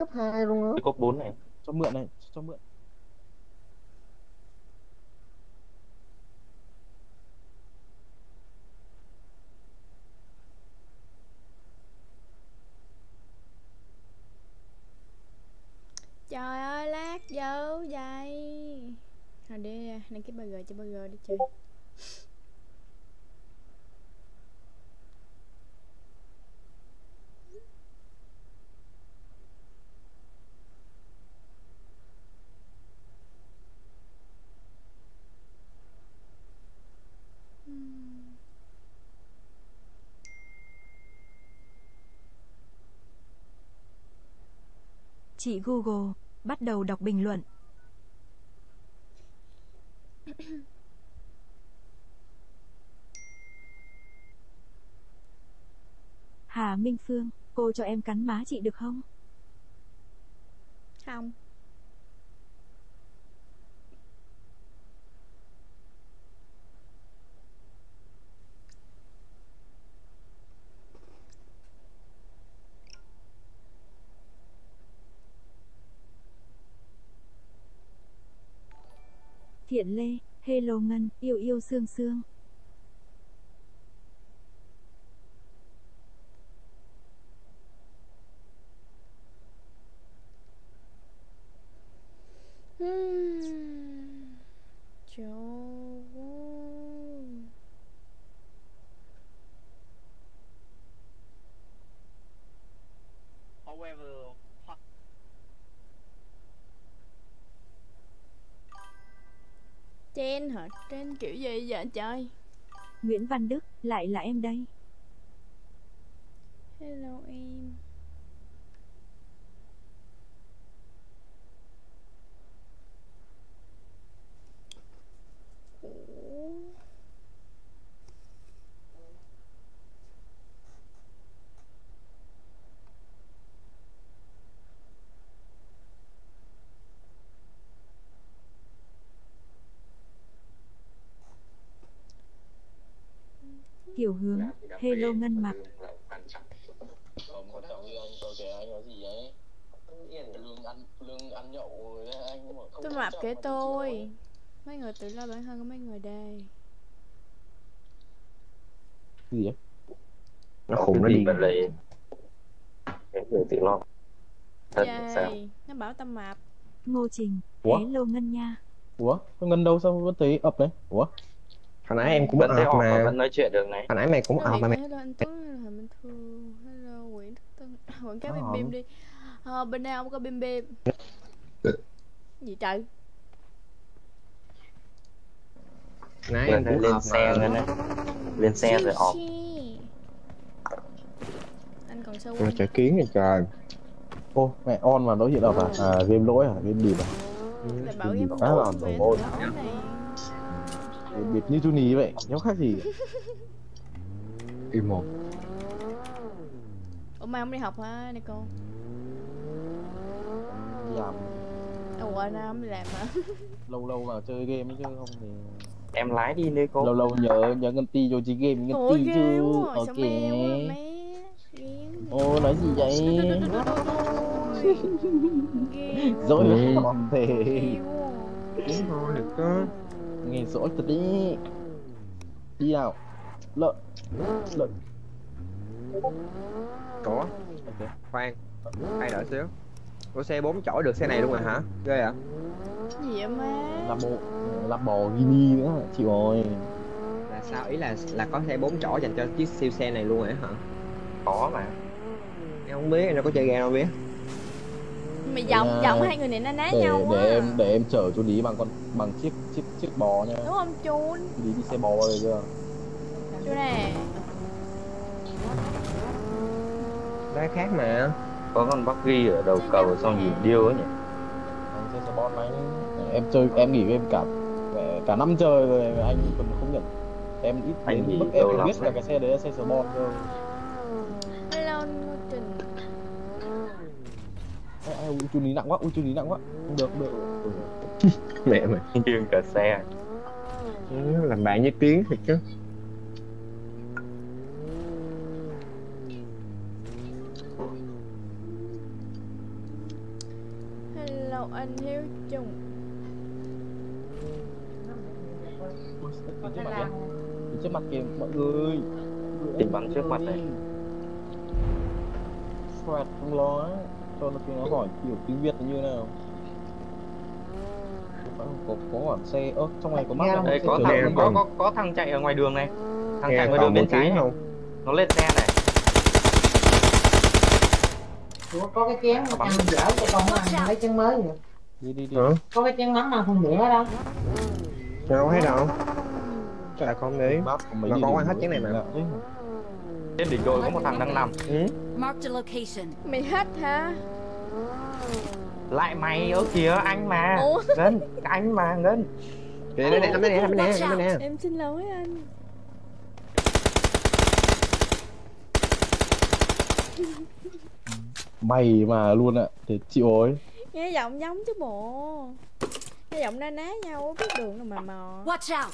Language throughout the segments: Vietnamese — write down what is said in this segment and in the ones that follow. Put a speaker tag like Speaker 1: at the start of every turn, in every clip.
Speaker 1: cấp 2 luôn á.
Speaker 2: Cốc 4 này.
Speaker 3: Cho mượn này cho mượn.
Speaker 4: Trời ơi lát dấu vậy Rồi đi đăng ký burger cho burger đi chơi
Speaker 5: Chị Google, bắt đầu đọc bình luận. Hà Minh Phương, cô cho em cắn má chị được không?
Speaker 4: Không
Speaker 5: Thiện Lê, Hello Ngân, yêu yêu Sương Sương.
Speaker 4: Ừm. Trời ơi.
Speaker 6: However, fuck.
Speaker 4: Trên kiểu gì vậy trời?
Speaker 5: Nguyễn Văn Đức, lại là em đây.
Speaker 4: Hello em Ủa?
Speaker 5: Kiều Hướng, Hello Ngân Mặc.
Speaker 2: Không quan trọng như anh tôi kể anh nói gì ấy lương ăn lương ăn nhậu rồi đấy, anh mà không
Speaker 4: Tôi
Speaker 2: quan
Speaker 4: mập kể tôi. Mấy người tự lo bản thân của mấy người đây.
Speaker 3: Gì vậy?
Speaker 1: Nó khùng nó đi
Speaker 2: bật lại cái người tự lo. Thật sao?
Speaker 4: Yay Nó bảo tao mập.
Speaker 5: Ngô Trình? Hello Ngân nha.
Speaker 3: ủa? Có ngân đâu sao vẫn thấy ập đấy? Ủa
Speaker 1: hồi nãy em cũng
Speaker 2: vẫn thấy
Speaker 1: ọp
Speaker 2: họ mà vẫn nói chuyện được này.
Speaker 1: Hồi nãy mày cũng
Speaker 4: Hello,
Speaker 1: ọp mà mày
Speaker 4: Hello anh Tuấn, hello Minh Thư Hello Nguyễn Đức Tân. Quảng cáo bim
Speaker 3: Ờ.
Speaker 4: bim đi. Ờ, bên nào không có bim bim? Gì trời?
Speaker 1: Nãy em cũng
Speaker 2: lên xe ngân đấy lên xe rồi ọp.
Speaker 4: Anh còn sâu
Speaker 1: Rồi trời kiến rồi trời.
Speaker 3: Ô mẹ on mà đối hiện ập à à game lỗi à game bịp à
Speaker 4: Lại bảo game
Speaker 3: Á, bịp như Juni vậy nhớ khác gì?
Speaker 1: Y một.
Speaker 4: Ủa mai không đi học hả này con
Speaker 3: đi làm.
Speaker 4: Ủa nào không đi làm hả?
Speaker 3: Lâu lâu vào chơi game chứ không thì
Speaker 2: em lái đi đi cô
Speaker 3: lâu lâu nhớ nhớ ngân ti vô chơi game ngân
Speaker 4: Ủa
Speaker 3: ti chứ. ok. ô nói gì vậy?
Speaker 1: Ừ.
Speaker 3: còn thể
Speaker 1: kiến thôi được có
Speaker 3: nghe dỗi thật đi đi nào. Lợn lợn
Speaker 1: có.
Speaker 3: Ok.
Speaker 1: Khoan. Hai đợi xíu. Ủa xe 4 chỗ được xe này luôn rồi hả? Ghê à
Speaker 4: Gì vậy má?
Speaker 3: Làm bộ làm bò gini nữa chịu rồi
Speaker 1: là sao? Ý là là có xe 4 chỗ dành cho chiếc siêu xe này luôn rồi hả?
Speaker 2: Có mà.
Speaker 1: Em không biết em đâu có chơi game đâu biết
Speaker 4: Mày giọng
Speaker 3: Dạ.
Speaker 4: giọng hai người này na ná
Speaker 3: để
Speaker 4: nhau quá
Speaker 3: để em để em chở chú lý bằng con bằng chiếc chiếc chiếc bò nha.
Speaker 4: Đúng không
Speaker 3: chú? Lý đi xe bò rồi chưa?
Speaker 4: Chú nè.
Speaker 1: Đó khác mà.
Speaker 2: Có con bác ghi ở đầu cầu xong nhìn điêu ấy nhỉ?
Speaker 3: Anh chơi xe bon anh em chơi em nghỉ game cả cả năm chơi rồi anh còn không nhận. Em ít
Speaker 2: Anh
Speaker 3: đến mức em biết là cái xe đấy là xe bon cơ
Speaker 4: Hello
Speaker 3: ai, ai, ui, chú lý nặng quá ui chú lý nặng quá. Không được không được.
Speaker 1: Mẹ mày
Speaker 2: riêng cả xe.
Speaker 1: Ừ, làm bạn với kiến thiệt chứ.
Speaker 4: Hello anh hiếu
Speaker 3: Đứng trước mặt kìa. Trước mặt kìa mọi người.
Speaker 7: Tình bắn trước mặt này.
Speaker 3: Xoẹt không lo á Cho nó chúng nó hỏi kiểu tiếng Việt như nào? Có có có khoản xe ơ trong này có mắt này.
Speaker 7: Đây có thằng có có có thằng chạy ở ngoài đường này. Thằng chạy ngoài đường bên trái
Speaker 1: không?
Speaker 7: Nó lên xe này.
Speaker 2: Ủa, có cái chén mà ăn dở cho con ăn lấy chén mới rồi
Speaker 3: đi đi đi.
Speaker 1: Hả?
Speaker 2: Có cái chén mắm mà không rửa đâu?
Speaker 1: Đâu thấy đâu? Không.
Speaker 3: Map của mấy
Speaker 1: Mà
Speaker 3: điểm
Speaker 1: quan hết chén này mà.
Speaker 7: Trên đỉnh đồi có một thằng đang nằm.
Speaker 1: ừ.
Speaker 5: Marked a location.
Speaker 4: mày hết hả
Speaker 7: Lại mày ở kìa anh mà.
Speaker 4: ủa
Speaker 7: Ngân, anh mà Ngân.
Speaker 1: Kìa, đây nè nằm đây nè nằm đây nè nằm đây nè
Speaker 4: em xin lỗi anh
Speaker 3: mày mà luôn ạ để chịu ối
Speaker 4: nghe giọng giống chứ bộ nghe giọng na ná nhau biết đường đâu mà mò
Speaker 5: Watch out!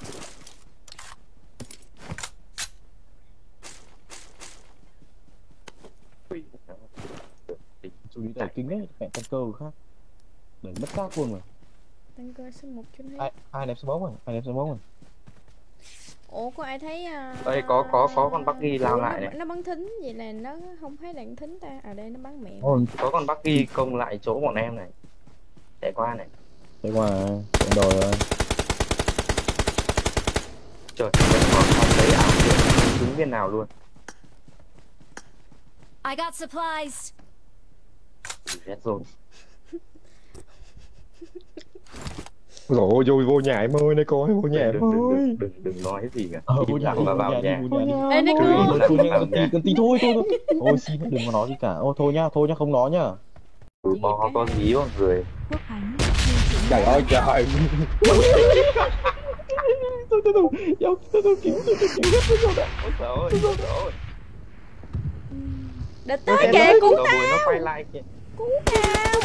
Speaker 3: Chú ý đầu kính ấy mẹ tăng cơ khác đẩy mất xác luôn mà
Speaker 4: tăng cơ số một chút hết
Speaker 3: ai ai ném số bóng rồi ai ném số bóng rồi
Speaker 4: ủa có ai thấy à...
Speaker 7: Đây có có có con buggy lao
Speaker 4: Ủa,
Speaker 7: lại
Speaker 4: nó,
Speaker 7: này.
Speaker 4: nó bắn thính vậy là nó không thấy đạn thính ta ở đây nó bắn mẹ
Speaker 3: ôi
Speaker 7: Có con buggy công lại chỗ bọn em này. Chạy qua này.
Speaker 3: chạy qua chạy đồi rồi
Speaker 7: Trời, vẫn còn không thấy ảo trúng viên nào luôn.
Speaker 5: I got supplies.
Speaker 7: Red rồi.
Speaker 1: rồi vô vô nhà em ơi đây coi vô nhà em
Speaker 7: Đừng, đừng,
Speaker 1: ơi
Speaker 7: đừng, đừng, đừng nói gì cả.
Speaker 3: ờ vô nhà vô
Speaker 7: vào
Speaker 3: nhà đi
Speaker 7: nhà.
Speaker 3: vô nhà
Speaker 4: Ê,
Speaker 3: thôi
Speaker 7: nhà.
Speaker 3: cần tí thôi thôi thôi ôi xin đừng có nói gì cả ô thôi nhá thôi nhá không nói nhá
Speaker 7: Bò có dí mọi người.
Speaker 1: Trời ơi trời
Speaker 3: thôi thôi thôi yêu thôi thôi cứu tôi tôi cứu hết rồi
Speaker 7: Ôi trời ơi, ơi.
Speaker 4: địch tới kìa
Speaker 7: Đầu đuôi nó quay lại kìa.
Speaker 4: Cứu tao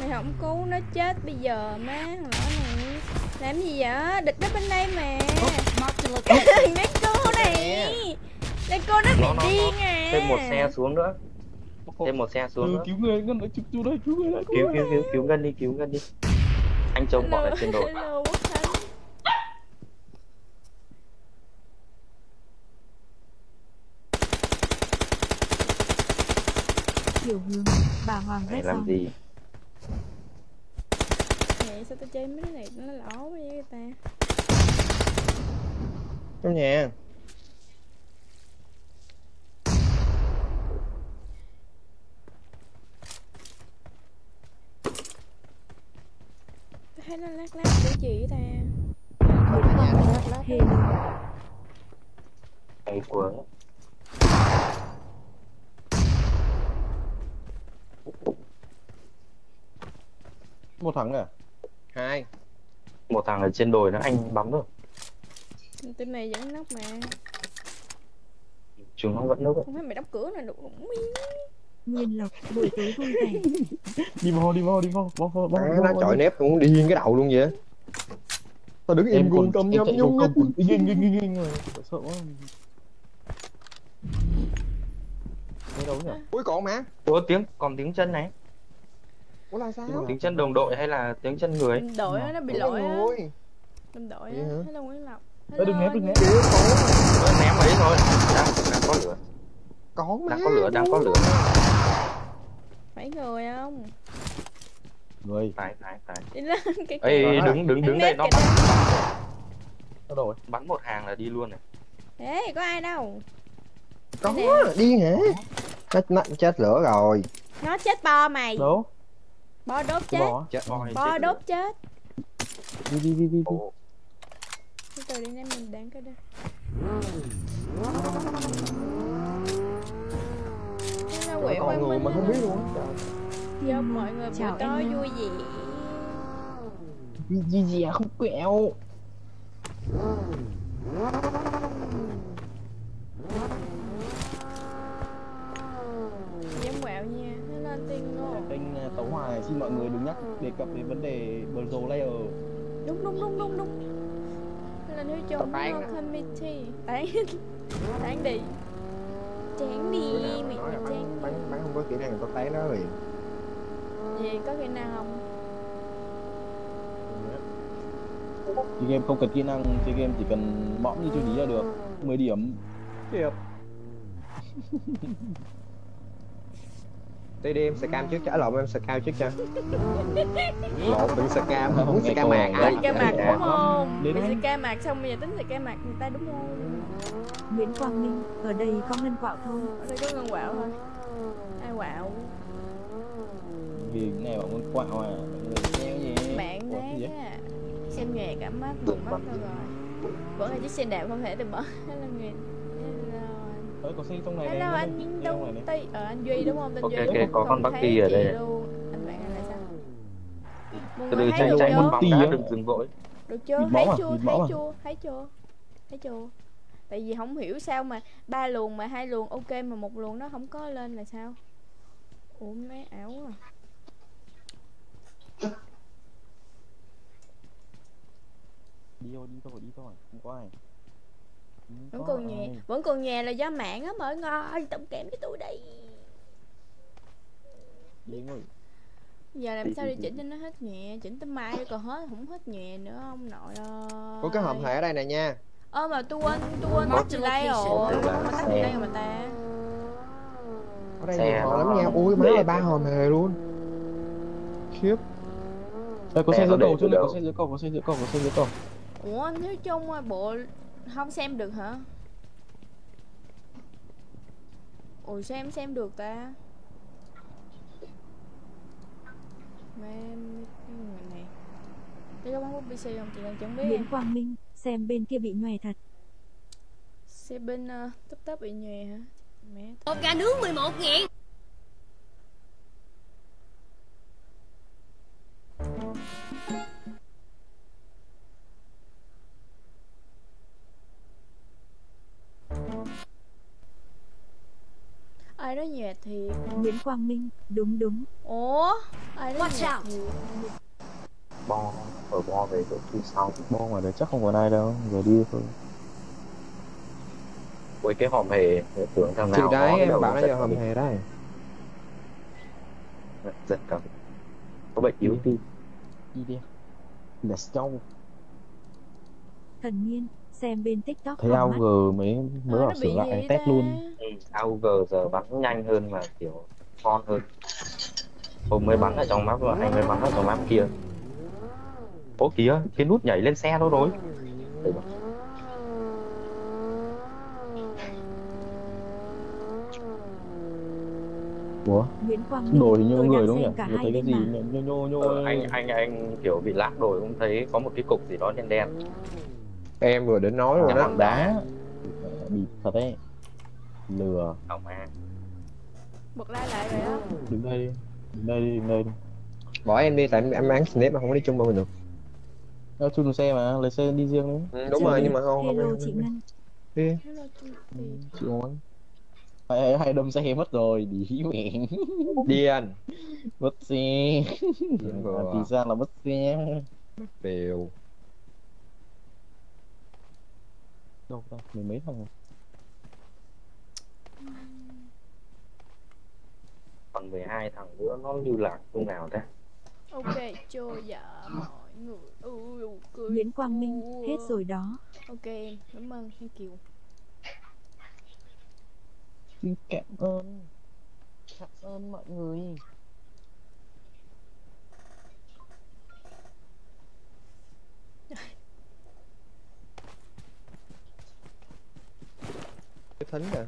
Speaker 4: mày không cứu nó chết bây giờ má thằng này làm gì vậy? Địch nó bên đây mà. Nó cô này. Nó cô nó bị điên à.
Speaker 7: Thêm một xe xuống nữa. Thêm một xe xuống
Speaker 3: ừ,
Speaker 7: nữa.
Speaker 3: cứu người ngân lại chụp chú đây cứu người lại
Speaker 7: Cứu cứu cứu Ngân đi, cứu Ngân đi. Anh trông bọn ở trên đồi.
Speaker 5: Hiểu hướng. Bà Hoàng Red
Speaker 7: làm gì?
Speaker 4: mẹ sao tao chơi mấy cái này nó lỏ với người ta
Speaker 1: trong nhà
Speaker 4: thấy nó lát lát kiểu gì vậy ta lát lát
Speaker 5: Hề
Speaker 7: Hay quá.
Speaker 3: Một thằng à?
Speaker 1: Hai.
Speaker 7: Một thằng ở trên đồi nó anh bắn rồi.
Speaker 4: tên này vẫn nóc mà.
Speaker 7: Chúng nó vẫn núp.
Speaker 4: không phải mày đóng cửa là đủ
Speaker 5: Nguyên Lộc. Buổi tối vui vẻ.
Speaker 3: đi vào đi vào đi vào vào
Speaker 1: à,
Speaker 3: vào,
Speaker 1: nó chọi nép muốn điên cái đầu luôn vậy. Tao đứng im
Speaker 3: còn
Speaker 1: cầm nhâm nhung
Speaker 3: nghinh nghinh nghinh nghinh rồi. Sợ quá Thế đâu nhỉ?
Speaker 1: ui còn má
Speaker 7: Ủa tiếng, còn tiếng chân này.
Speaker 1: ủa là sao
Speaker 7: Tiếng chân đồng đội hay là tiếng chân người?
Speaker 4: đồng đội nó bị lỗi á đồng đội á
Speaker 1: hả?
Speaker 4: hello Nguyễn Lộc
Speaker 3: Ơ, đừng ném đừng ném
Speaker 7: Ơ, ném ấy thôi. Đang, đang có lửa.
Speaker 1: còn má
Speaker 7: Đang có lửa, đang có lửa.
Speaker 4: phải người không
Speaker 3: người
Speaker 7: Phải, phải, phải.
Speaker 4: đi lên cái
Speaker 7: Ê, đứng, đứng, đứng đây, nó bắn,
Speaker 3: nó rồi
Speaker 7: bắn một hàng là đi luôn này.
Speaker 4: ê có ai đâu
Speaker 1: có điên hả? Chết nó chết lửa rồi.
Speaker 4: Nó chết bo mày.
Speaker 3: Đâu
Speaker 4: bo đốt chết bo
Speaker 7: chết
Speaker 4: đốt chết.
Speaker 3: Đi đi đi đi đi.
Speaker 4: Từ đi em mình đang cái đây
Speaker 1: còn người
Speaker 4: mình
Speaker 1: mà không biết luôn.
Speaker 4: Chúc mọi người
Speaker 5: Chào
Speaker 4: buổi tối vui vẻ.
Speaker 3: Gì gì gì à không quẹo
Speaker 4: Giống quẹo nha. Nó lên tiên ngô
Speaker 3: kênh à, tấu hòa này xin mọi người đừng nhắc đề cập đến vấn đề bờ rồ layer.
Speaker 4: Đúng đúng đúng đúng đúng. Nó lên hiếu chung
Speaker 1: Tán
Speaker 4: no
Speaker 1: á.
Speaker 4: committee. Tán. Tán đi. Chán đi Mày
Speaker 1: là
Speaker 4: chán
Speaker 1: bắn, bắn, không có kỹ năng ta tán đó liền.
Speaker 4: Gì có kỹ năng không?
Speaker 3: Chơi game không cần kỹ năng chơi game chỉ cần mõm như chơi lý là được. 10 điểm
Speaker 1: Điệp Tí đi em scam trước cho, lộn em scam trước cho. Lộn đừng scam,
Speaker 3: Không,
Speaker 1: muốn
Speaker 3: nghe
Speaker 1: scam
Speaker 3: câu
Speaker 1: màn
Speaker 3: hỏi.
Speaker 1: hả?
Speaker 4: bị ca mạc đúng không?
Speaker 3: Đến
Speaker 4: bị
Speaker 3: đây.
Speaker 4: ca mạc xong bây giờ tính là ca mạc người ta đúng không?
Speaker 5: Nguyễn Quang Minh, ở đây có ngân quạo thôi.
Speaker 4: ở đây có ngân quạo thôi. Ai quạo?
Speaker 3: Vì cái này bảo con quạo à
Speaker 4: bạn
Speaker 3: vậy?
Speaker 4: á xem nhòe cả mắt một mắt thôi rồi. Vẫn là chiếc xe đạp không thể từ bỏ hello người
Speaker 3: Ơi, có xe trong này
Speaker 4: hello
Speaker 3: này,
Speaker 4: anh Đông. Tây ở anh Duy đúng không? Tên
Speaker 7: Ok,
Speaker 4: Duy
Speaker 7: ok, có con Bắc
Speaker 4: thấy
Speaker 7: Kỳ ở đây.
Speaker 4: anh bạn này là sao?
Speaker 7: Từ từ
Speaker 4: thấy
Speaker 7: chạy
Speaker 4: được
Speaker 7: chạy một vòng
Speaker 3: Tí
Speaker 7: đã
Speaker 3: á.
Speaker 7: đừng dừng vội.
Speaker 4: Được chưa? Thấy chưa? thấy chưa? Thấy chưa? Thấy chưa? Tại vì không hiểu sao mà ba luồng mà hai luồng ok mà một luồng nó không có lên là sao? Ủa mấy ảo à
Speaker 3: đi thôi đi thôi đi thôi không có ai
Speaker 4: vẫn
Speaker 3: có
Speaker 4: còn nhẹ
Speaker 3: ai.
Speaker 4: vẫn còn nhẹ là do mạng á mọi người tổng kém cái tôi đây.
Speaker 3: Đi ngồi.
Speaker 4: Giờ làm sao để chỉnh cho nó hết nhẹ? Chỉnh tới mai còn hết không hết nhẹ nữa ông nội ơi
Speaker 1: Có cái hòm hệ ở đây nè nha.
Speaker 4: Ơ mà tôi quên tôi quên tắt delay rồi.
Speaker 7: Tức là
Speaker 4: không có tắt
Speaker 7: xe.
Speaker 4: delay rồi mà ta.
Speaker 1: Ở đây
Speaker 7: Xe
Speaker 1: nhiều hòm
Speaker 7: nó
Speaker 1: lắm nha, ui má ơi ba hòm hề luôn. Khiếp.
Speaker 3: Ê, có
Speaker 7: Xe
Speaker 3: xe
Speaker 7: nó
Speaker 3: giữa
Speaker 7: để
Speaker 3: cầu
Speaker 7: từ
Speaker 3: chứ này có xe giữa cầu có xe giữa cầu có xe giữa cầu
Speaker 4: ủa anh thiếu chung à, bộ không xem được hả? Ủa sao em xem được ta. Mà em cái người này. Đây có bóng pc không? Chị đang chẳng biết.
Speaker 5: Nguyễn Quang Minh, xem bên kia bị nhòe thật.
Speaker 4: xe bên uh, tấp tấp bị nhòe hả? Mẹ
Speaker 8: Một gà nướng 11 ngàn
Speaker 4: ai đó nhòe thiệt
Speaker 5: Nguyễn Quang Minh, đúng đúng.
Speaker 4: ủa? Ai đó
Speaker 8: Watch out.
Speaker 4: thiệt
Speaker 7: bo ở bo về chỗ phía sau.
Speaker 3: Bo ngoài đấy chắc không còn ai đâu giờ đi thôi.
Speaker 7: Với cái hòm hề tưởng thằng
Speaker 1: Thì
Speaker 7: nào
Speaker 1: đấy
Speaker 7: có cái
Speaker 1: em bảo nó giờ hòm hề đấy
Speaker 7: giật cầm có bệnh yếu đi
Speaker 3: đi. đi. Let's go
Speaker 5: Thần nhiên, xem bên TikTok
Speaker 3: thấy g mới mới
Speaker 4: Ờ,
Speaker 3: bảo sửa lại test
Speaker 4: ta?
Speaker 3: luôn.
Speaker 7: Ừ, giờ bắn nhanh hơn mà kiểu ngon hơn. Hôm mới bắn ở trong map rồi anh mới bắn ở trong map kia. Ố kìa, cái nút nhảy lên xe đâu rồi? Đấy
Speaker 3: ủa? Đổi hình như người đúng
Speaker 5: xem
Speaker 3: nhỉ? thấy cái gì nhô nhô nhô.
Speaker 7: Ờ, anh anh anh kiểu bị lag rồi cũng thấy có một cái cục gì đó đen đen
Speaker 1: Em vừa định nói luôn
Speaker 7: Nhà
Speaker 1: đó.
Speaker 7: đá.
Speaker 3: Bị thật đấy. Lừa.
Speaker 7: Hỏng à.
Speaker 4: Bật like lại rồi đó
Speaker 3: đứng đây đi. Đứng đây đi đứng đây đi.
Speaker 1: Bỏ em đi, tại em, em bán snap mà không có đi chung với mình được.
Speaker 3: Ờ, chung xe mà lấy xe đi riêng đấy.
Speaker 1: Ừ, Đúng rồi, nhưng mà không, không,
Speaker 5: Hello
Speaker 1: không,
Speaker 5: chị
Speaker 1: không.
Speaker 5: Ngân.
Speaker 1: Đi.
Speaker 4: chị
Speaker 3: nói hay, hay, đâm xe mất rồi đi mẹ.
Speaker 1: Đi anh.
Speaker 3: Mất xe. À, thì ra là mất xe.
Speaker 1: Đều
Speaker 3: đâu đâu mười mấy thằng.
Speaker 7: Còn 12 thằng nữa nó như là chung nào ta?
Speaker 4: Ok cho dạ mọi người. Ui ui, cười
Speaker 5: Nguyễn Quang Minh, hết rồi đó.
Speaker 4: ok em cảm ơn thank you.
Speaker 3: Xin cảm ơn. Cảm ơn mọi người
Speaker 1: Cái thính kìa.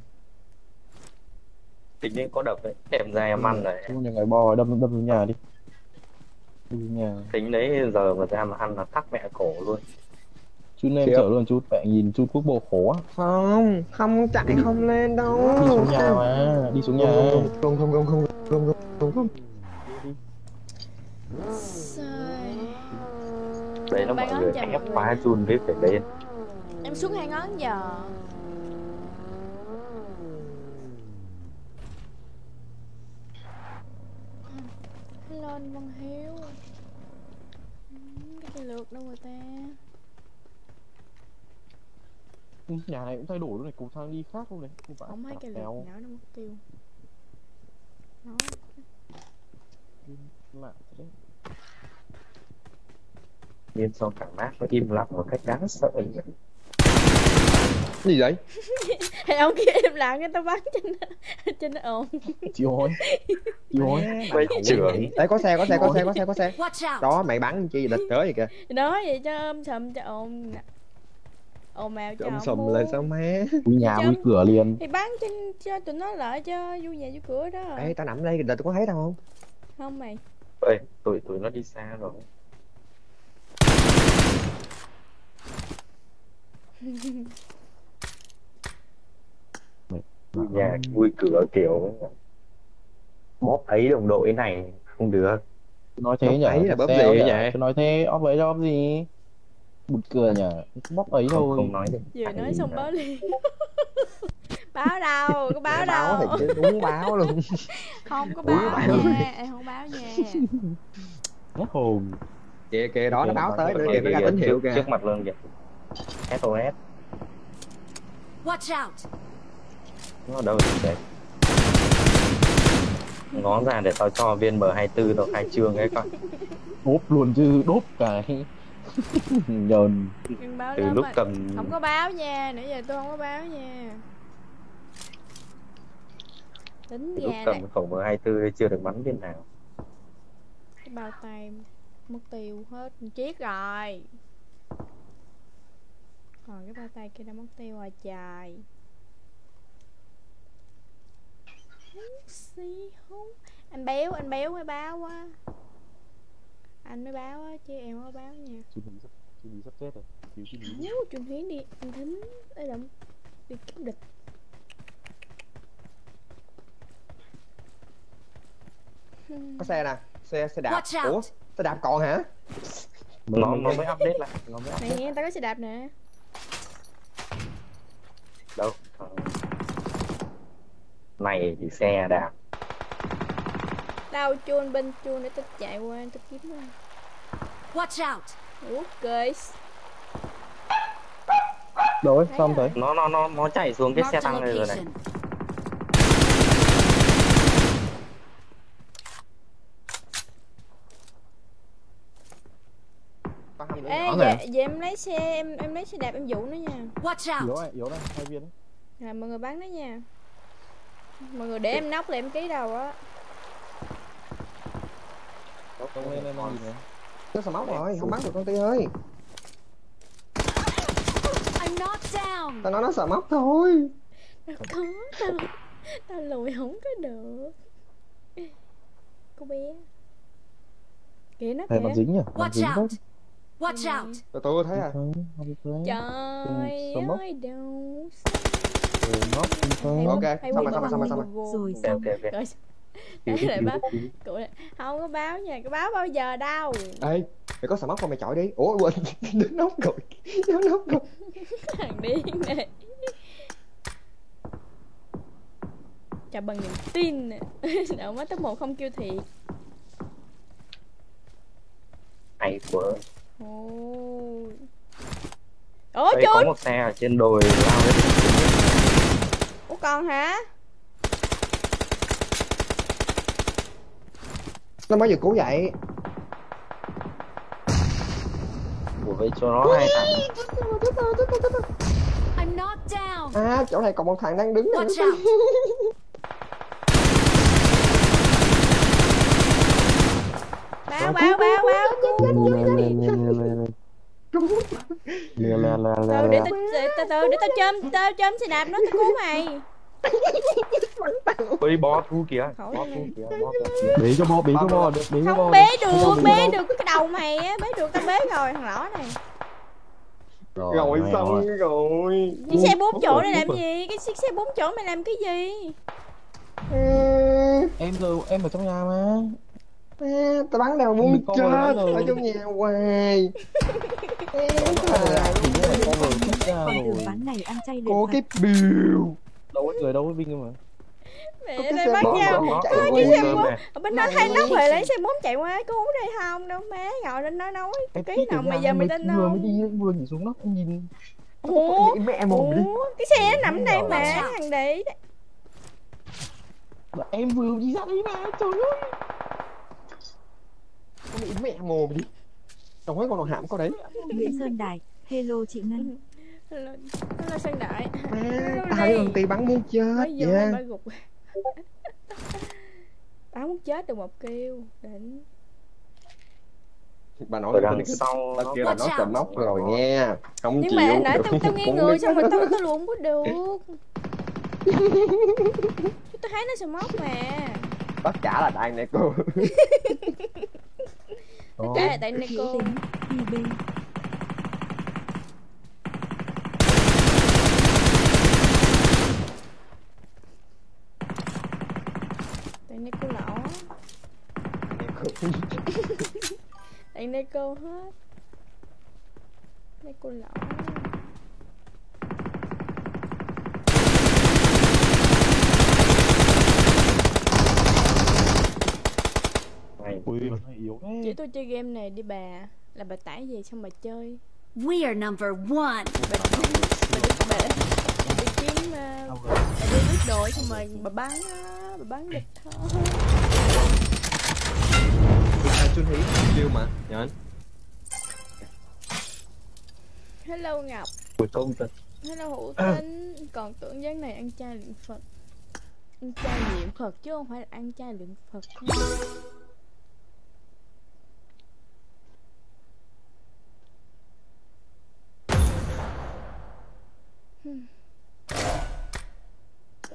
Speaker 7: Tính nhiên có đập đấy Em ra em ăn này.
Speaker 3: Chung nhà ngày bò đâm đâm xuống nhà đi. Đi nhà.
Speaker 7: Tính đấy giờ mà ra mà ăn là thắt mẹ cổ luôn.
Speaker 3: Chút em
Speaker 1: Khiếp.
Speaker 3: chở luôn chút mẹ nhìn chút quốc bộ khổ á.
Speaker 1: Không, không chạy không lên đâu.
Speaker 3: Đi xuống nhà mà đi xuống nhà.
Speaker 1: Không, không, không, không, không, không, không, không.
Speaker 7: Đấy nó mọi người ép
Speaker 4: người.
Speaker 7: quá run với phải lên.
Speaker 4: Em xuống hai ngón giờ anh Văn Hiếu Ừ, cái cây lược đâu rồi ta?
Speaker 3: Nhà này cũng thay đổi luôn này cầu thang đi khác luôn này. Không phải
Speaker 4: không thấy cây lược nó mất tiêu. Đó
Speaker 3: mạng thế.
Speaker 7: Nhiên xong cả mát nó im lặng một cách đáng sợ
Speaker 1: gì vậy?
Speaker 4: Thì ông kia im lặng người ta bắn trên trên nó ồn.
Speaker 3: Chị ơi chị ơi
Speaker 7: Mấy trưởng
Speaker 1: Ê có xe có xe có xe có xe có xe. Đó mày bắn chi địch tới vậy kìa.
Speaker 4: Nói vậy cho ôm sầm cho ồn ồn mèo cho
Speaker 1: sùm
Speaker 4: mua.
Speaker 1: lên sao má
Speaker 3: Ui nhà ui cửa liền.
Speaker 4: Thì bắn trên cho tụi nó lợi cho vui nhà vui cửa đó.
Speaker 1: Ê tao nằm đây địch tôi có thấy đâu không?
Speaker 4: Không mày.
Speaker 7: Ê, tụi tụi nó đi xa rồi Nhà vui cửa kiểu Bóp ấy đồng đội này không được.
Speaker 3: Nói thế
Speaker 1: Bóp
Speaker 3: nhỉ
Speaker 1: ấy là bóp gì
Speaker 3: nhỉ?
Speaker 1: vậy?
Speaker 3: Nói thế óp ấy óp gì? Bụt cười nhỉ bóp ấy
Speaker 7: không,
Speaker 3: thôi.
Speaker 7: không nói được.
Speaker 4: Vừa nói xong báo liền. Báo đâu? Có báo
Speaker 1: báo
Speaker 4: đâu?
Speaker 1: thì chứ đúng báo luôn.
Speaker 4: Không có báo
Speaker 1: báo.
Speaker 4: nha. em không báo nha.
Speaker 3: Mất hồn.
Speaker 1: Kìa kìa đó nó báo tới nữa kìa nó ra tín hiệu
Speaker 7: trước,
Speaker 1: kìa.
Speaker 7: trước mặt luôn kìa. SOS
Speaker 8: Watch out!
Speaker 7: Nó đâu rồi? Ngón ra để tao cho viên M24 tao khai trương ấy coi
Speaker 3: đốp luôn chứ đốp cái nhờn.
Speaker 7: Từ lúc
Speaker 4: á.
Speaker 7: cầm
Speaker 4: không có báo nha nãy giờ tôi không có báo nha. Tính
Speaker 7: từ lúc
Speaker 4: ra
Speaker 7: cầm
Speaker 4: này
Speaker 7: khẩu M24 ấy chưa được bắn viên nào.
Speaker 4: Cái bao tay mất tiêu hết chiếc rồi. Còn cái bao tay kia đã mất tiêu rồi trời Hú xí hú. anh béo anh béo mới báo quá anh mới báo á chứ em có báo nha.
Speaker 3: Chú bí sắp chú bí sắp chết rồi. Chú chú bí
Speaker 4: Ú, Trung Hiến đi anh thính ấy lắm đi kiếm địch. Hmm.
Speaker 1: có xe nè xe xe đạp. Ủa xe đạp còn hả?
Speaker 7: Nó nó mới update lại nó mới update.
Speaker 4: nè tao có xe đạp nè.
Speaker 7: Đâu. Này thì xe đạp
Speaker 4: đâu chuông bên chuông để tao chạy qua tao kiếm ra
Speaker 8: Watch out!
Speaker 3: rồi
Speaker 4: Thấy
Speaker 3: xong
Speaker 4: rồi.
Speaker 7: nó nó nó nó chạy xuống cái xe tăng này rồi này.
Speaker 4: ê về,
Speaker 1: nè.
Speaker 4: về em lấy xe em em lấy xe đạp em dụ nó nha.
Speaker 8: Watch
Speaker 3: yếu
Speaker 8: out!
Speaker 3: này yếu này hai viên. Đấy
Speaker 4: là mọi người bắn nó nha mọi người để em nóc là em ký đầu á.
Speaker 3: Lên này
Speaker 1: nó sờ móc rồi không bắn được con ti ơi. Tao nói nó sờ móc thôi.
Speaker 4: Đâu có tao. Tao lùi không có được. Cô bé. Kìa nó kìa.
Speaker 3: dính nhỉ
Speaker 8: Watch
Speaker 3: dính đấy.
Speaker 8: Out! Watch out!
Speaker 1: tôi tôi thấy à
Speaker 4: trời ơi đâu.
Speaker 3: Ừ, nó không
Speaker 1: Ok, xong rồi, xong rồi, xong rồi, xong rồi.
Speaker 7: ok
Speaker 5: xong.
Speaker 7: ok
Speaker 4: Ê, lại báo
Speaker 7: cứu.
Speaker 4: cụ này không có báo nha có báo bao giờ đâu.
Speaker 1: Ê mày có sờ móc không mày chọi đi? Ủa quên đứng nóc rồi đứng nóc rồi
Speaker 4: thằng điên này. Chào bằng niềm tin. Nè đậu mới top một không kêu thiệt.
Speaker 7: Hay quá.
Speaker 4: Ôi. Ủa
Speaker 7: đây có một xe ở trên đồi lao lên
Speaker 4: ủa con hả
Speaker 1: nó mới vừa cứu vậy
Speaker 7: của vậy cho nó hai thằng
Speaker 8: I'm knocked down!
Speaker 1: à chỗ này còn một thằng đang đứng này
Speaker 8: out!
Speaker 4: báo báo báo báo
Speaker 3: lên lên lên lên lên lên lên lên
Speaker 4: từ từ từ để tao chôm tao chôm xe đạp nó tao cứu mày.
Speaker 7: Ơi bó thu kìa bó thu kìa bó
Speaker 3: bế cho bo bế cho bo được bế cho bo
Speaker 4: không bế được bế được cái đầu mày á bế được tao bế rồi thằng lõ này.
Speaker 1: Rồi xong
Speaker 3: ơi.
Speaker 1: rồi.
Speaker 4: Chiếc xe bốn chỗ
Speaker 3: rồi,
Speaker 4: này làm
Speaker 3: rồi.
Speaker 4: gì? Cái chiếc xe bốn chỗ mày làm cái gì?
Speaker 3: Em giờ em ở trong nhà mà.
Speaker 1: À, tao bắn đèo muốn chết
Speaker 3: rồi.
Speaker 1: ở trong nhà hoài
Speaker 3: Con
Speaker 5: đường vắng này ăn chay
Speaker 1: có cái biểu.
Speaker 3: Đâu có người đâu có vinh mà.
Speaker 4: Mẹ
Speaker 1: Có cái
Speaker 4: đây
Speaker 1: xe
Speaker 4: bắt nhau
Speaker 1: qua
Speaker 4: cái xe bốn ở bên đó thay nóc rồi lấy xe bốn chạy qua cứu đây không? Đâu má ngồi lên nó nói. Cái nào mà giờ mày tin
Speaker 3: vừa mới
Speaker 4: không?
Speaker 3: đi vừa nhảy xuống nóc em nhìn.
Speaker 4: Ủa?
Speaker 1: mẹ mồm đi.
Speaker 4: Cái xe nó nằm đây mà thằng đấy.
Speaker 3: Em vừa đi ra đấy mà trời ơi.
Speaker 1: Mẹ mồm đi Trong mấy con đồ hãm có đấy.
Speaker 5: Nguyễn Sơn Đại, hello chị Ngân.
Speaker 4: Hello, hello Sơn Đại
Speaker 1: à, Tao công ty bắn muốn chết
Speaker 4: Mới vô
Speaker 1: yeah.
Speaker 4: ba gục. Tao muốn chết được một kêu Đỉnh.
Speaker 1: Bà nói
Speaker 7: đằng
Speaker 1: cái
Speaker 7: sau nó
Speaker 1: kêu là nó cầm móc rồi nha Không
Speaker 4: Nhưng
Speaker 1: chịu.
Speaker 4: mà nãy tao, tao nghe người xong rồi tao, tao luôn có được. Chứ tao thấy nó sờ móc mà.
Speaker 1: Tất cả là tại này cô
Speaker 4: Tất cả là tại Nico. Tại Nico lỗ Tại Nico hết. Nico lỗ
Speaker 7: Mày
Speaker 3: ui nó yếu
Speaker 4: Chỉ
Speaker 3: thế
Speaker 4: tôi chơi game này đi bà. Là bà tải về xong bà chơi.
Speaker 8: We are number one.
Speaker 4: Bà, bà đi bà, bà kiếm uh, Bà đi biết đội xong rồi bà bắn á, Bà bắn địch thôi.
Speaker 1: À, Xuân Hí kêu mà. Nhớ
Speaker 4: Hello Ngọc.
Speaker 7: Cuối công thật
Speaker 4: Hello Hữu Tinh Còn tưởng gián này ăn chay luyện Phật. Ăn chay niệm Phật chứ không phải là ăn chay luyện Phật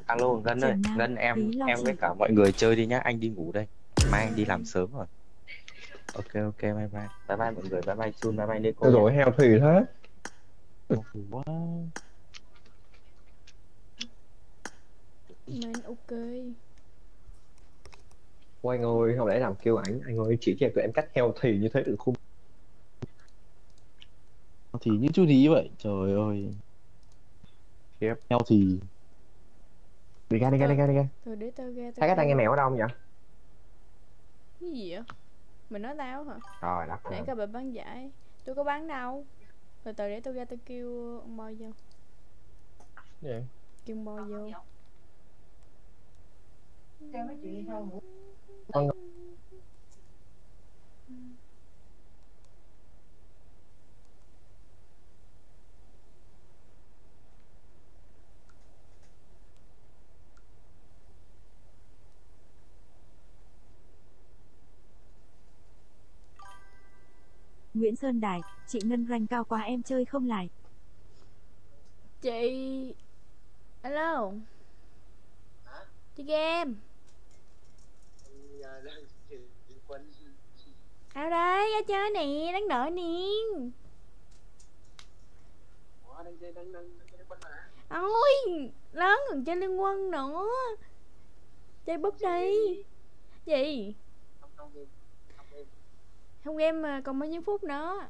Speaker 7: alo ngân ơi ngân em em với cả mọi người chơi đi nhá anh đi ngủ đây. Mai anh đi làm sớm rồi. Ok ok bye bye. Bye bye mọi người bye bye chun bye bye Nico
Speaker 1: Tôi
Speaker 7: nhá.
Speaker 1: rồi heo thùy thế
Speaker 3: quá.
Speaker 4: Man ok.
Speaker 1: Ôi anh ơi không lẽ làm kêu ảnh Anh ơi chỉ cho tụi em cách heo thùy như thế được không?
Speaker 3: Thì như chú thí vậy trời ơi
Speaker 1: Khiếp.
Speaker 3: heo thì
Speaker 1: Đi ra đi ra đi ra đi ra
Speaker 4: Thôi để tao ra
Speaker 1: Thấy cái tai nghe mèo ở đâu không vậy?
Speaker 4: Cái gì vậy? Mày nói tao hả?
Speaker 1: Rồi đặt
Speaker 4: Nãy coi bà bán giải. Tôi có bán đâu. Từ từ để tôi ra tôi kêu ông boy vô
Speaker 1: Dạ.
Speaker 4: Kêu ông boy vô
Speaker 9: Cho mấy chị thôi ngủ.
Speaker 5: Nguyễn Sơn Đài, chị Ngân ranh cao quá em chơi không lại.
Speaker 4: Chị Alo Chị game Ao đây ra chơi nè Đang đợi nè. Ôi Lớn còn chơi liên quân nữa. Chơi búp đi. Gì? Không game mà còn bao nhiêu phút nữa?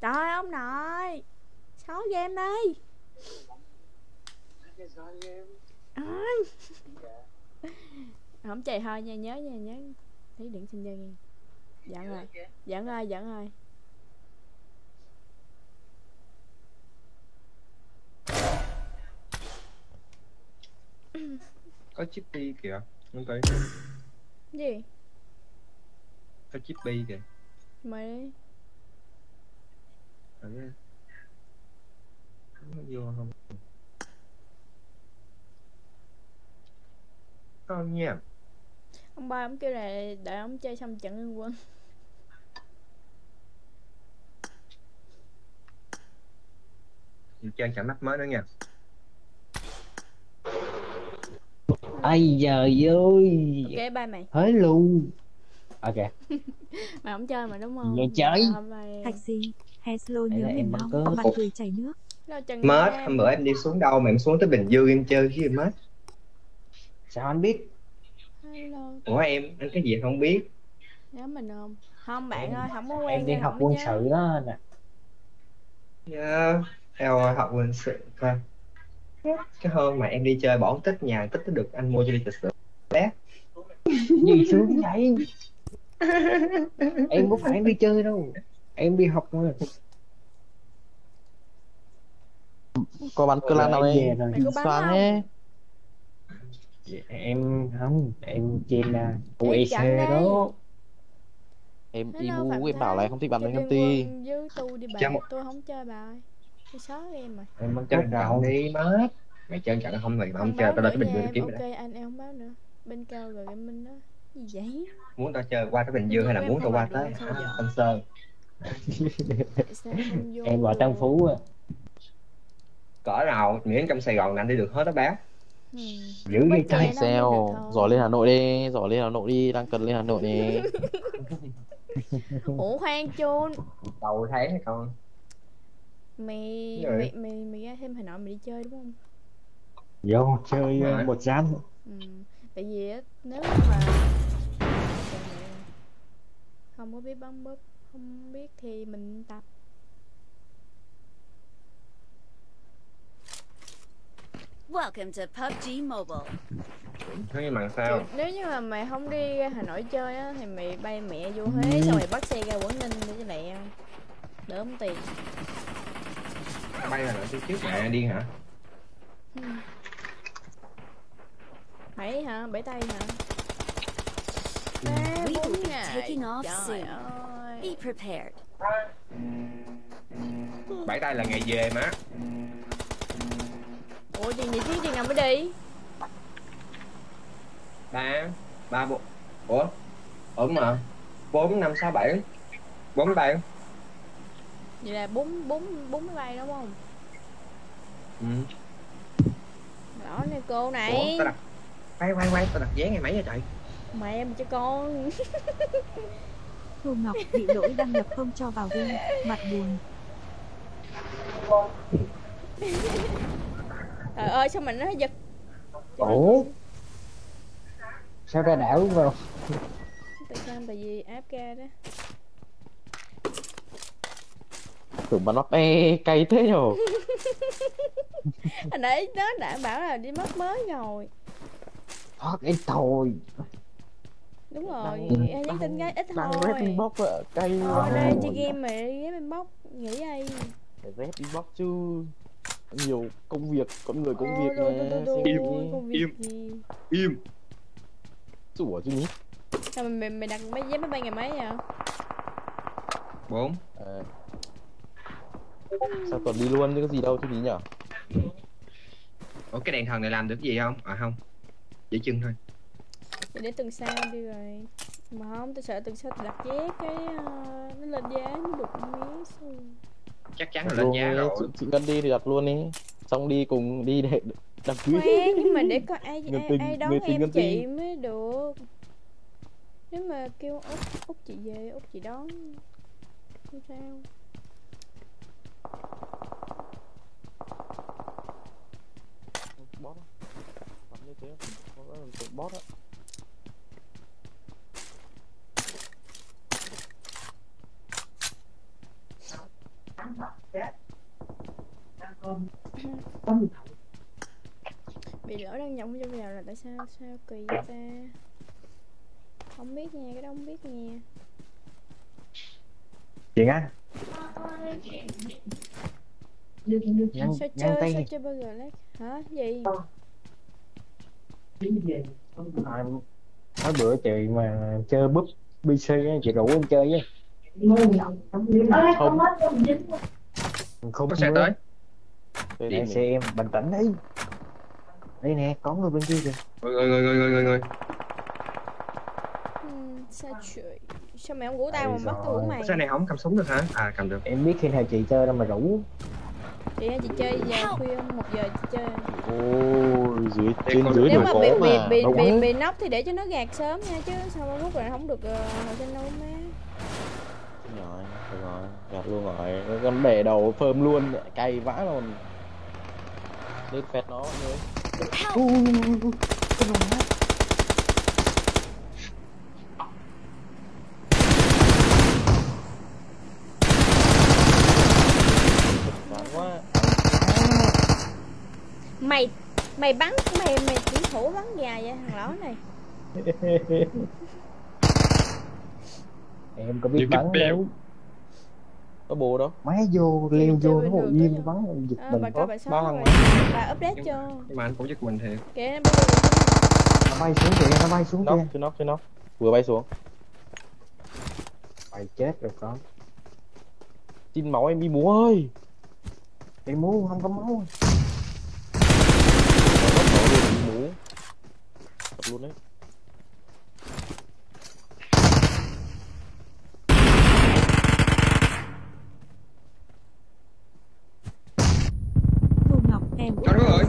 Speaker 4: Trời ông nội Xóa game đi. À. Không, chạy thôi nha, nhớ nha, nhớ. Thấy điện xin chơi game Giận rồi Giận rồi giận rồi.
Speaker 1: Có chip đi kìa Không tới
Speaker 4: Gì?
Speaker 1: Có chip bi kìa. Ở đây. Có vô không? Con nha?
Speaker 4: Ông ba ông kêu là đợi ông chơi xong trận liên quân.
Speaker 1: Chơi chẳng mắt mới nữa nha
Speaker 3: ai giờ ơi
Speaker 4: Ok bye mày
Speaker 3: hết luôn ok
Speaker 4: Mày không chơi mà đúng không
Speaker 3: Vậy chơi.
Speaker 5: Gì? Hello nhớ
Speaker 3: em
Speaker 5: mình không? Mặt cười chảy nước.
Speaker 4: Nam.
Speaker 1: hôm bữa em đi xuống đâu mà em xuống tới Bình Dương em chơi cái gì mết Sao anh biết?
Speaker 4: Hello
Speaker 1: Ủa em, anh cái gì không biết
Speaker 4: Nhớ mình không Không bạn ơi không có quen
Speaker 3: em đi học quân
Speaker 4: nhớ.
Speaker 3: sự đó nè
Speaker 1: Dạ, theo học quân sự coi Cái hôm mà em đi chơi bỏ tích nhà, tích được anh mua cho đi lịch sử bé.
Speaker 3: Gì sướng vậy? Em có phải đi chơi đâu. Em đi học thôi. Có bắn cơ lan nào
Speaker 7: Em
Speaker 3: em? xoắn
Speaker 4: không?
Speaker 3: ấy
Speaker 10: em không. Em trên là UEC đó.
Speaker 3: em
Speaker 4: Hello, Phạm
Speaker 3: imu em bảo là em không thích với
Speaker 4: Liên
Speaker 3: công ty
Speaker 4: đi bạn. Tôi không chơi bà ơi tôi xóa em rồi
Speaker 10: em cốt
Speaker 1: chặn
Speaker 10: đầu
Speaker 1: đi mất mày chân chặn không mày mà không
Speaker 4: Không
Speaker 1: chơi
Speaker 4: báo
Speaker 1: tao lên cái bình dương kiếm
Speaker 4: em. ok
Speaker 1: đó
Speaker 4: anh em không báo nữa. Bên cao rồi gaming đó. Gì vậy?
Speaker 1: Muốn tao chơi qua cái bình dương hay là
Speaker 4: Em
Speaker 1: muốn tao qua tới? Tân Sơn.
Speaker 10: Em vào
Speaker 4: được?
Speaker 10: Tân Phú á.
Speaker 1: Cỡ nào miễn trong Sài Gòn là anh đi được hết đó báo
Speaker 4: Ừ.
Speaker 10: giữ cái
Speaker 4: được
Speaker 3: Sao? giỏi lên Hà Nội đi giỏi lên Hà Nội đi đang cần lên Hà Nội nè.
Speaker 4: Ủa khoan chôn
Speaker 1: đầu tháng con
Speaker 4: mày mày mày mày ra thêm hà nội mày đi chơi đúng không?
Speaker 10: Vô chơi ờ,
Speaker 1: Rồi.
Speaker 10: một gián
Speaker 4: ừ. tại vì á nếu mà không có biết bắn búp không biết thì mình tập.
Speaker 8: Welcome to PUBG Mobile.
Speaker 1: thế nhưng mà sao
Speaker 4: nếu như mà mày không đi ra hà nội chơi á thì mày bay mẹ vô huế xong mày bắt xe ra quảng ninh để cho lẹ đỡ tốn tiền
Speaker 1: bay là đi trước mẹ điên hả?
Speaker 4: Ừ. bảy hả? Bảy tay hả? Ba
Speaker 8: We will
Speaker 4: bốn ngày.
Speaker 8: taking off
Speaker 4: trời ơi.
Speaker 8: Be prepared.
Speaker 1: bảy tay là ngày về má
Speaker 4: ủa gì chứ chuyện nào mới đi.
Speaker 1: Ba ba bộ ủa? Ủa mà. Bốn năm sáu bảy. Bốn tay
Speaker 4: vậy là bốn bốn bốn máy bay đúng không?
Speaker 1: Ừ.
Speaker 4: rõ nè cô
Speaker 1: ủa
Speaker 4: này
Speaker 1: tao đặt quay quay quay tao đặt vé ngày mấy vậy trời?
Speaker 4: Mẹ em cho con.
Speaker 5: Thu Ngọc bị lỗi đăng nhập không cho vào game, mặt buồn.
Speaker 4: trời ơi sao mình nó giật
Speaker 10: ủa? Sao ra đảo vào
Speaker 4: tại sao tại vì áp ca đó
Speaker 3: tưởng bắn bắp e cay thế nhở
Speaker 4: hồi nãy nó đã bảo là đi mất mới rồi.
Speaker 10: Thoát ít thôi
Speaker 4: đúng rồi
Speaker 3: Đăng-
Speaker 4: em nhắn tin gái ít
Speaker 3: đang
Speaker 4: thôi.
Speaker 3: rep inbox cay
Speaker 4: Ờ,
Speaker 3: quá.
Speaker 4: đây chơi game mà game inbox nghĩ đây
Speaker 3: rep inbox chứ. Nhiều công việc con người công việc
Speaker 4: Ôi,
Speaker 3: mà
Speaker 4: việc
Speaker 1: Im.
Speaker 4: gì?
Speaker 1: im.
Speaker 3: Rủa chứ nhỉ.
Speaker 4: Sao mày, mày, đặt mấy vé máy bay ngày mấy vậy?
Speaker 1: Bốn.
Speaker 3: À. sao tuần đi luôn chứ có gì đâu chứ gì nhở?
Speaker 1: Ủa cái đèn thần này làm được gì không? À không. Chỉ chân thôi.
Speaker 4: Thì để tuần sau đi rồi. Mà không tôi sợ tuần sau tôi đặt vé cái ờ, nó lên giá nó vé xu
Speaker 1: chắc chắn là lên giá rồi.
Speaker 3: chị, chị Ngân đi thì đặt luôn đi. Xong đi cùng đi để đăng ký
Speaker 4: khoan nhưng mà để có ai
Speaker 3: Người
Speaker 4: ai,
Speaker 3: tình-
Speaker 4: ai đón
Speaker 3: tình
Speaker 4: em chị mới được. Nếu mà kêu út út chị về út chị đón. Không sao
Speaker 3: bot á bắn như thế nó là tượng bot á
Speaker 4: bị lỡ đăng nhập cho vào là tại sao sao kỳ ta? Không biết nha cái đó không biết nha
Speaker 10: chuyện á nhắn
Speaker 4: sao
Speaker 10: nhắn
Speaker 4: chơi sao
Speaker 10: tay
Speaker 4: chơi burger lát hả? Gì?
Speaker 10: À, nói bữa chị mà chơi búp BC á, chị rủ em chơi với.
Speaker 3: Không
Speaker 10: không.
Speaker 1: có xe tới.
Speaker 10: Để xe em bình tĩnh đi. Đây nè có người bên kia kìa.
Speaker 1: Người người người người người người
Speaker 4: hmm, sao trời sao mày không ngủ tao mà bắt tao
Speaker 10: rồi.
Speaker 4: mày
Speaker 1: xe này không cầm súng được hả à cầm được
Speaker 10: em biết khi nào chị chơi đâu mà rủ
Speaker 4: chị chị chơi giờ khuya một giờ chị chơi
Speaker 3: ôi dưới trên dưới
Speaker 4: nếu mà bị bị bị bị nóc thì để cho nó gạt sớm nha chứ sao mà lúc là không được uh, hồi sinh đâu má
Speaker 3: rồi được rồi gạt luôn rồi con bể đầu phơm luôn cay vãi luôn lên phẹt nó Vãi quá
Speaker 4: mày mày bắn mày mày chỉ thủ bắn gà vậy thằng lõ này.
Speaker 10: Em có biết bắn đâu.
Speaker 3: Có bồ đâu.
Speaker 10: Má vô leo vô nó ngồi
Speaker 4: rồi.
Speaker 10: bắn giật
Speaker 4: à,
Speaker 10: mình
Speaker 4: bà coi bà
Speaker 3: ba
Speaker 4: sáu
Speaker 3: thằng
Speaker 4: rồi.
Speaker 3: mà.
Speaker 4: bà update
Speaker 1: Nhưng-
Speaker 4: cho
Speaker 1: nhưng mà anh cũng giật mình thiệt.
Speaker 4: Kìa
Speaker 10: nó bay xuống kìa nó bay xuống kìa.
Speaker 3: trên nóc vừa bay xuống.
Speaker 10: Bay chết rồi con.
Speaker 3: Xin máu em đi múa ơi.
Speaker 10: Đi muốn không có máu
Speaker 3: Nó mất máu luôn đi múa Thật luôn đấy.
Speaker 5: Thu Ngọc em
Speaker 1: ơi.
Speaker 5: rồi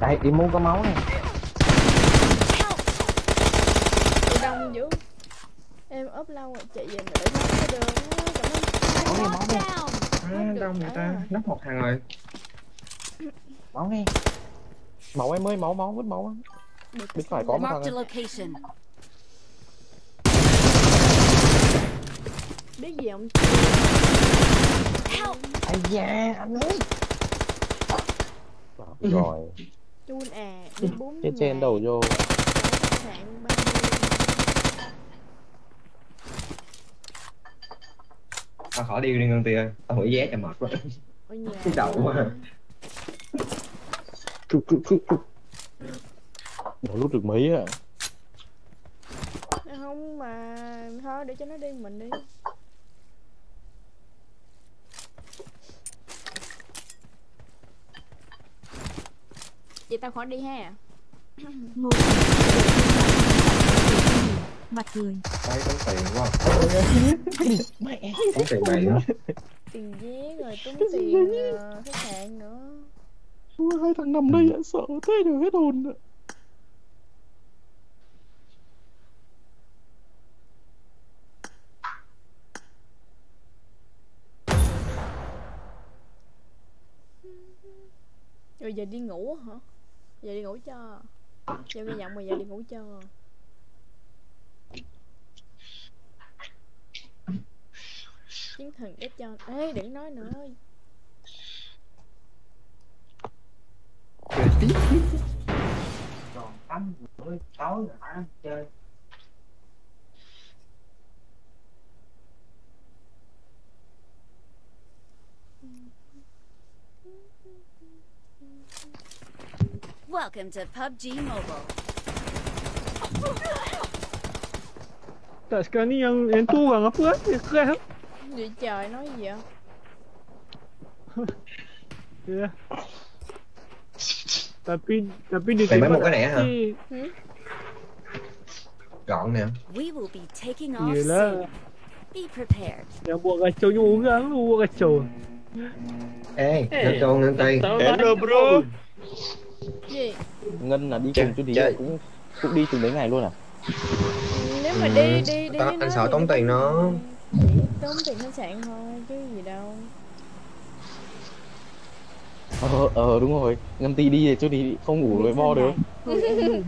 Speaker 10: đây đi muốn có máu này
Speaker 4: Chị đông dữ Em ốp lâu rồi chị về mà để hết cái đường Cảm ơn
Speaker 10: máu đi máu đi.
Speaker 1: À, đâu người ta nắp một thằng rồi.
Speaker 10: Máu đi
Speaker 3: Máu em ơi máu máu vứt máu. Bên phải có một thằng.
Speaker 4: Biết gì không?
Speaker 8: Help!
Speaker 10: ai da anh ơi.
Speaker 3: Rồi.
Speaker 4: Chun à bốn
Speaker 3: trên trên đầu vô.
Speaker 1: À, khỏi đi đi ngân tia tao hủy vé cho mệt quá. Đầu quá
Speaker 10: Cục, cục, cục, cục.
Speaker 3: Nó lút được mấy ạ
Speaker 4: Không mà Thôi để cho nó đi mình đi. Vậy tao khỏi đi ha.
Speaker 5: Ngô Mặt cười
Speaker 1: Đấy, tốn tiền quá. Tốn tiền mày nữa.
Speaker 4: Tiền vé rồi tốn tiền ờ, khách sạn nữa
Speaker 3: hai thằng nằm đây ạ sợ thế rồi hết hồn ạ.
Speaker 4: Rồi giờ đi ngủ hả? Giờ đi ngủ cho. Giờ nghe giọng mà giờ đi ngủ cho. Chiến thần để cho. Ê đừng nói nữa
Speaker 1: chơi tiếp còn tắm rửa tối rồi ăn chơi
Speaker 8: Welcome to PUBG Mobile.
Speaker 10: tak sekarang ni yang yang tu orang apa eh yang crash
Speaker 4: Vậy trời nói gì vậy?
Speaker 10: ya tapi tapi dia
Speaker 1: Mày
Speaker 10: tembak
Speaker 1: một cái này hả? gọn nè
Speaker 8: We will be taking off
Speaker 10: Yelah.
Speaker 8: soon. Be prepared.
Speaker 10: yang buat kacau ni orang lu buat kacau
Speaker 1: ê tô ngân tây
Speaker 10: Hello bro
Speaker 4: Gì?
Speaker 3: Ngân là đi cùng chú
Speaker 1: chơi.
Speaker 3: cũng cũng đi từng đấy ngày luôn à
Speaker 4: Nếu mà đi đi đi
Speaker 1: tao-
Speaker 4: với
Speaker 1: anh
Speaker 4: nó
Speaker 1: sợ tốn
Speaker 4: nó
Speaker 1: tiền nó.
Speaker 4: Tốn tiền khách sạn thôi chứ gì đâu
Speaker 3: Ờ ờ đúng rồi. Ngân Ti đi thì chú Tí không ngủ với bo được.
Speaker 4: Ờ,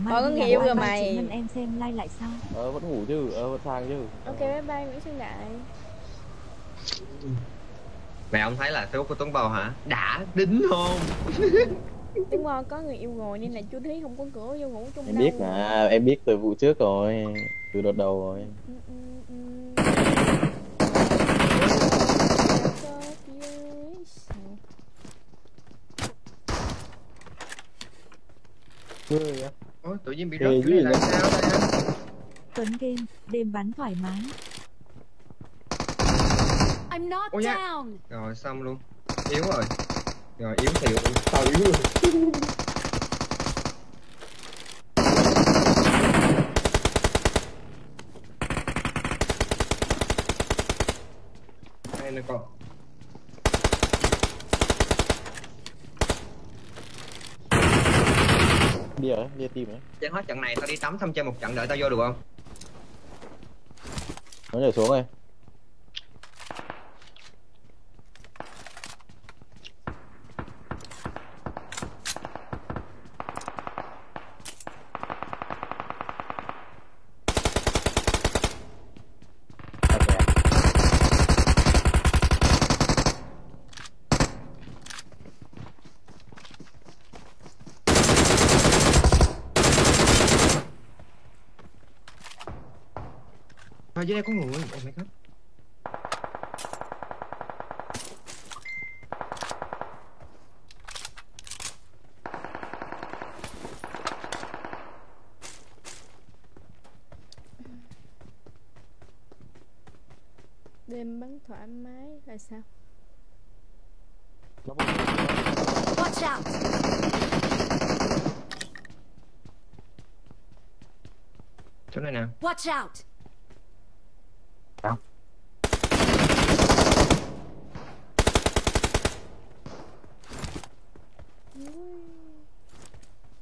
Speaker 4: có
Speaker 5: đi
Speaker 4: người yêu rồi mày.
Speaker 5: Ngân em xem like lại sau.
Speaker 3: Ờ vẫn ngủ chứ. Ờ vẫn sang chứ.
Speaker 4: Ok bye bye Nguyễn Xuân Đại.
Speaker 1: Mày không thấy là facebook của tuấn bao hả? Đã đính không
Speaker 4: Đúng rồi có người yêu rồi nên là chú Thúy không có cửa vô ngủ chung
Speaker 3: Em
Speaker 4: đâu.
Speaker 3: biết mà em biết từ vụ trước rồi Từ đợt đầu rồi
Speaker 4: Ừ, ừ, ừ. Có phía sau.
Speaker 3: Chơi á.
Speaker 1: Ôi tự nhiên bị rớt cái này là sao ta
Speaker 5: Tuấn Game đêm bắn thoải mái.
Speaker 8: I'm
Speaker 1: Oh, yeah.
Speaker 8: down.
Speaker 1: rồi xong luôn. Yếu rồi. Rồi yếu thì tao yếu luôn. Đây nó còn
Speaker 3: Đi ở đi tìm ấy
Speaker 1: chơi hết trận này tao đi tắm xong chơi một trận đợi tao vô được không?
Speaker 3: Nó nhảy xuống rồi
Speaker 1: Thôi dưới đây có người Oh my god
Speaker 4: Đêm bắn thoải mái là sao?
Speaker 8: Watch out!
Speaker 1: Chỗ này nè
Speaker 8: Watch out!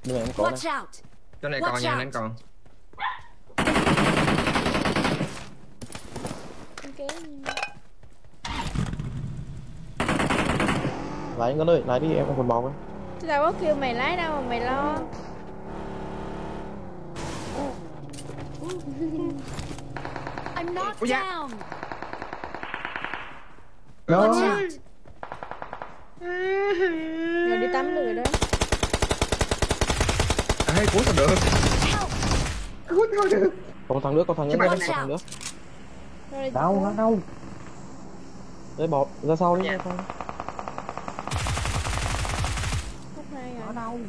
Speaker 3: Nhưng mà em có này
Speaker 8: Watch out!
Speaker 1: chỗ này
Speaker 8: Watch
Speaker 1: còn nha
Speaker 8: out.
Speaker 1: anh còn
Speaker 3: lái anh con ơi lái đi em còn máu ấy
Speaker 4: tao có kêu mày lái đâu mà mày lo
Speaker 8: I'm knocked
Speaker 1: Ôi
Speaker 8: down!
Speaker 10: đó
Speaker 8: Watch out!
Speaker 4: Rồi đi tắm được rồi đó
Speaker 1: Ê, cứu sao được. Cứu sao được.
Speaker 3: Còn thằng nữa còn thằng nữa còn thằng nữa.
Speaker 10: Đâu nó đâu
Speaker 3: đấy bỏ ra sau đi
Speaker 1: Dạ.
Speaker 3: ra sau
Speaker 4: hai rồi
Speaker 10: đâu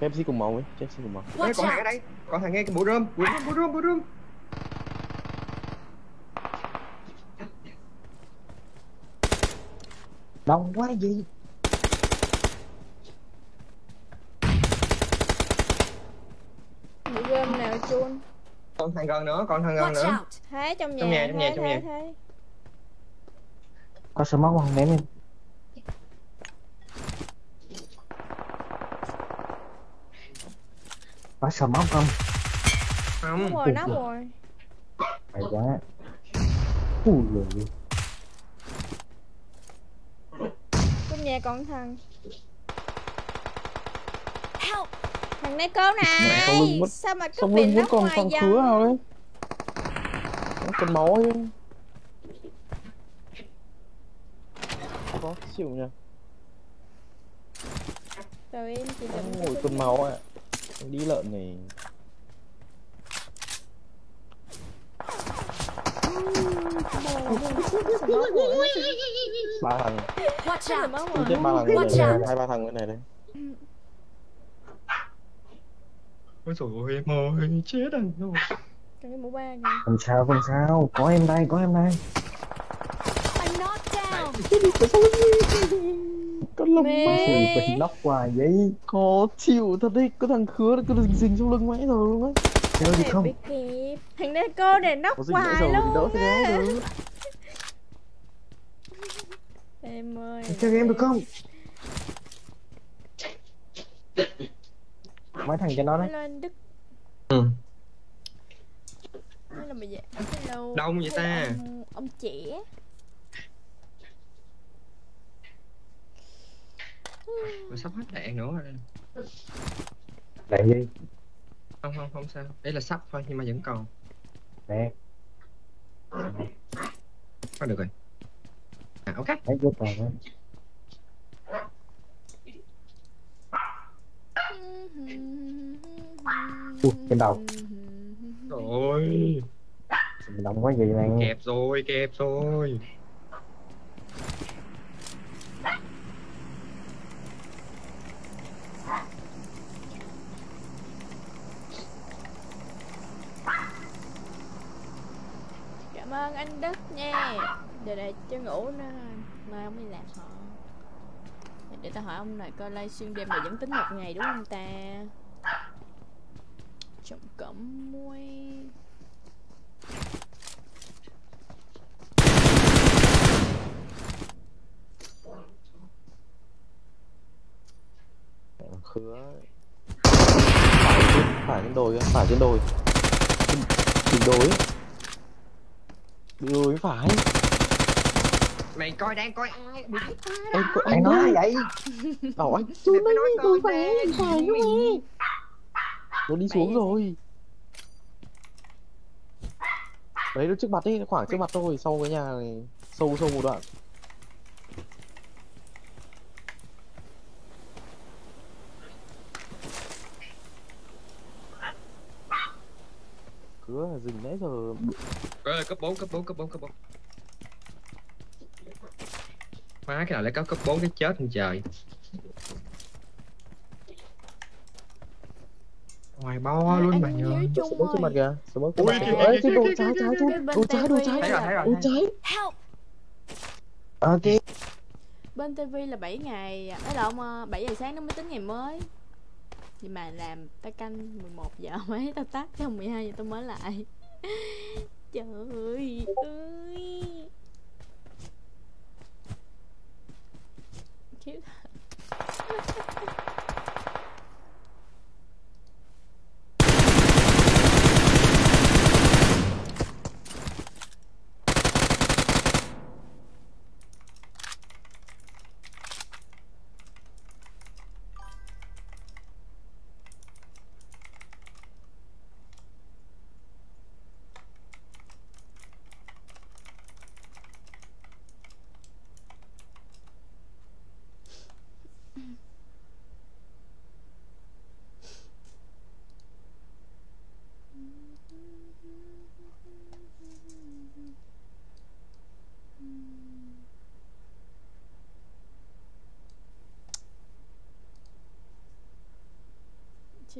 Speaker 3: KFC cùng máu ấy KFC cùng
Speaker 1: Ê,
Speaker 8: Watch
Speaker 1: còn thằng ở đây. Còn thằng nghe cái bụi rơm bụi rơm bụi rơm bụi rơm.
Speaker 10: Đông quá gì
Speaker 4: Bị gom nào chun
Speaker 1: còn thằng gần nữa còn thằng gần nữa!
Speaker 4: Thấy trong nhà
Speaker 1: Trong nhà, trong nhà, trong nhà.
Speaker 10: có móc không? Ném em có móc không
Speaker 1: không.
Speaker 4: Nóc rồi nóc rồi
Speaker 10: hay quá. Ui lười
Speaker 4: Trong nhà còn thằng
Speaker 8: Help!
Speaker 4: Thằng này có
Speaker 3: Mẹ, sau lưng
Speaker 4: này
Speaker 3: mất-
Speaker 4: Sao mà cứ bị nóc
Speaker 3: còn
Speaker 4: dần
Speaker 3: khứa nào đấy nó còn máu ấy. Khó chịu nha
Speaker 4: Rồi em chỉ định
Speaker 3: ngồi con máu ạ. Đi lợn này. Ba thằng. Chết ba thằng hai ba thằng cái này đấy
Speaker 1: ôi trời ơi em ơi chết anh rồi
Speaker 4: cái mũ ba kìa
Speaker 10: không sao không sao. Có em đây có em đây.
Speaker 8: I'm knocked down!
Speaker 3: con lông má
Speaker 10: Gì bị nóc hoài vậy.
Speaker 3: Khó chịu thật đấy. Có thằng khứa nó cứ dính dính trong lưng mãi rồi luôn ấy
Speaker 10: chơi đi
Speaker 4: Này
Speaker 10: không?
Speaker 4: Thằng này cô này nóc
Speaker 3: có
Speaker 4: hoài
Speaker 3: rồi thì đỡ
Speaker 4: luôn á.
Speaker 3: được
Speaker 4: Em ơi
Speaker 10: chơi game được không mấy thằng cho nó đấy.
Speaker 4: Anh Đức.
Speaker 1: Ừ.
Speaker 4: Hello bà dạ Hello.
Speaker 1: Đông vậy ta?
Speaker 4: Hello Ông, ông trẻ.
Speaker 1: Rồi sắp hết đạn nữa rồi.
Speaker 10: lại gì?
Speaker 1: Không không không sao. Đấy là sắp thôi nhưng mà vẫn còn.
Speaker 10: Nè
Speaker 1: có được rồi. À ok.
Speaker 10: Thấy cái còn đó Ui, trên đầu.
Speaker 1: rồi
Speaker 10: mình động quá gì này?
Speaker 1: Kẹp rồi kẹp rồi.
Speaker 4: Cảm ơn anh Đức nha. Giờ này chưa ngủ nữa Mai ông đi làm họ để tao hỏi ông này coi livestream đêm này vẫn tính một ngày đúng không ta? Trọng cẩm muối.
Speaker 3: Khứa phải trên phải trên đồi phải trên đồi. Đỉnh đồi. Ấy. đỉnh đồi phải
Speaker 1: mày coi đang coi ai? Bị
Speaker 10: anh
Speaker 3: anh
Speaker 10: nói vậy?
Speaker 1: Mày
Speaker 3: chú đây
Speaker 1: nói coi
Speaker 3: phải như
Speaker 1: mày?
Speaker 3: vậy nó đi xuống rồi. Đấy nó trước mặt đi nó khoảng trước mặt thôi sau cái nhà này sâu sâu một đoạn. Cứ dừng nãy giờ.
Speaker 1: Rồi, cấp 4, cấp 4, cấp 4, cấp 4 Má cái nào lại có cấp 4 cái chết con trời? Ngoài bo luôn bà nhờ.
Speaker 4: Trung
Speaker 3: smoke trên mặt kìa smoke trên
Speaker 1: Ui,
Speaker 3: mặt
Speaker 1: kìa,
Speaker 3: kìa, cái đồ trái trái
Speaker 4: bên
Speaker 3: đồ trái đồ trái
Speaker 1: thấy rồi thấy rồi
Speaker 3: đồ trái ok.
Speaker 4: Bên TV là 7 ngày ấy lộn ờ, 7 giờ sáng nó mới tính ngày mới. Nhưng mà làm ta canh 11 giờ mấy tao tắt trong 12 giờ tao mới lại. Trời ơi ơi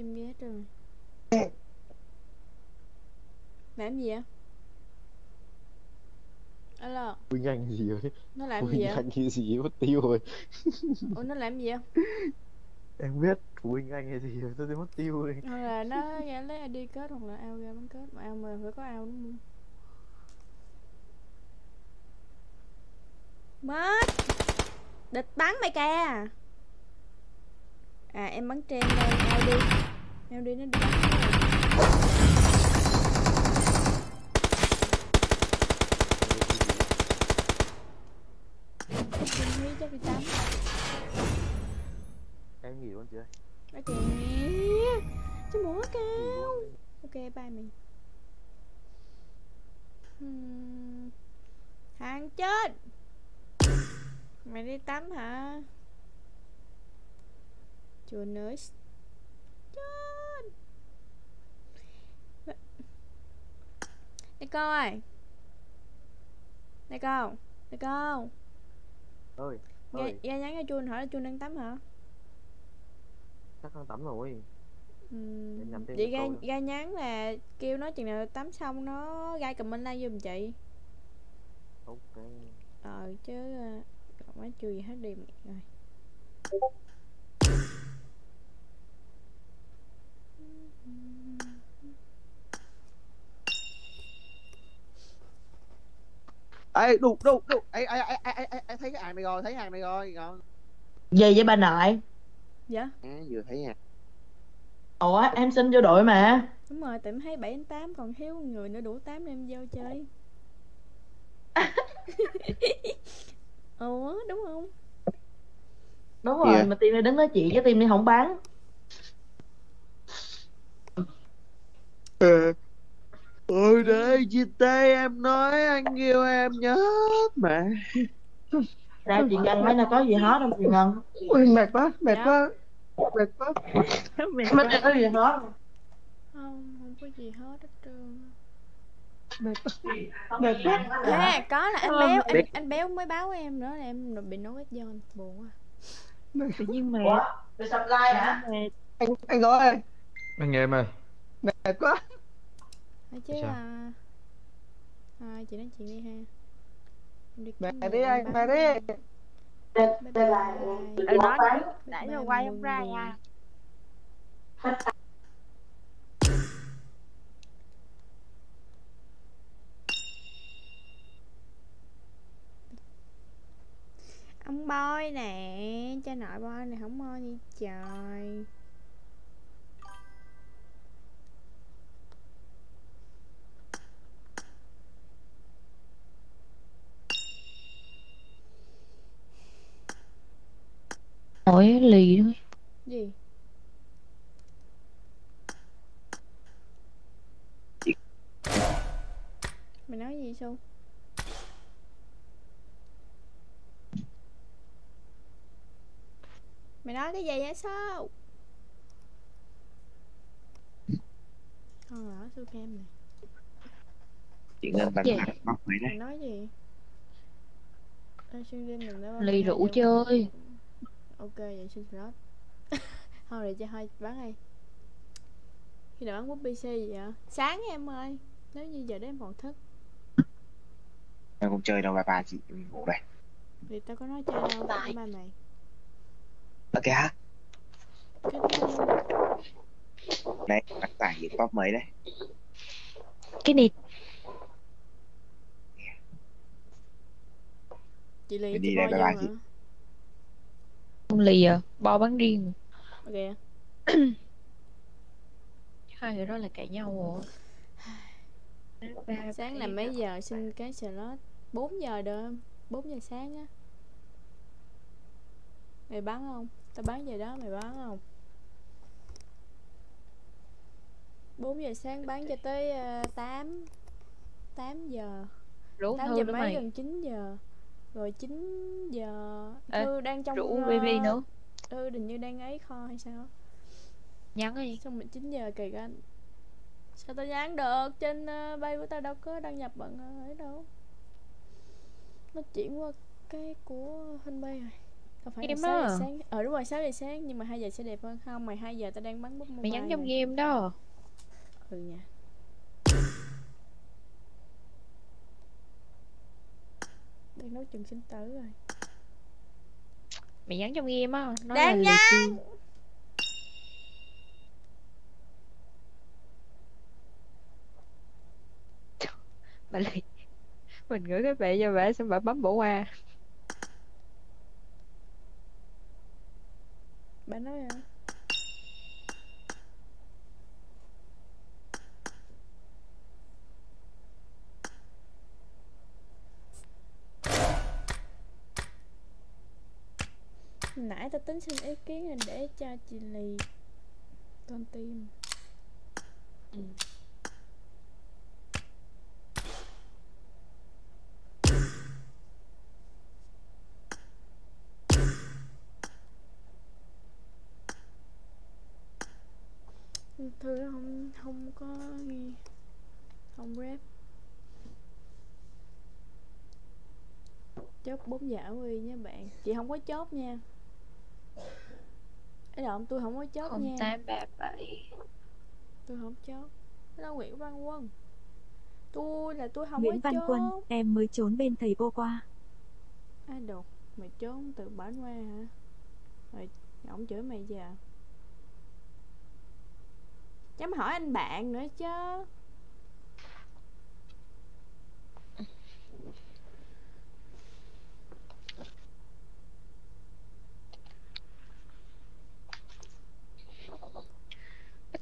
Speaker 4: chim ghét rồi làm gì vậy? Alo.
Speaker 3: Huynh Anh gì rồi
Speaker 4: nó làm gì
Speaker 3: Huynh
Speaker 4: vậy?
Speaker 3: Anh như gì mất tiêu rồi.
Speaker 4: Ủa nó làm gì vậy?
Speaker 3: Em biết Huynh Anh hay gì rồi tôi thấy mất tiêu rồi.
Speaker 4: Hoặc là nó ra lấy ID kết hoặc là ao ra bán kết mà ao mà phải có ao đúng không? Mất. Địch bắn mày kìa. À em bắn trên đây ao đi ao đi nó đi. Chắc đi tắm
Speaker 3: em nghỉ luôn chị ơi.
Speaker 4: Đó kìa Chứ mùa cao Ok bye mình hmm. Thằng chết. Mày đi tắm hả? Chùa nới Chết Đây cô ơi. Đây cô Đây cô.
Speaker 3: Ơi ơi
Speaker 4: ra nhắn cho Chuông hỏi là Chuông đang tắm hả?
Speaker 3: Chắc đang tắm rồi.
Speaker 4: Ừ.
Speaker 3: Tin
Speaker 4: Chị ra, ra nhắn là kêu nó chừng nào tắm xong nó ra comment like giùm chị.
Speaker 3: Ok.
Speaker 4: Ờ chứ ờ, còn má chưa gì hết đi mẹ rồi
Speaker 6: Ê, đu, đu, đu. Ê, ê, ê, ê, ê, ê, thấy cái hàng này rồi, thấy hàng này rồi. ngon.
Speaker 9: Gì vậy bà nội?
Speaker 4: Dạ
Speaker 6: À, vừa thấy hàng.
Speaker 9: Ủa em xin vô đội mà
Speaker 4: đúng rồi em thấy 7 đến 8 còn thiếu người nữa đủ 8 em vô chơi Ủa đúng không
Speaker 9: Đúng rồi
Speaker 6: Dạ.
Speaker 9: mà team này đứng nói chuyện chứ team này không bắn
Speaker 6: Ừ. Ôi đây chia tay em nói anh yêu em nhất mà.
Speaker 9: Ra chị Ngân mấy nay có gì hot không chị Ngân
Speaker 6: Ui mệt quá, mệt
Speaker 4: Dạ.
Speaker 6: quá. Mệt quá.
Speaker 9: Mấy nay có gì hot không
Speaker 4: không không có gì hết hết trơn
Speaker 6: Mệt quá. Mệt quá.
Speaker 4: à có là anh
Speaker 9: Ờ,
Speaker 4: béo anh, anh béo mới báo em nữa là em bị nấu ít giòn buồn quá
Speaker 9: Tự nhiên mệt Bị supply hả
Speaker 6: Anh anh ơi,
Speaker 1: anh em ơi
Speaker 6: mệt quá.
Speaker 4: Thôi chứ
Speaker 1: Sao?
Speaker 4: à, à chị nói chuyện đi ha. Em đi
Speaker 6: đi anh, mệt đi.
Speaker 4: Bye bye.
Speaker 9: Ừ nói Nãy giờ quay không ra nha.
Speaker 4: Ông boy nè cha nội boy này không boy như trời
Speaker 11: Hỏi lì thôi
Speaker 4: gì? Mày nói gì su mày nói cái gì vậy sao con lỡ su kem này.
Speaker 6: Chị Ngân bằng mặt bóc mày đấy.
Speaker 4: mày nói gì? Hai
Speaker 11: rượu chơi
Speaker 4: ok vậy xin slot thôi để cho hơi bán đây khi nào bắn bút PC gì vậy sáng em ơi nếu như giờ đấy em còn thức.
Speaker 12: Em không chơi đâu bye bye chị ngủ đây.
Speaker 4: Thì tao có nói chơi đâu ba mày.
Speaker 12: Ok hả?
Speaker 4: Kết
Speaker 12: đấy bạn giải top mấy đấy.
Speaker 11: Cái này
Speaker 4: chị chị
Speaker 12: đi đây, bye bye chị.
Speaker 11: Lì à bo bán riêng.
Speaker 4: Ok.
Speaker 11: Hai người đó là cãi nhau rồi
Speaker 4: sáng là mấy giờ xin cái slot? 4 giờ đêm 4 giờ sáng á. Mày bán không? Tao bán giờ đó mày bán không? 4 giờ sáng bán cho tới uh, 8 8 giờ.
Speaker 11: Rủ
Speaker 4: 8
Speaker 11: thư
Speaker 4: giờ mấy
Speaker 11: mày.
Speaker 4: gần 9 giờ rồi 9 giờ.
Speaker 11: Ê,
Speaker 4: Thư đang trong
Speaker 11: rủ
Speaker 4: ờ,
Speaker 11: baby nữa.
Speaker 4: Thư hình như đang ấy kho hay sao
Speaker 11: nhắn đi.
Speaker 4: Xong rồi 9 giờ kỳ anh. Sao tao nhắn được? Trên uh, bay của tao đâu có đăng nhập bằng ờ, ấy đâu. Nó chuyển qua cái của hình bay rồi. Tao phải
Speaker 11: Em
Speaker 4: 6 giờ sáng? Ờ đúng rồi 6 giờ sáng nhưng mà 2 giờ sẽ đẹp hơn. Không mày 2 giờ tao đang bắn bút
Speaker 11: mày nhắn trong game đó.
Speaker 4: Ừ nha đang nấu chừng sinh tử rồi.
Speaker 11: Mày nhắn trong game á nó
Speaker 4: Đang
Speaker 11: là lì
Speaker 4: nhắn.
Speaker 11: bà lì mình gửi cái bệ cho bà xong bà bấm bỏ qua.
Speaker 4: Bà nói nãy tao tính xin ý kiến là để cho chị lì con tim. Ừ. Thư không không có ghi, không rep. Chốt bốn giả uy nha bạn. Chị không có chốt nha ấy là tôi không có chốt
Speaker 11: không
Speaker 4: nha.
Speaker 11: tám ba bảy.
Speaker 4: Tôi không chốt đó là Nguyễn Văn Quân. Tôi là tôi không
Speaker 5: Nguyễn
Speaker 4: có
Speaker 5: Văn
Speaker 4: chốt
Speaker 5: Quân, em mới trốn bên thầy vô qua.
Speaker 4: ai đột mày trốn từ bản qua hả? Rồi ổng chửi mày giờ chấm hỏi anh bạn nữa chứ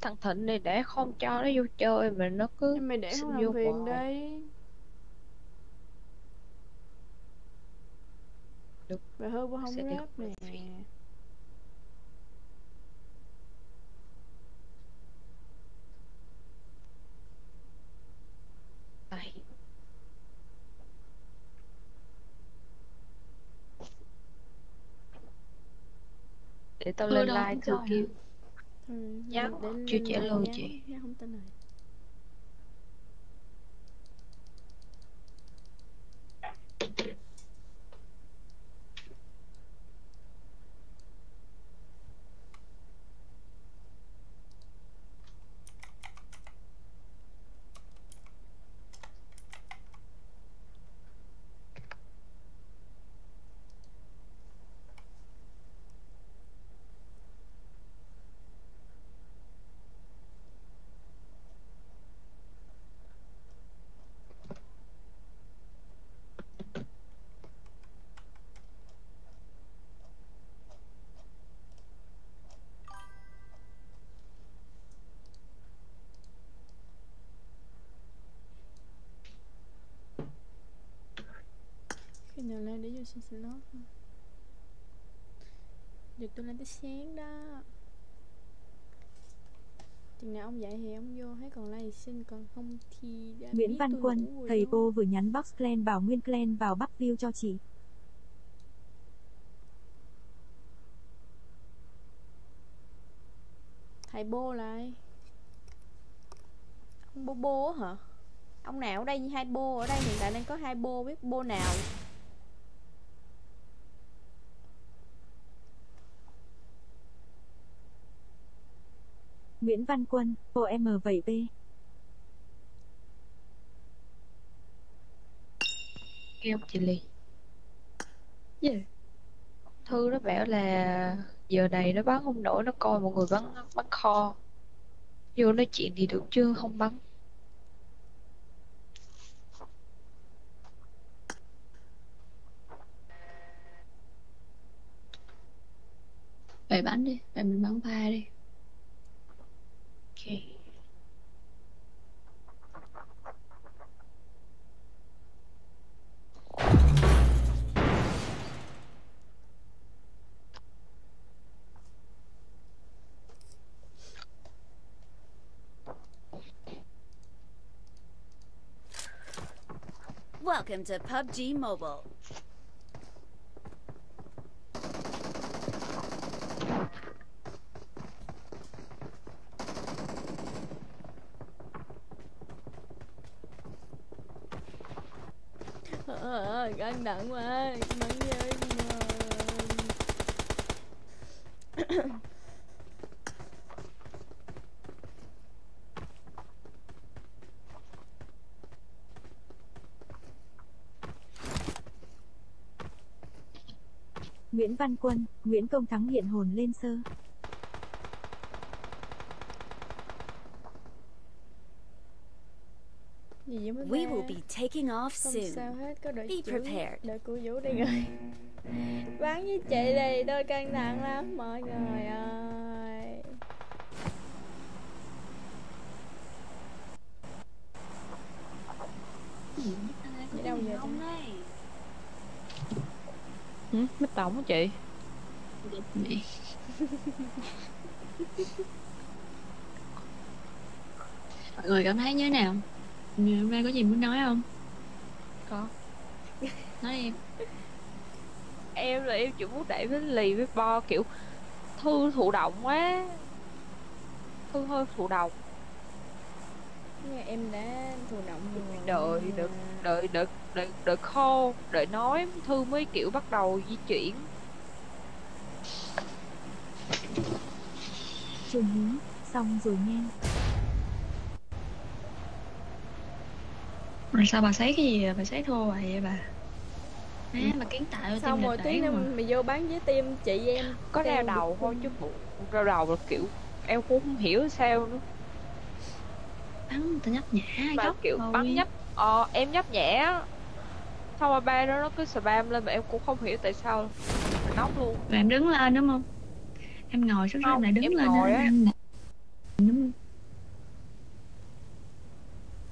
Speaker 11: thằng thịnh này để không cho nó vô chơi mà nó cứ
Speaker 4: nhưng mày để
Speaker 11: xin
Speaker 4: không
Speaker 11: vô
Speaker 4: làm phiền
Speaker 11: hoài.
Speaker 4: đi
Speaker 11: Được.
Speaker 4: Bà hư cũng không
Speaker 11: Sẽ không
Speaker 4: nè
Speaker 11: phiền. Để tao lên like
Speaker 5: cho
Speaker 11: kêu
Speaker 4: ừ,
Speaker 11: Dạ, chưa trả lời chị.
Speaker 4: nhắn không tin rồi nào lên để vô xin slot thôi được tôi lên tới sáng đó. Chừng nào ông dạy thì ông vô hết còn lại xin còn không thì đã
Speaker 5: Nguyễn Văn Quân, thầy cô vừa nhắn box clan bảo Nguyên clan vào bắt view cho chị.
Speaker 4: thầy bô lại. Ông bô bô hả? Ông nào ở đây? Như hai bô ở đây hiện tại đang có hai bô biết bô nào
Speaker 5: Nguyễn Văn Quân, OM7B.
Speaker 11: nghe không chị Ly yeah. Thư nó bảo là giờ này nó bắn không nổi nó coi mọi người bắn bắn kho vô nói chuyện thì được chứ không bắn
Speaker 13: Vậy bắn đi, vậy mình bắn ba đi.
Speaker 11: Ok
Speaker 8: Welcome to PUBG Mobile.
Speaker 4: Căng thẳng quá bắn với
Speaker 5: Nguyễn Văn Quân, Nguyễn Công Thắng hiện hồn lên sơ.
Speaker 4: gì với
Speaker 8: We will be taking off soon.
Speaker 4: sao hết có đợi
Speaker 8: Be
Speaker 4: chữ
Speaker 8: prepared.
Speaker 4: đợi cô vũ đi rồi bán với chị đi tôi căng thẳng lắm mọi người ơi Đi đâu
Speaker 13: đây.
Speaker 11: ừ, mít tổng á chị.
Speaker 13: Mọi người cảm thấy như thế nào? Ngày hôm nay có gì muốn nói không?
Speaker 11: có
Speaker 13: Nói đi em.
Speaker 11: em là em chỉ muốn đẩy với lì với bo kiểu thư thụ động quá thư hơi thụ động
Speaker 4: Nhưng mà em đã thụ động rồi
Speaker 11: đợi đợi đợi đợi đợi đợi khô đợi nói thư mới kiểu bắt đầu di chuyển
Speaker 5: Trường Hú, xong rồi nha.
Speaker 13: Rồi sao bà sấy cái gì à? Bà sấy thô vậy vậy bà? Má mà kiến tạo tim
Speaker 4: rồi tí nữa
Speaker 13: mà.
Speaker 4: mày vô bán với tim chị em
Speaker 11: có
Speaker 4: được
Speaker 11: đầu thôi
Speaker 4: không?
Speaker 11: chứ bộ rao đầu là kiểu em cũng không hiểu sao nữa
Speaker 13: Bắn tao nhấp nhả
Speaker 11: mà
Speaker 13: góc
Speaker 11: kiểu
Speaker 13: thôi.
Speaker 11: bắn nhấp ờ em nhấp nhẹ xong rồi ba đó nó cứ spam lên mà em cũng không hiểu tại sao nóc luôn
Speaker 13: Rồi em đứng lên đúng không? Em ngồi xuống
Speaker 11: Không,
Speaker 13: em lại đứng
Speaker 11: em
Speaker 13: lên
Speaker 11: ngồi
Speaker 13: á,
Speaker 11: á.
Speaker 13: em lại- đúng không?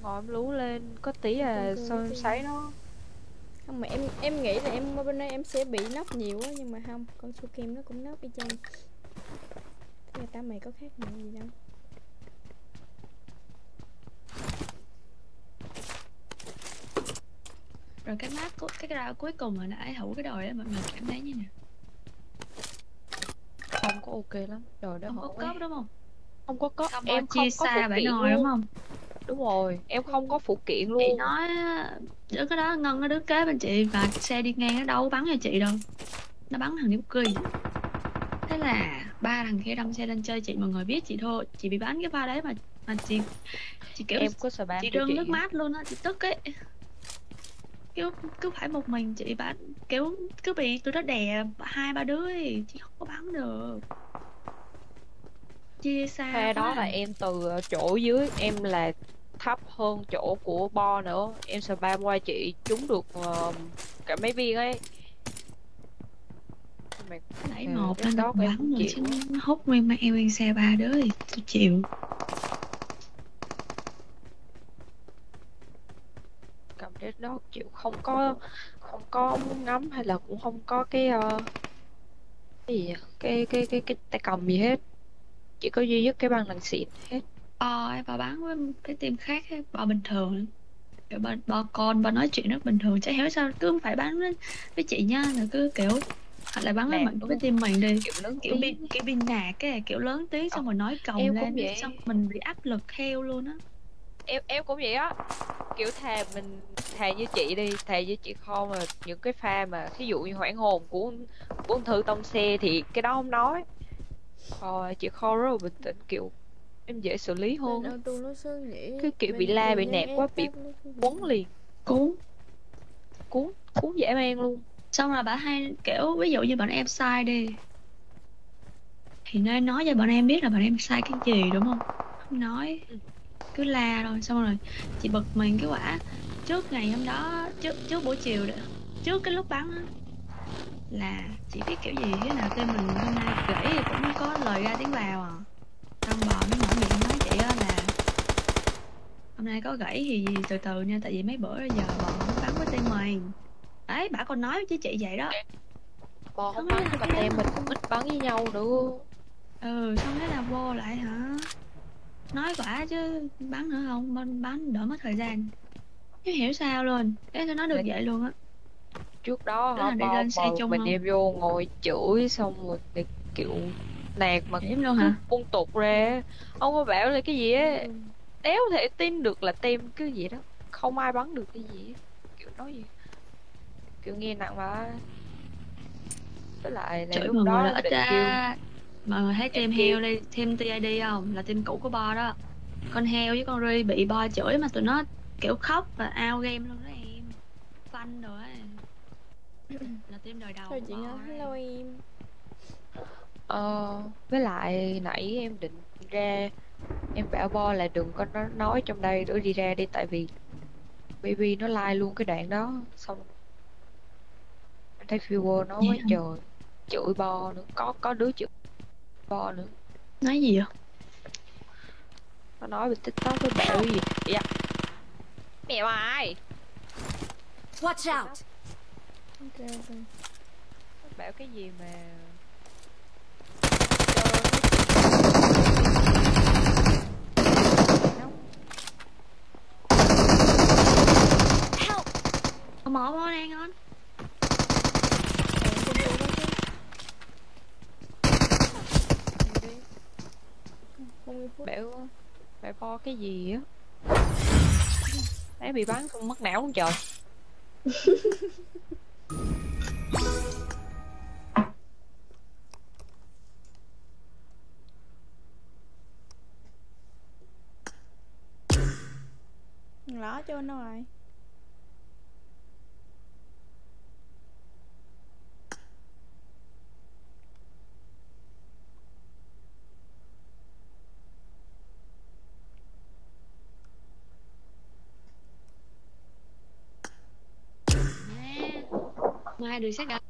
Speaker 11: Ngồi em lú lên. Có tí à
Speaker 4: Cười
Speaker 11: sao em sấy nó?
Speaker 4: Không mà em em nghĩ là em bên đây em sẽ bị nóc nhiều quá nhưng mà không con su kim nó cũng nóc y chang người ta mày có khác nhau gì đâu.
Speaker 13: Rồi cái map của cái round cuối cùng là đã thủ cái đồi đó mọi người cảm thấy như nào?
Speaker 11: không có ok lắm. Rồi đó
Speaker 13: Không có cốp đúng không?
Speaker 11: không có có
Speaker 13: Không
Speaker 11: em không
Speaker 13: chia
Speaker 11: có
Speaker 13: xa bãi nồi đúng không?
Speaker 11: Đúng rồi em không có phụ kiện
Speaker 13: Chị
Speaker 11: luôn.
Speaker 13: nói á, đứa cái đó Ngân nó đứa kế bên chị và xe đi ngang nó đâu bắn cho chị đâu. Nó bắn thằng Điếu Kỳ. Thế là ba thằng kia đâm xe lên chơi chị mọi người biết chị thôi. Chị bị bắn cái pha đấy mà mà chị chị kiểu
Speaker 11: em có spam
Speaker 13: chị
Speaker 11: cho
Speaker 13: rưng
Speaker 11: chị
Speaker 13: nước mắt luôn á chị tức ấy. Kiểu cứ phải một mình chị bắn kiểu cứ bị tụi nó đè hai ba đứa ấy, chị không có bắn được. Chia xa
Speaker 11: đó là em từ chỗ dưới em là thấp hơn chỗ của bo nữa. Em spam qua chị trúng được ờ, cả mấy viên ấy. Mày-
Speaker 13: đẩy
Speaker 11: Ừ,
Speaker 13: một
Speaker 11: cái
Speaker 13: lên
Speaker 11: đó em
Speaker 13: bắn rồi chứ nó hút nguyên mang nguyên xe ba đứa thì tôi chịu.
Speaker 11: Cầm đến đó chịu không có không có muốn ngắm hay là cũng không có cái ờ, cái gì vậy? cái cái cái cái tay cầm gì hết. Chỉ có duy nhất cái băng đằng xịn hết
Speaker 13: bò em vào bắn với cái team khác ấy, bò bình thường. Kiểu bò, bò con bò nói chuyện rất bình thường chả hiểu sao cứ phải bắn với, với chị nha rồi cứ kiểu hoặc là bắn với mình với team mình đi.
Speaker 11: kiểu lớn
Speaker 13: kiểu bị kiểu bị nạt cái kiểu lớn tiếng xong rồi nói còng
Speaker 11: em cũng
Speaker 13: lên
Speaker 11: vậy.
Speaker 13: xong mình bị áp lực theo luôn á.
Speaker 11: Em em cũng vậy á. Kiểu thà mình thà như chị đi thà như chị kho mà những cái pha mà ví dụ như hoảng hồn của của ông thư tông xe thì cái đó không nói. Rồi chị kho rất là bình tĩnh kiểu em dễ xử lý hơn cái kiểu bị la bị nẹt quá bị
Speaker 4: cứ
Speaker 11: cuốn liền.
Speaker 13: Cuốn.
Speaker 11: Cuốn cuốn dễ mang luôn.
Speaker 13: Xong rồi bà hay kiểu ví dụ như bọn em sai đi thì nên nói cho bọn em biết là bọn em sai cái gì đúng không? Không nói. Cứ la rồi xong rồi chị bực mình cái quả. Trước ngày hôm đó trước trước buổi chiều đó, trước cái lúc bắn á là chị biết kiểu gì? Thế nào tên mình hôm nay gãy cũng có lời ra tiếng vào à trong bò nó mở miệng nói chị á là hôm nay có gãy thì từ từ nha tại vì mấy bữa giờ bò nó bắn với tên mình đấy bà còn nói với chị vậy đó.
Speaker 11: Bò không
Speaker 13: Không
Speaker 11: bắn mà tem mình cũng ít bắn với nhau nữa.
Speaker 13: Ừ xong thế là vô lại hả? Nói quả chứ bắn nữa không? Bắn, bắn đỡ mất thời gian. Không hiểu sao luôn. Cái tôi nói được vậy luôn á.
Speaker 11: trước đó
Speaker 13: Tức
Speaker 11: họ
Speaker 13: đi
Speaker 11: bò bò mình
Speaker 13: không?
Speaker 11: em vô ngồi chửi xong rồi kiểu nạt mà
Speaker 13: Em luôn hả?
Speaker 11: buông tục ra ông có bảo là cái gì á đéo thể tin được là tem cái gì đó. Không ai bắn được cái gì á. kiểu nói gì? Kiểu nghe nặng mà. Với lại là
Speaker 13: chửi
Speaker 11: lúc đó
Speaker 13: là
Speaker 11: định kêu
Speaker 13: ra mọi người thấy team heo đi team TID không? Là team cũ của bo đó. Con heo với con ri bị bo chửi mà tụi nó kiểu khóc và out game luôn đó em. Fun rồi ấy là team đời đầu
Speaker 4: thôi chị nói hello em
Speaker 11: Ờ, với lại nãy em định ra em bảo bo là đừng có nói, nói trong đây nữa đi ra đi tại vì baby nó like luôn cái đoạn đó. Xong em thấy viewer nó quá trời chửi bo nữa. Có có đứa chửi bo nữa.
Speaker 13: Nói gì vậy?
Speaker 11: Nó nói về tiktok với bảo gì? Dạ. Mẹ mày
Speaker 8: Watch out!
Speaker 4: ok ok
Speaker 11: nó bảo cái gì mà
Speaker 13: Ông mỏ bo đang ngon
Speaker 11: bảo bảo bo cái gì á? Nãy bị bắn xong mất não luôn trời?
Speaker 4: Ló cho nó rồi
Speaker 13: được xét gặp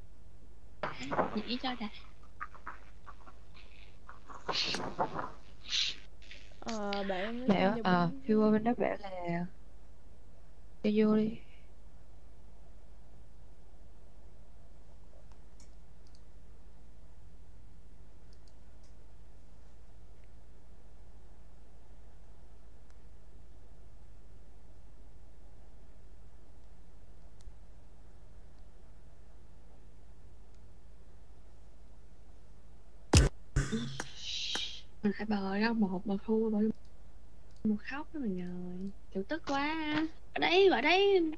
Speaker 13: nhảy cho đã.
Speaker 4: Ờ bạn
Speaker 11: bảo ờ viewer bên đó bảo là cho vô đi
Speaker 13: bờ ra một bờ thu bờ một khóc đó mình ơi kiểu tức quá ở đấy ở đấy.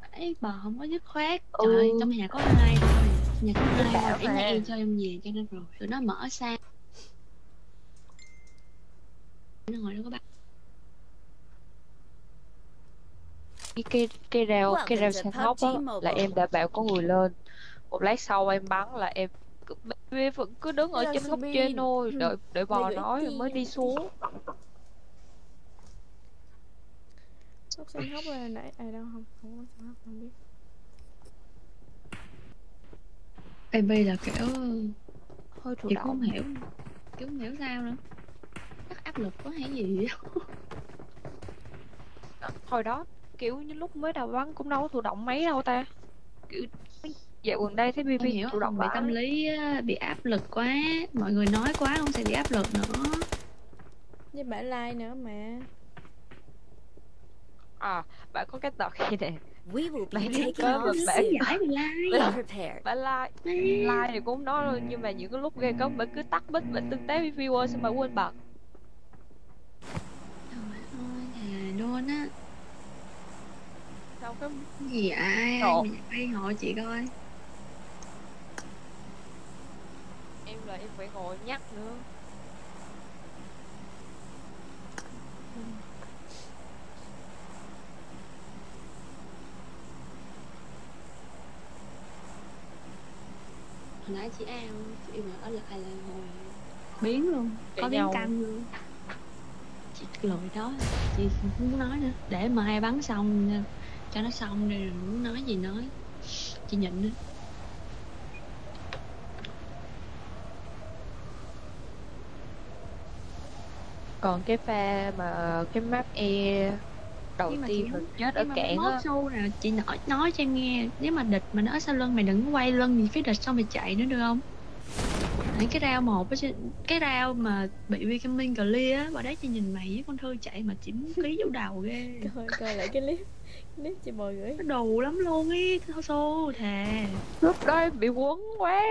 Speaker 13: Ở đấy bờ không có dứt khoát. Trời ơi, trong nhà có hai thôi nhà có hai
Speaker 11: mà.
Speaker 13: nhà em chơi em về cho nên rồi tụi nó mở xa. Nó ngồi đó có bắt
Speaker 11: cái cây cây rau cây rau
Speaker 8: Welcome to
Speaker 11: xanh hóc á là em đã bảo có người lên. Một lát sau em bắn là em baby vẫn cứ đứng ở trên góc trên thôi
Speaker 4: Ừ.
Speaker 11: đợi đợi bò nói rồi mới đi xuống.
Speaker 4: Tóc xanh hốc rồi nãy ai đâu không không có xanh hốc không biết.
Speaker 13: Baby là kiểu
Speaker 11: hơi thụ
Speaker 13: cũng không
Speaker 11: động.
Speaker 13: hiểu. Kiểu không hiểu sao nữa. Chắc áp lực quá hay gì á
Speaker 11: hồi đó kiểu như lúc mới đầu bắn cũng đâu có thụ động mấy đâu ta. Kiểu dạo gần đây thấy baby
Speaker 13: hiểu
Speaker 11: thụ động
Speaker 13: không? Bị tâm lý á, bị áp lực quá. Mọi người nói quá không sẽ bị áp lực nữa.
Speaker 4: Với bạn like nữa mà.
Speaker 11: À bạn có cái tật khi nè?
Speaker 8: We will be taking on
Speaker 11: mà
Speaker 13: giải like.
Speaker 11: Bạn like. Like thì cũng nói rồi nhưng mà những cái lúc ghê cấm bạn cứ tắt bích bạn tương tế với viewer xong bạn quên bật.
Speaker 13: Trời ơi, thề luôn á.
Speaker 11: Xong cái
Speaker 13: gì ai ai hội chị coi
Speaker 11: là em phải ngồi nhắc nữa.
Speaker 13: Hồi nãy chị ao chị nhỏ là hay là ngồi biến luôn có biến căng luôn. Chị lội đó chị không muốn nói nữa. Để mà hai bắn xong cho nó xong rồi muốn nói gì nói. Chị nhịn nữa
Speaker 11: còn cái pha mà cái map e đầu
Speaker 13: Nhưng
Speaker 11: tiên
Speaker 13: không-
Speaker 11: chết ở
Speaker 13: mốt
Speaker 11: á
Speaker 13: nè chị nói, nói cho em nghe. Nếu mà địch mà nó ở sau lưng mày đừng có quay lưng gì phía địch xong mày chạy nữa được không? Nãy cái rau một á chứ- cái rau mà bị Vitamin clear á bà đấy chị nhìn mày với con thư chạy mà chỉ muốn ký vô đầu ghê.
Speaker 4: Coi coi lại cái clip clip chị bồi gửi.
Speaker 13: Nó đồ lắm luôn ý thô xô thề.
Speaker 11: Lúc đó em bị quấn quá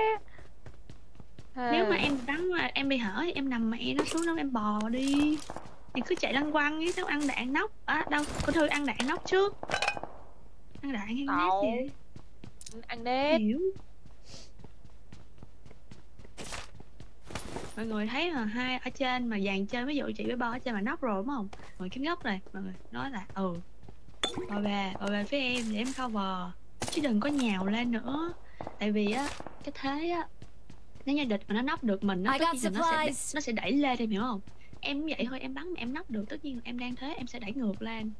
Speaker 11: Thề.
Speaker 13: nếu mà em đánh mà em bị hở thì em nằm mẹ nó xuống đó em bò đi. Em cứ chạy lăn quăng ấy tao ăn đạn nóc. À đâu con thư ăn đạn nóc trước. Ăn đạn hay nét gì?
Speaker 11: Ăn nết
Speaker 13: hiểu. Mọi người thấy mà hai ở trên mà dàn chơi ví dụ chị với bo ở trên mà nóc rồi đúng không? Ngồi kiếm góc này. Mọi người nói là ừ. Bò về bò về phía em để em cover. Chứ đừng có nhào lên nữa. Tại vì á cái thế á nếu như địch mà nó nóc được mình nó tất nhiên là nó sẽ nó sẽ đẩy lên em hiểu không? Em cũng vậy thôi em bắn mà em nóc được tất nhiên là em đang thế em sẽ đẩy ngược lên.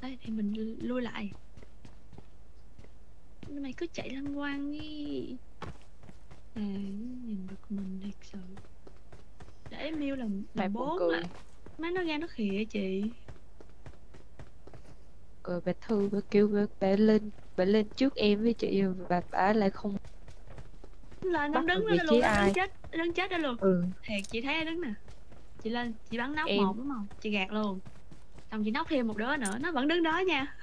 Speaker 13: Đây thì mình lui lại. Mày cứ chạy lăn quăng đi. À nhìn được mình thiệt sự. Để
Speaker 11: Mày
Speaker 13: làm
Speaker 11: buồn
Speaker 13: bốn á má nó ra nó khịa chị.
Speaker 11: Rồi bà thư bà kêu bà, bà lên bà lên trước em với chị bà bà lại không
Speaker 13: lên
Speaker 11: Bắt
Speaker 13: nó đứng
Speaker 11: vị
Speaker 13: luôn nó đứng chết nó đứng chết đó luôn.
Speaker 11: Ừ.
Speaker 13: Thiệt chị thấy đứng nè? Chị lên chị bắn nóc
Speaker 11: Em-
Speaker 13: một đúng không? Chị gạt luôn. Xong chị nóc thêm một đứa nữa nó vẫn đứng đó nha.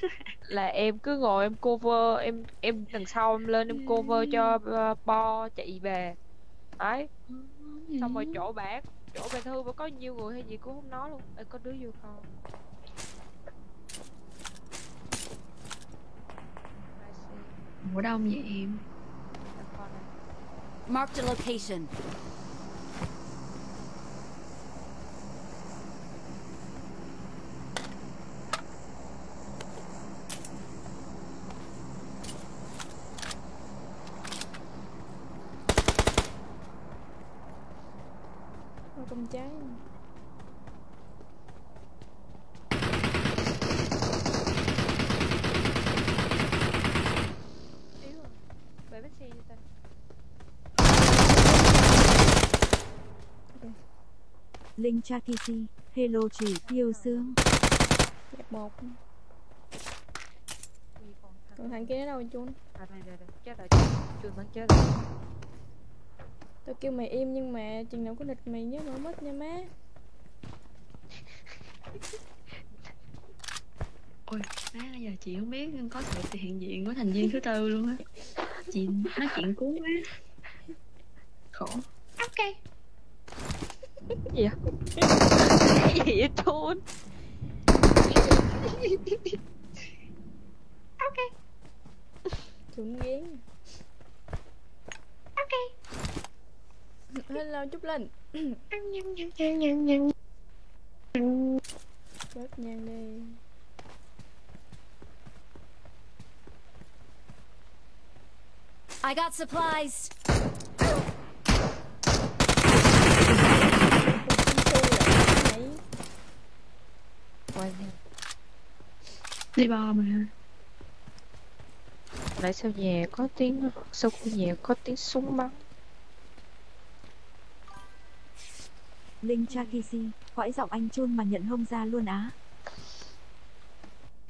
Speaker 11: Là em cứ ngồi em cover em em đằng sau em lên em cover cho uh, bo chị về. Đấy. Xong rồi chỗ bạn chỗ bà thư có nhiều người hay gì cũng không nói luôn. Ê, có đứa vô không
Speaker 13: mùa đông vậy em
Speaker 8: Marked a location.
Speaker 4: Ôi, con
Speaker 5: Linh Chakisi, Hello chị yêu sương.
Speaker 4: đẹp một còn thằng kia nó đâu chun
Speaker 11: à đây đây đây. Chết rồi chưa bắn chết rồi.
Speaker 4: Tao kêu mày im nhưng mà chừng nào có địch mày nhớ mở mất nha má.
Speaker 13: Ôi má giờ chị không biết có sự hiện diện của thành viên thứ tư luôn á. Chị nói chuyện cuốn quá. Khổ. Ok
Speaker 11: gì vậy? Cái gì vậy trôn
Speaker 4: Trúng ghén
Speaker 13: ok.
Speaker 4: Hello Trúc Linh Bớt nhang đi.
Speaker 8: I got supplies.
Speaker 11: Quay đi.
Speaker 13: Đi bo mà.
Speaker 11: Lại sau nhà có tiếng sau khu nhà có tiếng súng bắn.
Speaker 5: Linh Chakisi, cõi giọng anh chun mà nhận hông ra luôn á.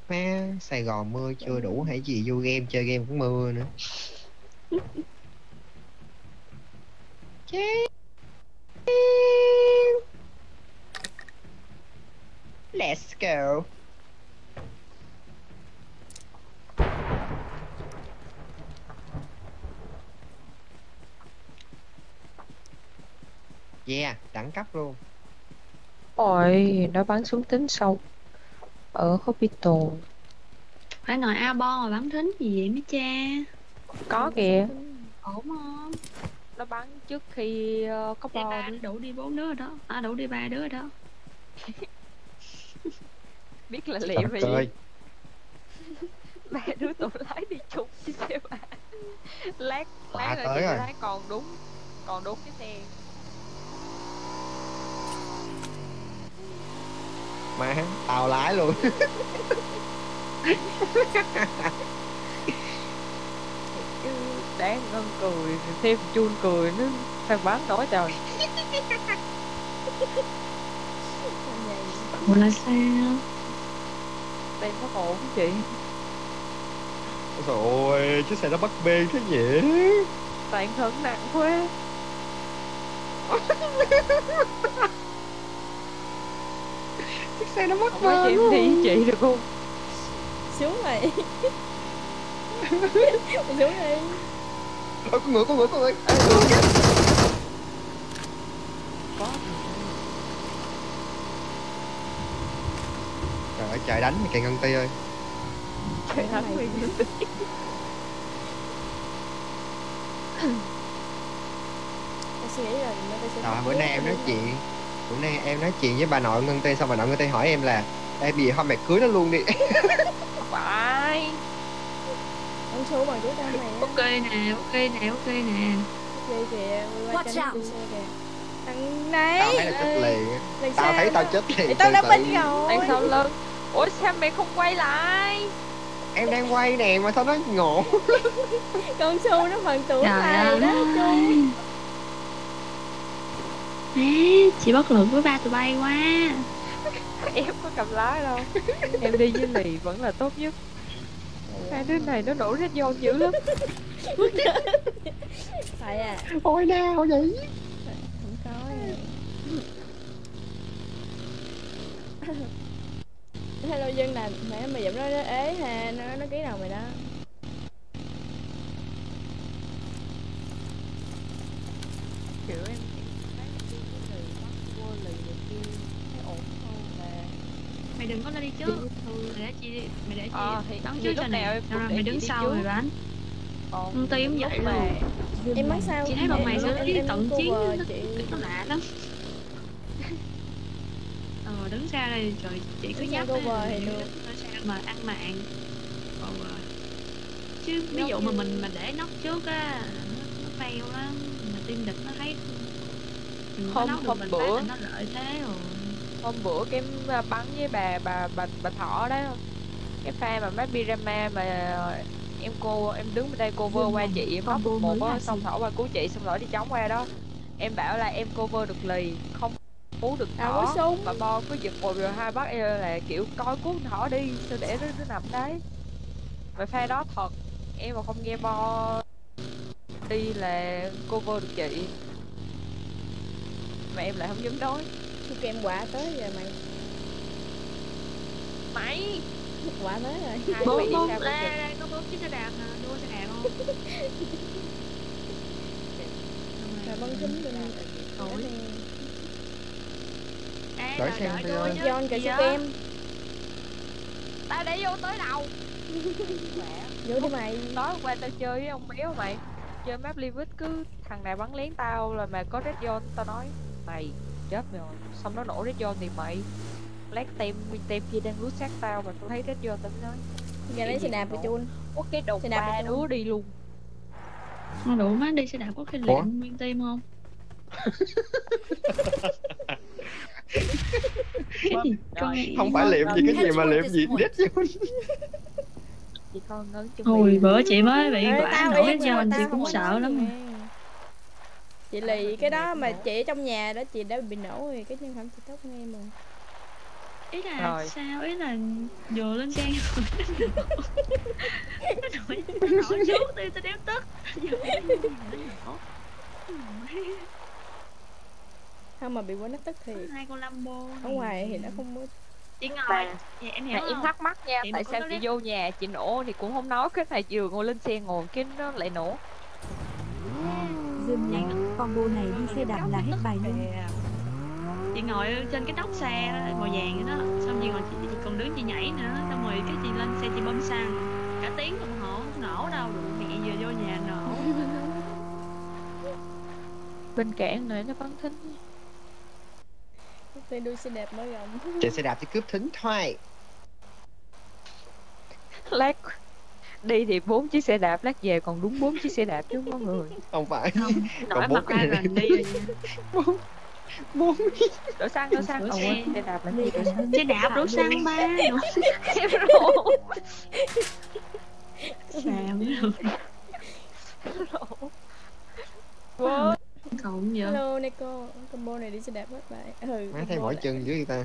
Speaker 1: Má, Sài Gòn mưa chưa đủ hay gì vô game chơi game cũng mưa nữa. Chết. Let's go. Yeah, đẳng cấp luôn.
Speaker 11: Ôi nó bắn súng tính sâu. Ở hospital.
Speaker 13: Phải ngồi ao bo mà bắn thính gì vậy mấy cha?
Speaker 11: Có kìa.
Speaker 13: Ổn không?
Speaker 11: Nó bắn trước khi ờ, có
Speaker 13: Đi
Speaker 11: bo
Speaker 13: ba
Speaker 11: nữa.
Speaker 13: đủ đi bốn đứa rồi đó. À đủ đi ba đứa rồi đó
Speaker 11: biết là
Speaker 1: Trời
Speaker 11: gì ba đứa tổ lái đi chung với xe ba. Lát lát
Speaker 1: tới
Speaker 11: chị
Speaker 1: rồi.
Speaker 11: thấy còn đúng còn đúng cái xe.
Speaker 1: Má tao lái luôn.
Speaker 11: Chứ đáng ngân cười thêm chun cười nó phải bán nói trời
Speaker 13: Ủa là sao?
Speaker 11: Đây nó ổn chị?
Speaker 1: Ôi ôi chiếc xe nó bắt bê thế nhỉ?
Speaker 11: Toàn thân nặng quá.
Speaker 1: Chiếc xe nó bắt
Speaker 11: không có cho em đi chị được không?
Speaker 4: Xuống mày mày xuống đi
Speaker 1: Ôi, con ngựa con ngựa con ngựa trời ơi trời đánh mày kìa ngân ti ơi.
Speaker 11: Trời đánh
Speaker 4: nghĩ rồi mai tao sẽ
Speaker 1: Trời
Speaker 4: bắt
Speaker 1: bữa nay em nói chuyện Bữa nay em nói chuyện với bà nội Ngân Tê Xong bà nội Ngân Tê hỏi em là Ê bây giờ thôi mày cưới nó luôn đi.
Speaker 11: Phải.
Speaker 4: Ông số bằng tao mày á.
Speaker 13: Ok nè ok nè ok nè.
Speaker 4: Ghê kìa, qua
Speaker 8: Watch
Speaker 4: cho nó xe kìa. Thằng
Speaker 1: Tao
Speaker 4: này
Speaker 1: thấy là chết liền.
Speaker 4: Lần
Speaker 1: Tao thấy tao chết liền
Speaker 4: Thì tao đã binh rồi.
Speaker 11: Đằng sau lưng ủa sao mày không quay lại?
Speaker 1: Em đang quay nè mà sao nó ngộ?
Speaker 4: Con su nó bằng tuổi
Speaker 13: Trời
Speaker 4: mày đó Chu
Speaker 13: Ê, chị bất lực với ba tụi bay quá.
Speaker 11: Em có cầm lái đâu. Em đi với lì vẫn là tốt nhất. Hai đứa này nó nổ red zone dữ lắm.
Speaker 4: Phải à.
Speaker 1: Ôi nào vậy.
Speaker 4: Không có. à Hello dân nè, mẹ mày giọng nó nó ế ha, nó nó ký đầu mày đó.
Speaker 11: Kiểu em thấy đi với lì bắt vô lì này kia thấy ổn hơn là
Speaker 13: Mày đừng có lên đi trước. Mày để chị mày để chị
Speaker 11: Ờ, thì- thì
Speaker 13: trước cho
Speaker 11: nào
Speaker 13: rồi mày đứng
Speaker 11: đi
Speaker 13: sau mày bắn
Speaker 11: còn
Speaker 13: Công ty cũng vậy
Speaker 11: mà.
Speaker 13: luôn
Speaker 4: Em bắn sao?
Speaker 13: Chị thấy bọn mày
Speaker 4: em
Speaker 13: cận
Speaker 4: cover
Speaker 13: chiến nó lạ lắm Ờ đứng xa đây trời
Speaker 4: xa
Speaker 13: á,
Speaker 4: cover thì được.
Speaker 13: xa mà ăn mạng. Còn ờ, chứ ví dụ mà mình mà để nóc trước á nó, nó fail lắm mà team địch nó thấy mình có
Speaker 11: Hôm- hôm bữa-
Speaker 13: nó lợi thế rồi.
Speaker 11: hôm bữa cái em bắn với bà bà bà bà thỏ đó cái pha mà mấy pirama mà em cô em đứng bên đây cover
Speaker 5: Dương
Speaker 11: qua chị em
Speaker 5: combo
Speaker 11: một á xong thỏ qua cứu chị xong rồi đi chống qua đó. Em bảo là em cover được lì không cứu được
Speaker 4: Tao
Speaker 11: thỏ
Speaker 4: có súng.
Speaker 11: mà bo cứ giật một rồi hai bắt em là kiểu coi cứu thỏ đi sao để nó, nó nằm đấy. Mà pha đó thật em mà không nghe bo đi là cover được chị. Mà em lại không dám nói.
Speaker 4: Chú kem quả tới giờ mày.
Speaker 11: Mày!
Speaker 4: Quả tới rồi.
Speaker 11: Hai
Speaker 13: bốn
Speaker 11: mày đi
Speaker 13: bốn đây có bốn chiếc xe đạp nè đua xe đạp không?
Speaker 4: Rồi bắn súng cho nên
Speaker 13: Ủa?
Speaker 1: Đợi đi
Speaker 13: đua
Speaker 1: ơi.
Speaker 13: chứ
Speaker 4: John kìa kem
Speaker 11: tao để vô tới đầu.
Speaker 4: Vô đi mày.
Speaker 11: Tối hôm qua tao chơi với ông béo mày. Chơi map Livit cứ thằng nào bắn lén tao là mà có red zone tao nói mày chết mày rồi. Xong nó nổ red zone thì mày lát tem tem kia đang lút sát tao mà tao thấy red zone tao mới nói.
Speaker 4: Giờ lấy xe đạp của chun.
Speaker 11: Có cái đầu
Speaker 4: Xe đạp
Speaker 11: ba đứa đi luôn.
Speaker 13: Không đủ má đi xe đạp có khi
Speaker 1: Ủa?
Speaker 13: liệm nguyên team không? gì? Con nghĩ
Speaker 1: Không phải liệm gì cái gì mà liệm gì đít chứ.
Speaker 11: Chị con ngấn chuẩn
Speaker 13: bữa chị mới bị
Speaker 4: Ê,
Speaker 13: quả
Speaker 4: tao
Speaker 13: nổ
Speaker 4: yên
Speaker 13: hết
Speaker 4: nhưng mà
Speaker 13: trơn chị cũng sợ lắm.
Speaker 4: Chị lì cái đó mà chị ở trong nhà đó chị đã bị nổ rồi cái nhân phẩm chị tốt em rồi
Speaker 13: ý là
Speaker 11: Rồi.
Speaker 13: sao? Ý là vừa lên xe rồi nó nổi nó nổi trước đi tôi đéo tức nó
Speaker 4: không mà bị quá nó tức thì
Speaker 13: hai con Lambo
Speaker 4: ở ngoài thì nó không
Speaker 13: chị ngồi thì em hiểu
Speaker 11: mà em thắc mắc nha
Speaker 13: Chị
Speaker 11: tại sao chị vô nhà chị nổ thì cũng không nói cái này vừa ngồi lên xe ngồi cái nó lại nổ.
Speaker 5: Dương nhạc, combo này đi xe đạp là hết bài luôn.
Speaker 13: chị ngồi trên cái nóc xe đó, màu vàng đó. Xong chị ngồi chị, chị còn đứng chị nhảy nữa. Xong rồi cái chị lên xe chị bơm xăng. Cả tiếng đồng hồ không nổ đâu. Đủ mẹ vừa vô nhà nổ.
Speaker 11: Bên cảng này nó bắn thính
Speaker 4: tên đuôi xe đạp mở rộng
Speaker 1: Chạy xe đạp thì cướp thính thoại
Speaker 11: lát đi thì bốn chiếc xe đạp lát về còn đúng bốn chiếc xe đạp chứ không có người
Speaker 1: không phải còn bốn
Speaker 13: mặt
Speaker 1: cái
Speaker 13: gần đi rồi nha
Speaker 1: bốn
Speaker 11: đổ xăng đổ xăng
Speaker 13: Đổ xe.
Speaker 11: xe đạp là gì đổ xăng
Speaker 13: xe đạp đổ xăng ba
Speaker 11: Em rộ.
Speaker 13: xàm
Speaker 11: Wow.
Speaker 13: Cộng vậy
Speaker 4: hello Nico combo này đi xe đạp hết bạn. Ừ
Speaker 1: má thấy mỏi chân dưới người ta.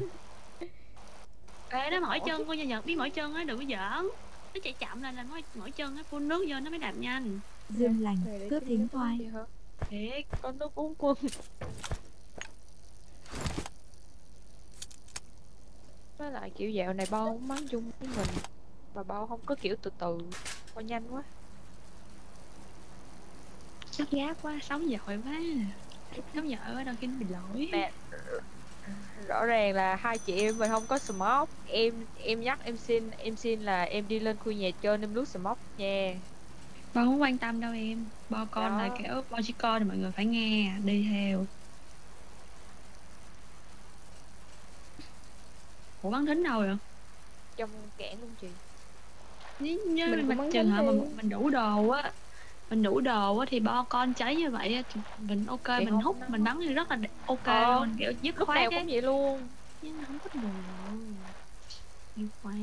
Speaker 13: Ê nó mỏi chân cô nha Nhật biết mỏi chân á đừng có giỡn. Nó chạy chậm là là mỏi mỏi chân á phun nước vô nó mới đạp nhanh.
Speaker 5: Dương lành, cướp thính toai.
Speaker 13: thiệt.
Speaker 11: Con nước uống quân. Với lại kiểu dạo này bao không mắng chung với mình mà bao không có kiểu từ từ. Bao nhanh quá
Speaker 13: sắp gáp quá sống giỏi quá. Sống giỏi quá đôi khi nó bị lỗi.
Speaker 11: Nè rõ ràng là hai chị em mình không có smoke. Em em nhắc em xin em xin là em đi lên khu nhà chơi em lướt smoke nha.
Speaker 13: Bao không quan tâm đâu em. Bao con
Speaker 11: Đó.
Speaker 13: là kiểu Bao chỉ con thì mọi người phải nghe Đi theo. Ủa bắn thính đâu vậy?
Speaker 11: trong kẽn luôn chị.
Speaker 13: Nếu như
Speaker 4: Mình
Speaker 13: mình,
Speaker 4: bắn thính
Speaker 13: hợp mà mình đủ đồ á Mình đủ đồ á thì bo con cháy như vậy á thì Mình ok
Speaker 11: Thì
Speaker 13: mình hút mình bắn thì rất là ok
Speaker 11: Ờ,
Speaker 13: luôn Kiểu dứt
Speaker 11: lúc
Speaker 13: khoát
Speaker 11: nào
Speaker 13: á.
Speaker 11: cũng vậy luôn.
Speaker 13: Nhưng không có đồ. Dứt khoát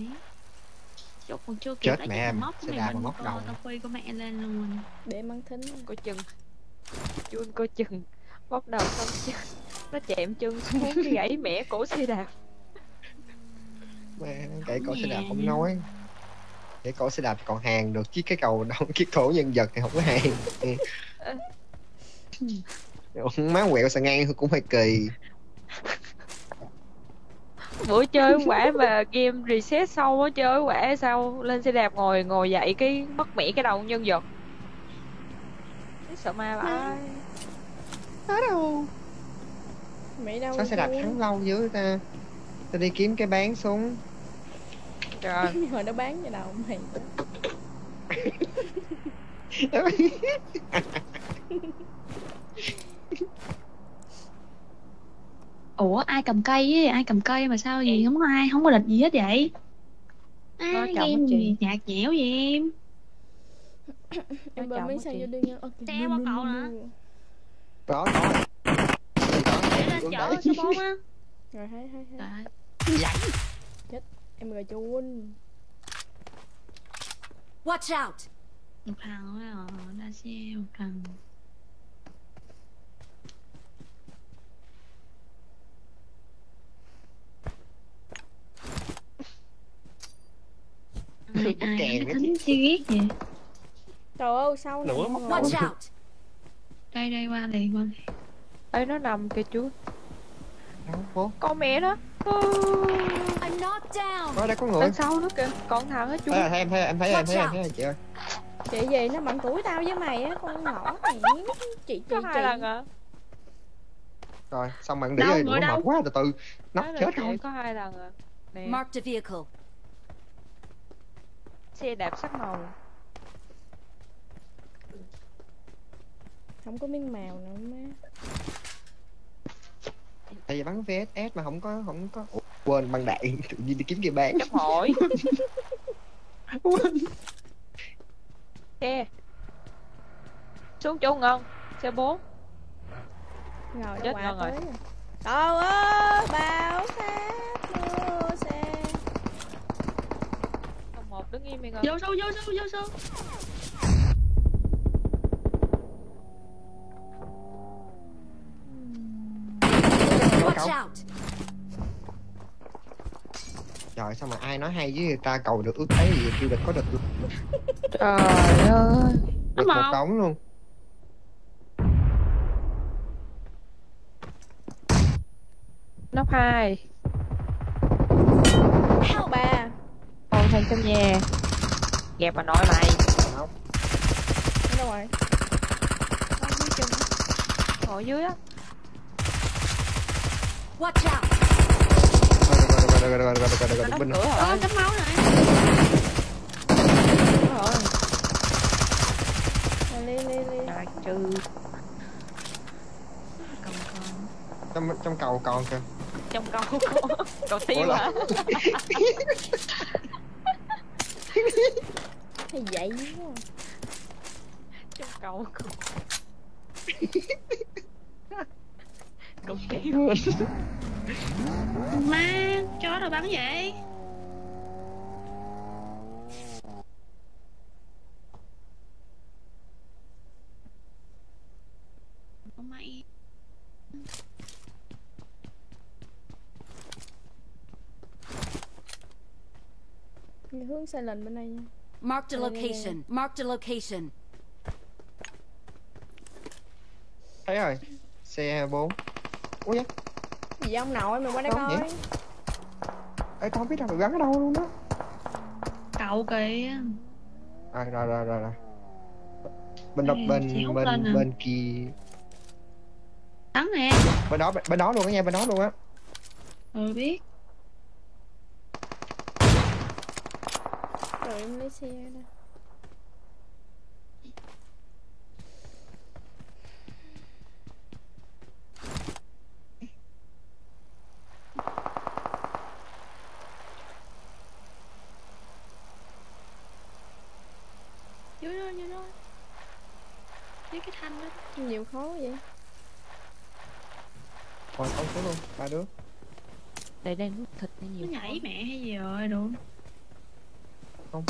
Speaker 13: Chốt còn chưa kịp
Speaker 1: Chết mẹ em,
Speaker 13: móc
Speaker 1: xe
Speaker 13: này
Speaker 1: đạp móc đầu.
Speaker 13: tao phi của mẹ lên luôn.
Speaker 4: Để mang thính
Speaker 11: coi chừng. Chun coi chừng. Bóc đầu xong chứ. Nó chạm chân xuống cái gãy mẻ cổ xe đạp.
Speaker 1: Má, cái cổ xe đạp không nói cái cổ xe đạp còn hàng được chứ cái cầu đâu cái cổ nhân vật thì không có hàng. Má quẹo xà ngang cũng hơi kỳ.
Speaker 11: Bữa chơi quả mà game reset sau á chơi quả sau lên xe đạp ngồi ngồi dậy cái mất mẻ cái đầu nhân vật. Thấy sợ ma vãi
Speaker 1: ở đâu?
Speaker 4: Mỹ đâu
Speaker 1: sao xe đạp thắng lâu dữ ta? Ta đi kiếm cái bán xuống
Speaker 11: trời
Speaker 4: nhưng mà nó bán cho đâu mày
Speaker 13: Ủa ai cầm cây ấy, ai cầm cây mà sao gì? Không có ai không có địch gì hết vậy? Ai
Speaker 11: Nói chậm
Speaker 13: game gì? nhạt nhẽo vậy em.
Speaker 4: Em bơm miếng
Speaker 11: á
Speaker 4: xăng vô đi nha. Ok,
Speaker 13: Xe qua cậu nè.
Speaker 1: có có.
Speaker 13: Để lên
Speaker 1: đấy.
Speaker 13: số 4 á.
Speaker 4: Rồi hay hay hay Em rồi chun
Speaker 8: Watch out!
Speaker 13: một thằng thôi à đa xe một thằng. Ai ai thính chi ghét vậy?
Speaker 4: Trời ơi
Speaker 1: mất
Speaker 4: ngồi.
Speaker 8: Watch out!
Speaker 13: đây đây qua liền qua liền
Speaker 11: ấy nó nằm kìa chú. Con mẹ nó
Speaker 8: I'm knocked down!
Speaker 1: có đây có người?
Speaker 11: Đằng sau nó kìa còn thằng á chú?
Speaker 1: À, thấy em thấy em thấy em thấy em thấy chị ơi.
Speaker 4: Chị gì? Nó bằng tuổi tao với mày á con nhỏ này. Chị chị
Speaker 11: có hai lần
Speaker 4: chị
Speaker 11: à?
Speaker 1: Rồi xong bạn đi có
Speaker 13: đâu?
Speaker 1: mệt quá từ từ. Nó chết rồi.
Speaker 11: chị có hai lần à? Nè.
Speaker 8: Marked a vehicle.
Speaker 11: xe đạp sắc màu.
Speaker 4: Không có miếng màu nữa má
Speaker 1: tại vì bắn VSS mà không có không có. Ủa, quên băng đạn tự nhiên đi kiếm kia bán.
Speaker 11: Chấp hỏi.
Speaker 1: Quên.
Speaker 11: Xe. Xuống chỗ ngân xe 4
Speaker 4: ngồi
Speaker 11: Chết ngon
Speaker 4: quạ
Speaker 11: rồi.
Speaker 4: trời ơi báo sát mưa xe.
Speaker 11: Một đứng im đi ngân
Speaker 13: vô sâu vô sâu vô sâu
Speaker 1: Cậu
Speaker 8: out!
Speaker 1: trời sao mà ai nói hay với người ta cầu được ước thấy gì kêu địch có địch được
Speaker 11: trời ơi.
Speaker 1: Được
Speaker 13: Nó
Speaker 1: một cống luôn.
Speaker 11: Nóc hai.
Speaker 4: Ba.
Speaker 11: Còn thằng trong nhà. Gẹp mà nói mày.
Speaker 1: Đâu?
Speaker 4: nó đâu rồi
Speaker 11: Ngồi dưới á.
Speaker 8: Watch out.
Speaker 1: Rồi rồi rồi rồi rồi rồi rồi rồi
Speaker 11: bên
Speaker 13: này.
Speaker 11: Ờ
Speaker 13: cánh máu này.
Speaker 11: Rồi.
Speaker 4: Đi đi đi.
Speaker 11: À trừ.
Speaker 13: Còn còn.
Speaker 1: Trong trong cầu còn kìa.
Speaker 11: Trong cầu cầu tiêu hả?
Speaker 4: Cái vậy quá.
Speaker 11: Trong cầu còn cũng kỳ
Speaker 13: Má, chó đâu bắn vậy? Không mày
Speaker 4: hướng bên đây nha
Speaker 8: Marked a
Speaker 4: Đây, đây, đây.
Speaker 8: location. Marked a location.
Speaker 1: thấy rồi xe 4 ui da
Speaker 4: gì ông nội mày qua đây
Speaker 1: vậy?
Speaker 4: coi.
Speaker 1: Ê, tao không biết đâu mày bắn ở đâu luôn đó.
Speaker 13: Cậu kìa.
Speaker 1: À, rồi rồi rồi rồi bên đó bên bên
Speaker 13: à.
Speaker 1: bên kia.
Speaker 13: Bắn nè.
Speaker 1: Bên đó bên đó luôn á nha bên đó luôn á.
Speaker 13: Ừ biết.
Speaker 4: Rồi em lấy xe ra
Speaker 13: Dưới đó, dưới đó Dưới cái thanh đó
Speaker 4: nhiều khó vậy.
Speaker 1: Còn không xuống luôn ba đứa.
Speaker 11: Đây đang hút thịt hay
Speaker 13: Nó
Speaker 11: nhiều
Speaker 13: nhảy mẹ hay gì rồi đồ
Speaker 1: không?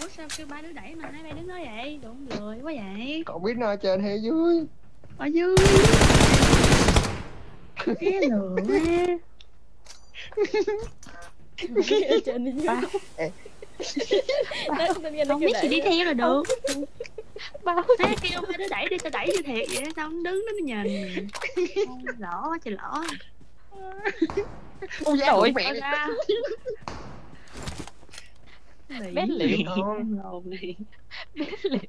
Speaker 13: Ủa sao kêu ba đứa đẩy mà hai ba đứng đó vậy? Đồ không lười quá vậy.
Speaker 1: Cậu biết nó ở trên hay dưới?
Speaker 13: Ở dưới
Speaker 4: Nó tên nghe nó
Speaker 13: Không biết thì đi theo là được. Bao Thế kêu ba đứa đẩy đi tao đẩy cho thiệt vậy. Sao không đứng đó nó nhìn. Ôi, Lỡ quá trời lỡ
Speaker 1: Ôi,
Speaker 13: Tội
Speaker 1: mẹ.
Speaker 13: tao ra.
Speaker 11: Bét liệu.
Speaker 13: Lồn liền
Speaker 11: Bét liệu.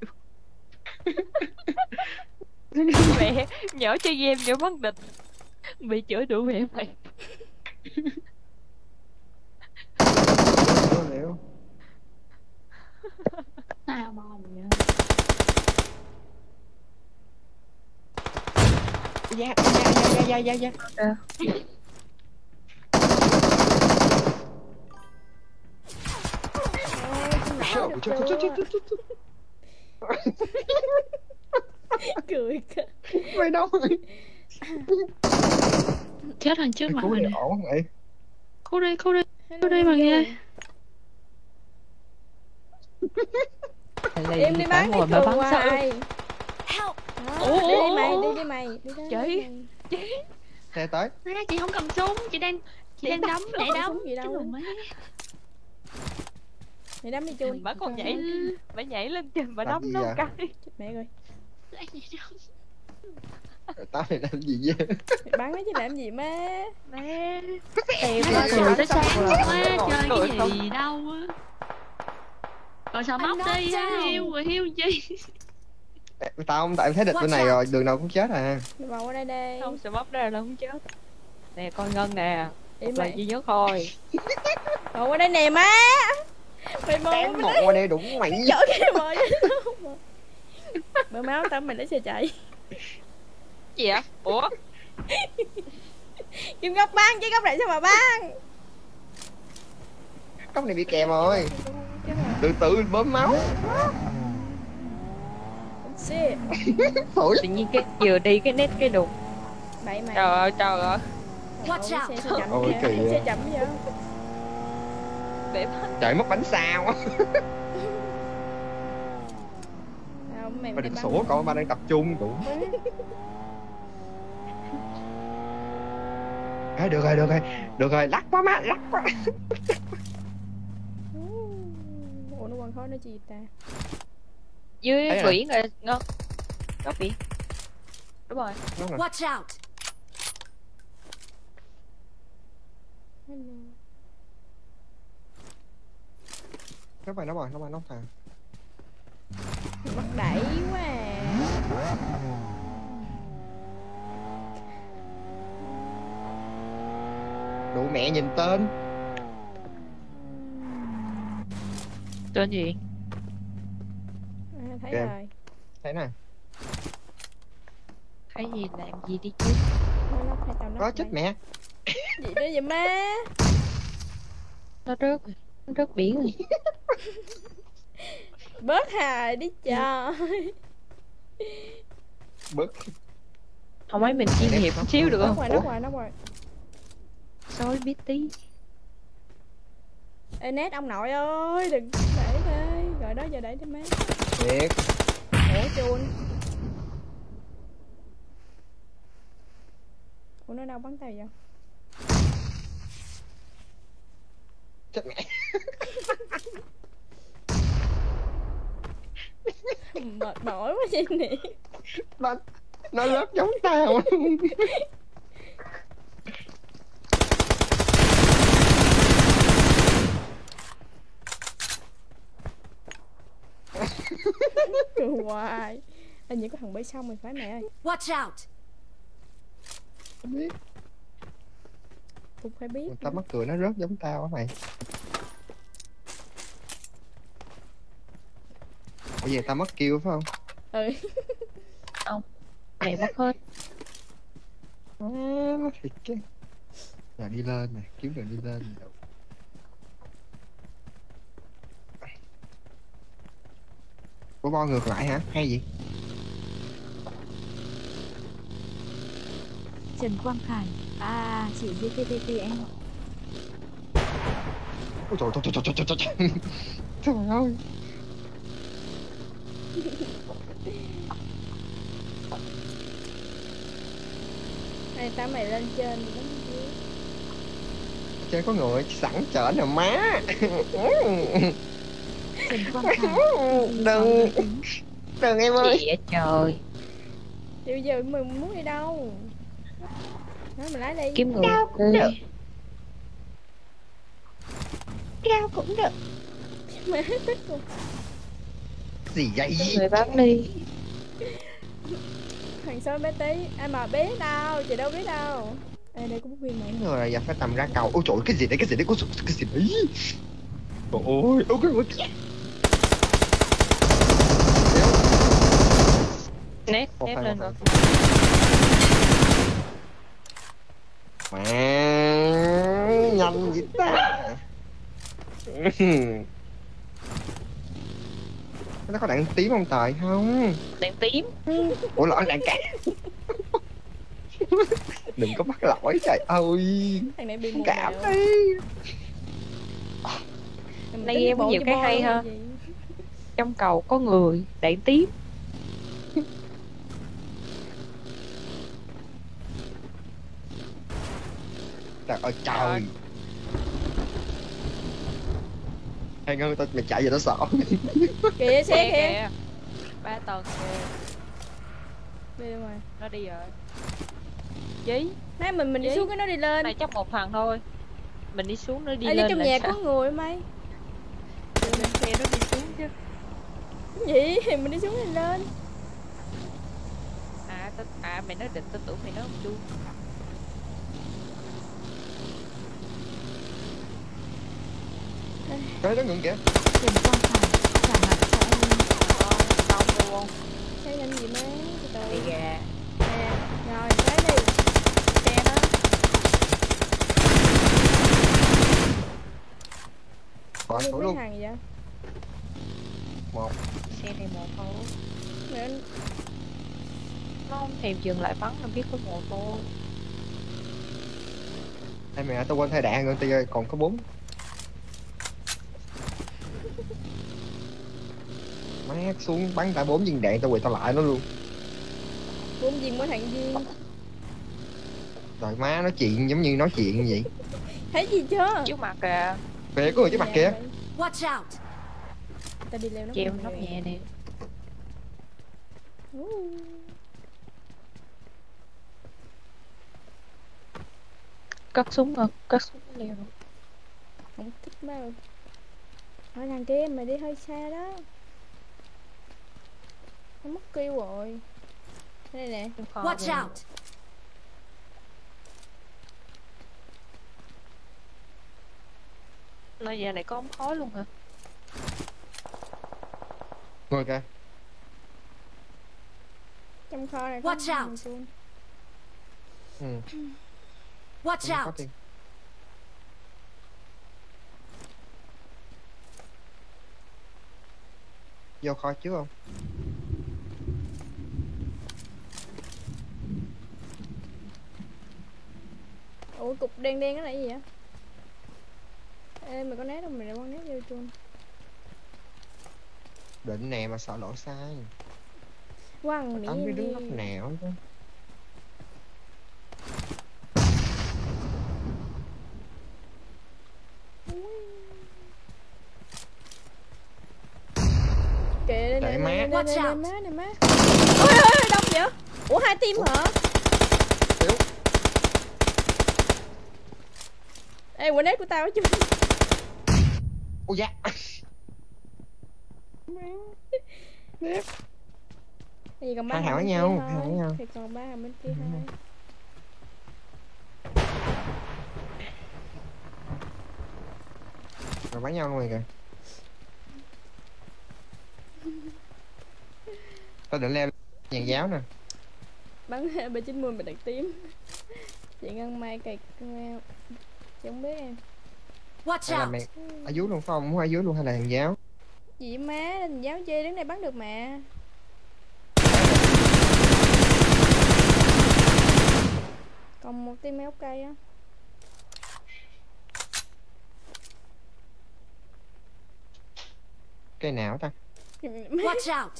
Speaker 11: mẹ nhỏ chơi game nhỏ bắn địch bị chửi đủ mẹ mày.
Speaker 1: Liệu?
Speaker 13: Sao bom vậy.
Speaker 1: Trời, trời, trời, trời, trời, trời.
Speaker 4: cười cơ.
Speaker 1: Mày đâu rồi
Speaker 13: Chết thằng trước mặt nè
Speaker 1: ổn không vậy.
Speaker 13: Cứu đây, cứu đây Cứu đây bằng nha
Speaker 4: em đi bán cái
Speaker 11: sao
Speaker 4: hoài.
Speaker 13: Ủa,
Speaker 4: đi đi
Speaker 13: ủa,
Speaker 4: mày đi đi mày đi đi
Speaker 11: Chị.
Speaker 4: mày.
Speaker 1: xe tới.
Speaker 13: Má, chị không cầm súng, chị đang Chị đang đấm để
Speaker 4: Không
Speaker 13: đấm.
Speaker 4: súng gì đâu.
Speaker 13: Má.
Speaker 4: mày đấm đi chui.
Speaker 11: Bà còn nhảy bà nhảy lên trên bà đấm nó cái
Speaker 4: Chết mẹ rồi
Speaker 13: Lấy gì đâu.
Speaker 1: Tao này làm gì vậy
Speaker 4: bắn nó chứ làm gì má?
Speaker 13: Em
Speaker 1: Má,
Speaker 13: là
Speaker 1: cười
Speaker 13: cười
Speaker 1: tới sáng
Speaker 13: quá, chơi cái
Speaker 11: không?
Speaker 13: gì đâu á. Rồi sao móc đi,
Speaker 8: down.
Speaker 13: hiu rồi hiu chi.
Speaker 1: Ê, tao không tại em thấy địch bên này rồi đường nào cũng chết à.
Speaker 4: Vào qua đây đây
Speaker 11: không sẽ bóp ra là không chết. Nè con ngân nè. Lần
Speaker 4: mày
Speaker 11: duy nhất thôi.
Speaker 4: Vào qua đây nè má. Mày bên
Speaker 1: mộ
Speaker 4: đây
Speaker 1: qua đây đụng mày.
Speaker 4: Chở cái mò bữa máu tao mày lấy xe chạy
Speaker 11: gì vậy? Ủa?
Speaker 4: Kim góc bán chứ góc này sao mà bán
Speaker 1: cốc này bị kèm rồi. Từ từ bơm máu.
Speaker 11: Tự nhiên cái vừa đi cái nét cái đục.
Speaker 4: Bậy mày
Speaker 11: trời ơi trời ơi.
Speaker 8: Watch out.
Speaker 4: xe
Speaker 1: Ôi,
Speaker 4: kìa
Speaker 1: kỳ
Speaker 4: xe chậm vậy
Speaker 11: để
Speaker 1: trời mất bánh sao
Speaker 4: không mày
Speaker 1: mà đừng
Speaker 4: bắn.
Speaker 1: sủa con ba đang tập trung đủ à, được rồi được rồi được rồi lắc quá má lắc quá
Speaker 4: ủa nó quăng khói nó gì ta
Speaker 11: dưới
Speaker 1: rồi.
Speaker 11: biển rồi ngon góc biển đúng rồi
Speaker 1: Đúng rồi.
Speaker 8: Watch out!
Speaker 4: Hello.
Speaker 1: nó rồi nó rồi nó rồi nó thằng
Speaker 4: bắt đẩy quá à.
Speaker 1: Đủ mẹ nhìn tên.
Speaker 11: Tên gì?
Speaker 4: À thấy rồi.
Speaker 1: Thấy nè.
Speaker 11: Thấy gì làm gì đi chứ?
Speaker 4: Nó
Speaker 1: có chết mẹ.
Speaker 4: Gì đó vậy má?
Speaker 11: Nó rớt Nó rớt biển rồi.
Speaker 4: Bớt hài đi trời.
Speaker 1: Bớt.
Speaker 11: Không mấy mình chuyên nghiệp một xíu được không?
Speaker 4: rồi, nóc rồi, nóc rồi
Speaker 11: Sói biết tí
Speaker 4: Ê nét ông nội ơi Đừng để thế. Rồi đó giờ để đi má
Speaker 1: thiệt.
Speaker 4: Ủa chun Ủa nó đâu bắn tay vậy?
Speaker 1: Chết mẹ.
Speaker 4: Mệt mỏi quá vậy nè.
Speaker 1: Nó nó lớp giống tao
Speaker 4: Cười hoài. Anh chỉ có thằng bấy xong rồi phải mẹ ơi.
Speaker 8: Watch out!
Speaker 1: không biết.
Speaker 4: Cũng phải biết
Speaker 1: tao mắc cười nó rớt giống tao á mày. Ủa vậy tao mất kêu phải không?
Speaker 4: Ừ.
Speaker 11: Không Mày mất hết.
Speaker 1: À, nó thiệt chứ. Giờ đi lên nè, kiếm đường đi lên nè. Ủa bo ngược lại hả? Hay gì?
Speaker 5: Trần Quang Khải. À chị GTTTN
Speaker 1: Ôi trời trời trời trời trời trời. Trời ơi.
Speaker 4: Này tao mày lên trên đứng dưới
Speaker 1: Chơi có người sẵn chở nè má Đừng. Đừng. Em ơi.
Speaker 11: Chị trời.
Speaker 4: Thì bây giờ mình muốn đi đâu? Nói mình lái đi.
Speaker 11: Kiếm người
Speaker 1: Đâu cũng
Speaker 11: đi.
Speaker 1: được. Đâu cũng được.
Speaker 4: Má tức rồi
Speaker 1: Gì vậy?
Speaker 11: Người bán đi.
Speaker 4: Thằng xôi bé tí. Ai mà biết đâu Chị đâu biết đâu. Ê đây có bút viên mày
Speaker 1: Rồi giờ phải tầm ra cầu. Ôi trời cái gì đấy cái gì đấy cái gì đấy? Trời ơi Ôi ôi
Speaker 11: Nét
Speaker 1: Một
Speaker 11: nét lên rồi.
Speaker 1: Má Nhanh vậy ta. Nó có đạn tím không Tài không?
Speaker 11: Đèn tím.
Speaker 1: Ủa lỗi đạn cả Đừng có bắt lỗi trời ơi.
Speaker 4: Thằng này bị mù
Speaker 1: Cảm đi
Speaker 11: Nay em nhiều cái hay ha.
Speaker 4: gì.
Speaker 11: Trong cầu có người Đèn tím
Speaker 1: Trời ơi trời. Hay ngân tao mày chạy về tao sợ.
Speaker 4: Kìa xe kìa
Speaker 14: Ba tầng kìa.
Speaker 4: Đi đâu rồi?
Speaker 14: Nó đi rồi. Chí
Speaker 4: Nãy mình mình đi
Speaker 14: Gì?
Speaker 4: xuống cái nó đi lên.
Speaker 14: Này chắc một thằng thôi. Mình đi xuống nó đi
Speaker 4: Ở
Speaker 14: lên
Speaker 4: trong nhà
Speaker 14: sao?
Speaker 4: có người mày?
Speaker 14: Lên xe nó đi xuống chứ.
Speaker 4: Gì? Thì mình đi xuống đi lên.
Speaker 14: À, tao, à mày nói định tao tưởng mày nói ông chu
Speaker 1: Cái đó ngừng kìa.
Speaker 5: Trần Quang Khải Trả mặt cho em.
Speaker 14: Xong luôn
Speaker 4: Xe nhanh gì má Từ
Speaker 14: Đi
Speaker 4: từ
Speaker 14: gà.
Speaker 4: Nè Rồi lấy đi.
Speaker 14: Xe đó.
Speaker 1: Thổi
Speaker 4: mấy
Speaker 1: luôn.
Speaker 4: thằng vậy?
Speaker 1: Một.
Speaker 11: Xe này một thôi.
Speaker 4: Mẹ
Speaker 11: Nó không thèm dừng lại bắn nó biết có một thôi.
Speaker 1: Ê mẹ tao quên thay đạn rồi tao còn có bốn Má xuống bắn tại bốn viên đạn tao quỳ tao lại nó luôn.
Speaker 4: Bốn viên mỗi thằng viên.
Speaker 1: Rồi má nói chuyện giống như nói chuyện vậy.
Speaker 4: Thấy gì chưa?
Speaker 11: Trước mặt kìa.
Speaker 1: Về có người trước mặt kìa.
Speaker 8: Watch out!
Speaker 4: Tao đi leo nó
Speaker 11: Treo nóc nhà nè Cất súng rồi Cất súng leo
Speaker 4: Không thích má Hỏi thằng kia mày đi hơi xa đó. Nó mất kêu rồi. Đây nè.
Speaker 8: Watch out!
Speaker 11: Nơi nhà này có ống khói luôn hả?
Speaker 1: Ngồi kìa
Speaker 4: trong kho này có
Speaker 8: Watch out.
Speaker 1: ừ.
Speaker 8: Watch out!
Speaker 1: Vô kho trước không?
Speaker 4: Ủa cục đen đen cái này gì vậy? Ê mày có nét không mày lại con nét vô chuông
Speaker 1: định nè mà sợ lỗi sai.
Speaker 4: Quăng
Speaker 1: tắm cái đứng góc nào chứ
Speaker 4: kìa đây này
Speaker 1: má.
Speaker 4: đây
Speaker 8: out.
Speaker 4: má này má ôi ôi đông vậy ủa hai team hả?
Speaker 1: Tiểu.
Speaker 4: ê quả nét của tao chung
Speaker 1: ôi dạ Nếp.
Speaker 4: gì còn ba
Speaker 1: Hai
Speaker 4: hàng bên
Speaker 1: nhau, hai hảo
Speaker 4: thôi
Speaker 1: nhau.
Speaker 4: thì còn ba hàng bên kia thôi.
Speaker 1: Rồi bắn nhau luôn rồi kìa tôi định leo nhàn giáo nè.
Speaker 4: Bắn b 90 bị đặt tím. Chị ngân mai cày keo chị không biết em.
Speaker 8: Watch out!
Speaker 1: mày ở dưới luôn không muốn ở dưới luôn hay là nhàn giáo?
Speaker 4: Gì vậy má đình giáo chi đứng này bắn được mà. Còn một team ốc cây á.
Speaker 1: Cây nào ta?
Speaker 8: Watch out!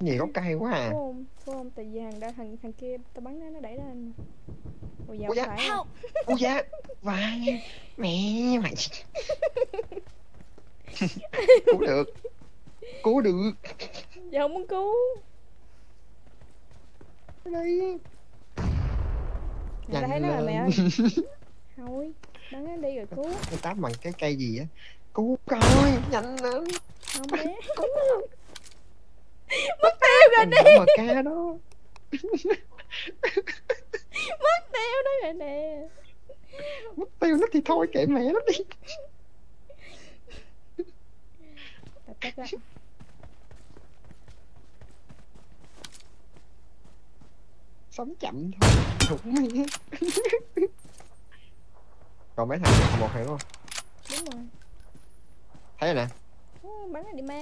Speaker 1: Nhiều gốc cây quá à
Speaker 4: Phải không? Phải không? Tại vì thằng đó thằng thằng kia tao bắn nó nó đẩy lên. Ủa dạ
Speaker 1: Ủa dạ?
Speaker 4: không phải.
Speaker 1: Ôi dạ vãi mẹ mày cứu được cứu được
Speaker 4: Dạ không muốn cứu. Người ta thấy nó là mẹ. Thôi, bắn nó đi rồi cứu.
Speaker 1: táp bằng cái cây gì á cứu coi nhanh lên
Speaker 4: Không bé. Mất tiêu rồi nè.
Speaker 1: mà ca đó
Speaker 4: Mất tiêu đó rồi nè.
Speaker 1: mất tiêu nó thì thôi kệ mẹ nó đi sống chậm thôi đúng mẹ còn mấy thằng còn một thằng đúng không
Speaker 4: Đúng rồi.
Speaker 1: thấy rồi nè
Speaker 4: Ồ, bắn nó đi má.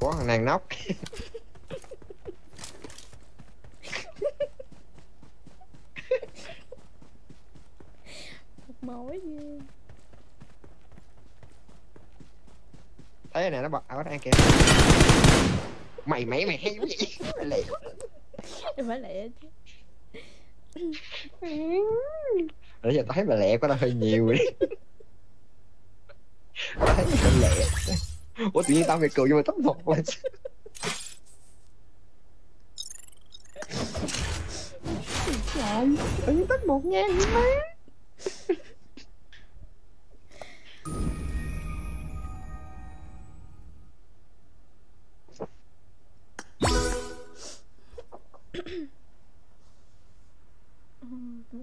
Speaker 1: Có thằng nàng nóc.
Speaker 4: Mối gì.
Speaker 1: thấy nè nó bật ở đây kìa. Mày mày mày hay quá vậy. Mày lẹ.
Speaker 4: Phải lẹ chứ.
Speaker 1: nãy giờ tao thấy mày lẹ quá tao hơi nhiều rồi tao thấy mày hơi lẹ ủa tự nhiên tao mày cười nhưng mà tóc một lên trời. Tự nhiên tóc một nha má.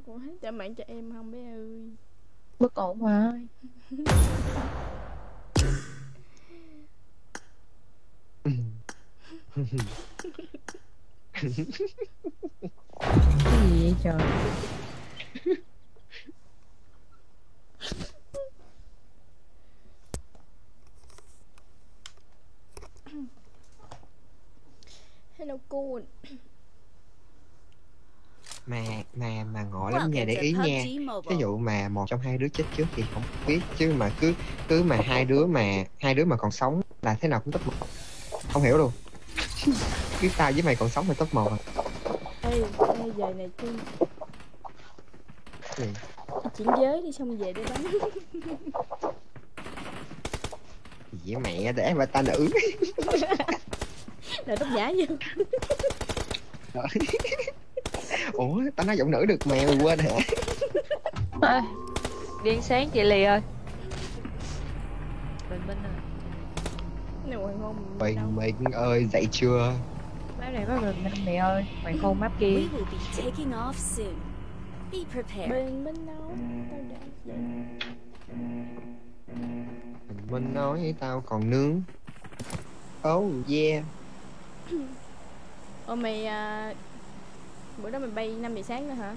Speaker 4: Cũng hết trả mạng cho em không bé ơi.
Speaker 11: bất ổn mà cái gì vậy trời
Speaker 4: Hello cool.
Speaker 1: mà mà mà ngộ lắm nha để ý nha. ví dụ mà một trong hai đứa chết trước thì không biết chứ mà cứ cứ mà hai đứa mà hai đứa mà còn sống là thế nào cũng top một không hiểu luôn biết tao với mày còn sống là top một à
Speaker 4: Ê, ê giờ này chi
Speaker 1: Gì?
Speaker 4: chuyển giới đi xong về để bắn.
Speaker 1: gì với mẹ để mà ta nữ
Speaker 4: Rồi tóc giả vô.
Speaker 1: ủa tao nói giọng nữ được mà mày quên hả
Speaker 14: Ê, đi ăn sáng chị Lì ơi
Speaker 4: Hoàng hôn
Speaker 1: bình minh ơi dậy chưa?
Speaker 11: Map này có minh mày ơi mày khôn map kia.
Speaker 1: Bình minh nói tao còn nướng. Oh yeah.
Speaker 4: Ủa mày à, bữa đó mày bay 5 giờ sáng nữa hả?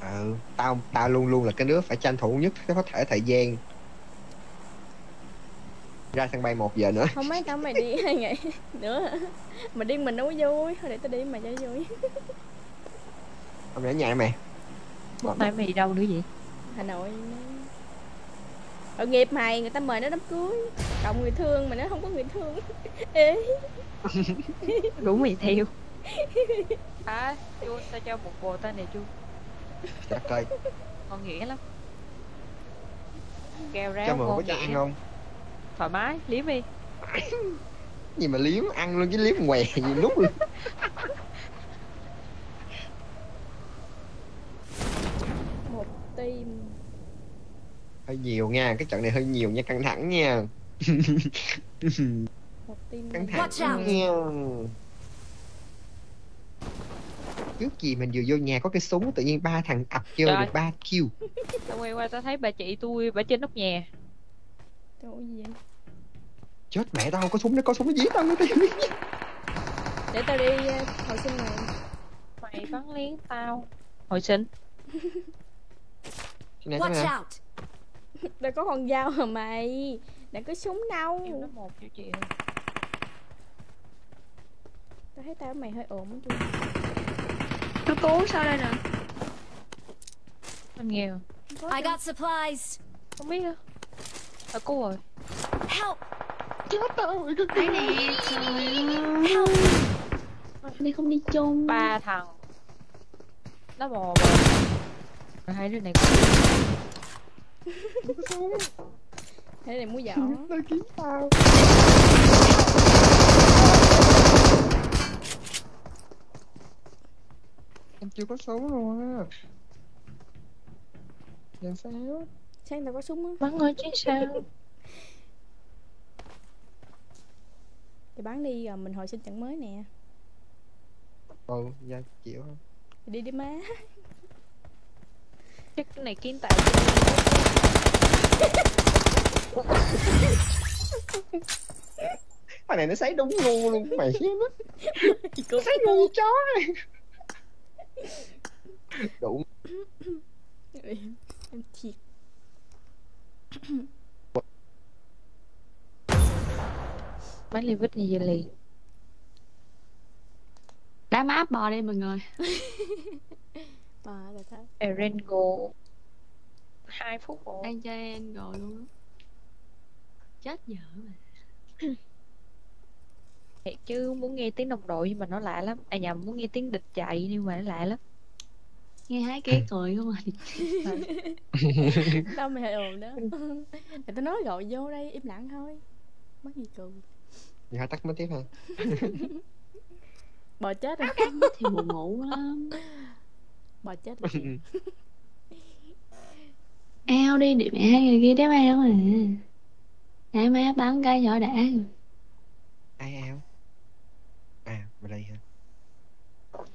Speaker 1: ừ tao tao luôn luôn là cái đứa phải tranh thủ nhất có thể thời gian ra sân bay một giờ nữa.
Speaker 4: Không mấy tao mày đi hai ngày nữa? Mà đi mình đâu có vui, thôi để tao đi mày cho vui.
Speaker 1: không ở nhà mày.
Speaker 11: Mai mày đi đâu nữa vậy?
Speaker 4: Hà Nội Tội nghiệp mày, người ta mời nó đám cưới. Cộng người thương mà nó không có người thương. Ê.
Speaker 11: Rủ mày theo.
Speaker 14: À, chú, tao cho một bồ tay này chú.
Speaker 1: Dạ coi.
Speaker 11: Ngon nghĩa lắm.
Speaker 14: Kèo ráo
Speaker 1: cho mượn có cho ăn không
Speaker 14: Thoải mái, liếm đi.
Speaker 1: Gì mà liếm ăn luôn chứ liếm què gì lúc luôn.
Speaker 4: Một team
Speaker 1: hơi nhiều nha cái trận này hơi nhiều nha căng thẳng nha.
Speaker 4: Một team
Speaker 1: căng thẳng nha. Trước gì mình vừa vô nhà có cái súng tự nhiên ba thằng ập chơi
Speaker 14: Trời.
Speaker 1: được ba kill.
Speaker 14: Tao quay qua tao thấy bà chị tôi, bà trên nóc nhà.
Speaker 4: Trời ơi, gì vậy?
Speaker 1: Chết mẹ tao không có súng nó có súng nó dí tao nó tìm
Speaker 4: Để tao đi ờ, hồi sinh này.
Speaker 14: Mày bắn liếng tao. Hồi sinh.
Speaker 4: Watch out. Đâu có con dao hả mày. Đã có súng đâu.
Speaker 14: Em nói một cho chị
Speaker 4: Tao thấy tao mày hơi ổn á chú
Speaker 13: Nó cố sao đây nè?
Speaker 14: Nghe rồi.
Speaker 8: I got supplies.
Speaker 14: Không biết nữa Tao cứu rồi.
Speaker 8: Help.
Speaker 1: Chết
Speaker 13: nè Trời ơi Đi không đi chung.
Speaker 14: Ba thằng. Nó bò bò Rồi Hai đứa này
Speaker 4: Thế này mua giỏ
Speaker 1: tao kiếm tao. Em chưa có súng luôn á. Làm sao?
Speaker 4: Sáng tao có súng á?
Speaker 14: Bắn rồi chứ sao
Speaker 4: Thì bán đi rồi mình hồi sinh trận mới nè.
Speaker 1: Ừ dạ chịu. Không
Speaker 4: đi đi má.
Speaker 14: Chắc cái này kiến tạo
Speaker 1: Thằng này nó sấy đúng ngu luôn mày. Nó sấy ngu chó. Này đủ.
Speaker 4: Em thiệt
Speaker 11: Bán li vít như vậy lì
Speaker 13: Đá má áp bò đi mọi người.
Speaker 4: Bà là thế
Speaker 11: Erengo 2 phút rồi
Speaker 13: Đang chơi rồi luôn á. Chết dở mà.
Speaker 11: Thiệt chứ muốn nghe tiếng đồng đội nhưng mà nó lạ lắm. À nhầm muốn nghe tiếng địch chạy nhưng mà nó lạ lắm.
Speaker 13: Nghe hai kế cười không à?
Speaker 4: Đâu mày hơi ồn đó? Để tao nói gọi vô đây im lặng thôi. Mất gì cười
Speaker 1: Giờ hãy tắt máy tiếp ha.
Speaker 4: Bò chết rồi.
Speaker 13: Thì buồn ngủ lắm.
Speaker 4: Bò chết rồi.
Speaker 13: Ao đi để mẹ hai người kia đéo ao mà. Hai má bắn cái nhỏ đã.
Speaker 1: Ai ao? À mà đây hả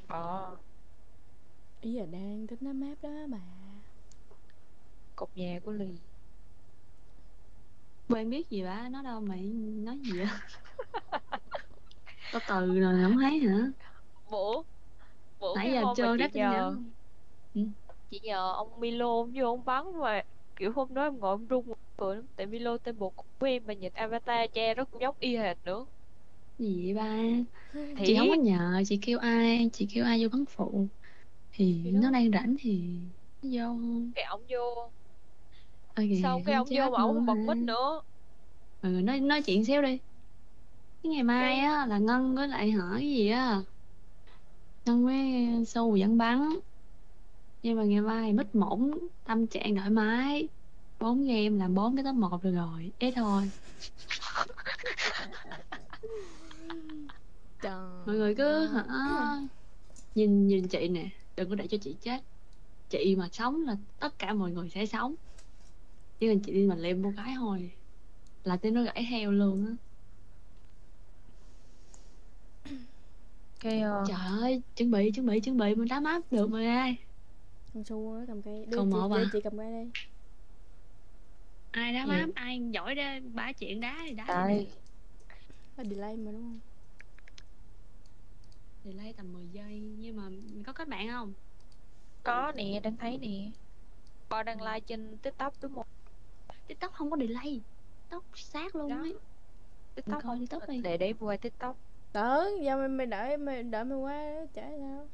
Speaker 11: Ờ.
Speaker 4: Ý là đang tính nó map đó bà
Speaker 11: Cột nhà của Lì
Speaker 13: Quen biết gì ba nó đâu mày nói gì vậy Có từ rồi không thấy hả?
Speaker 14: Bữa Bữa
Speaker 13: Nãy giờ chơi
Speaker 14: chị
Speaker 13: đáp
Speaker 14: nhờ
Speaker 13: nhắn.
Speaker 14: Chị nhờ ông Milo ông vô ông bắn mà Kiểu hôm đó em ngồi em run một cười lắm. Tại Milo tên bột của em mà nhìn avatar che rất cũng giống y hệt nữa.
Speaker 13: Gì vậy ba?
Speaker 14: Thiệt.
Speaker 13: chị không có nhờ chị kêu ai chị kêu ai vô bắn phụ. Thì nó đang rảnh thì nó vô. Không
Speaker 14: Cái ông vô
Speaker 13: Kìa,
Speaker 14: Xong cái ông vô mà ông bật
Speaker 13: hả?
Speaker 14: nữa?
Speaker 13: Ừ, nói nói chuyện xíu đi. Cái ngày mai á là ngân với lại hỏi cái gì á? Ngân với su vẫn bắn. Nhưng mà ngày mai mít mỏng tâm trạng thoải mái. Bốn game làm bốn cái top một được rồi thế thôi.
Speaker 4: Trời
Speaker 13: mọi người cứ hả nhìn nhìn chị nè. Đừng có để cho chị chết. Chị mà sống là tất cả mọi người sẽ sống chỉ cần chị đi mà lem một cái thôi là tên nó gãy theo luôn á
Speaker 11: Cái ờ,
Speaker 13: trời ơi chuẩn bị chuẩn bị chuẩn bị mình đá map được rồi ai
Speaker 4: Con su cầm cây Đưa
Speaker 13: Còn
Speaker 4: chị, đưa
Speaker 13: à?
Speaker 4: chị cầm cây đây
Speaker 13: ai đá
Speaker 11: Gì?
Speaker 13: map ai giỏi ra ba chuyện đá thì đá
Speaker 11: Đây
Speaker 4: Có delay mà đúng không
Speaker 13: delay tầm 10 giây nhưng mà có kết bạn không
Speaker 11: Có nè, đang thấy nè. Bo đang live trên TikTok đúng không?
Speaker 13: Tiktok không có delay tóc sát luôn ấy
Speaker 11: TikTok
Speaker 13: coi
Speaker 11: không?
Speaker 13: TikTok đi.
Speaker 11: Để để qua TikTok.
Speaker 4: Đỡ, giờ mày, mày đợi mày đợi mày qua chả sao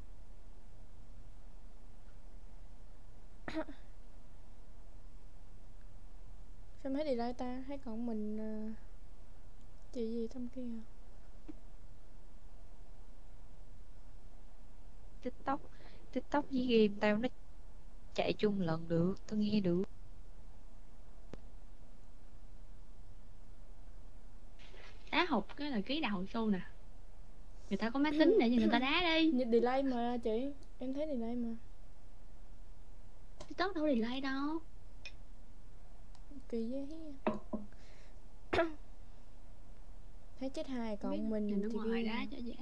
Speaker 4: Sao mấy delay ta? Hay còn mình ờ, Chị gì trong kia à?
Speaker 11: TikTok TikTok với game tao nó chạy chung lần được, tao nghe được.
Speaker 13: Đá hụt cái là ký đầu su nè. Người ta có máy tính để cho người ta đá đi.
Speaker 4: Như delay mà chị. Em thấy delay mà.
Speaker 13: Tiktok đâu delay đâu.
Speaker 4: Kỳ vậy Thấy chết hai còn mình
Speaker 13: nhìn ở
Speaker 4: thì
Speaker 13: ngoài
Speaker 4: ghê
Speaker 13: đá
Speaker 4: mà.
Speaker 13: cho dễ.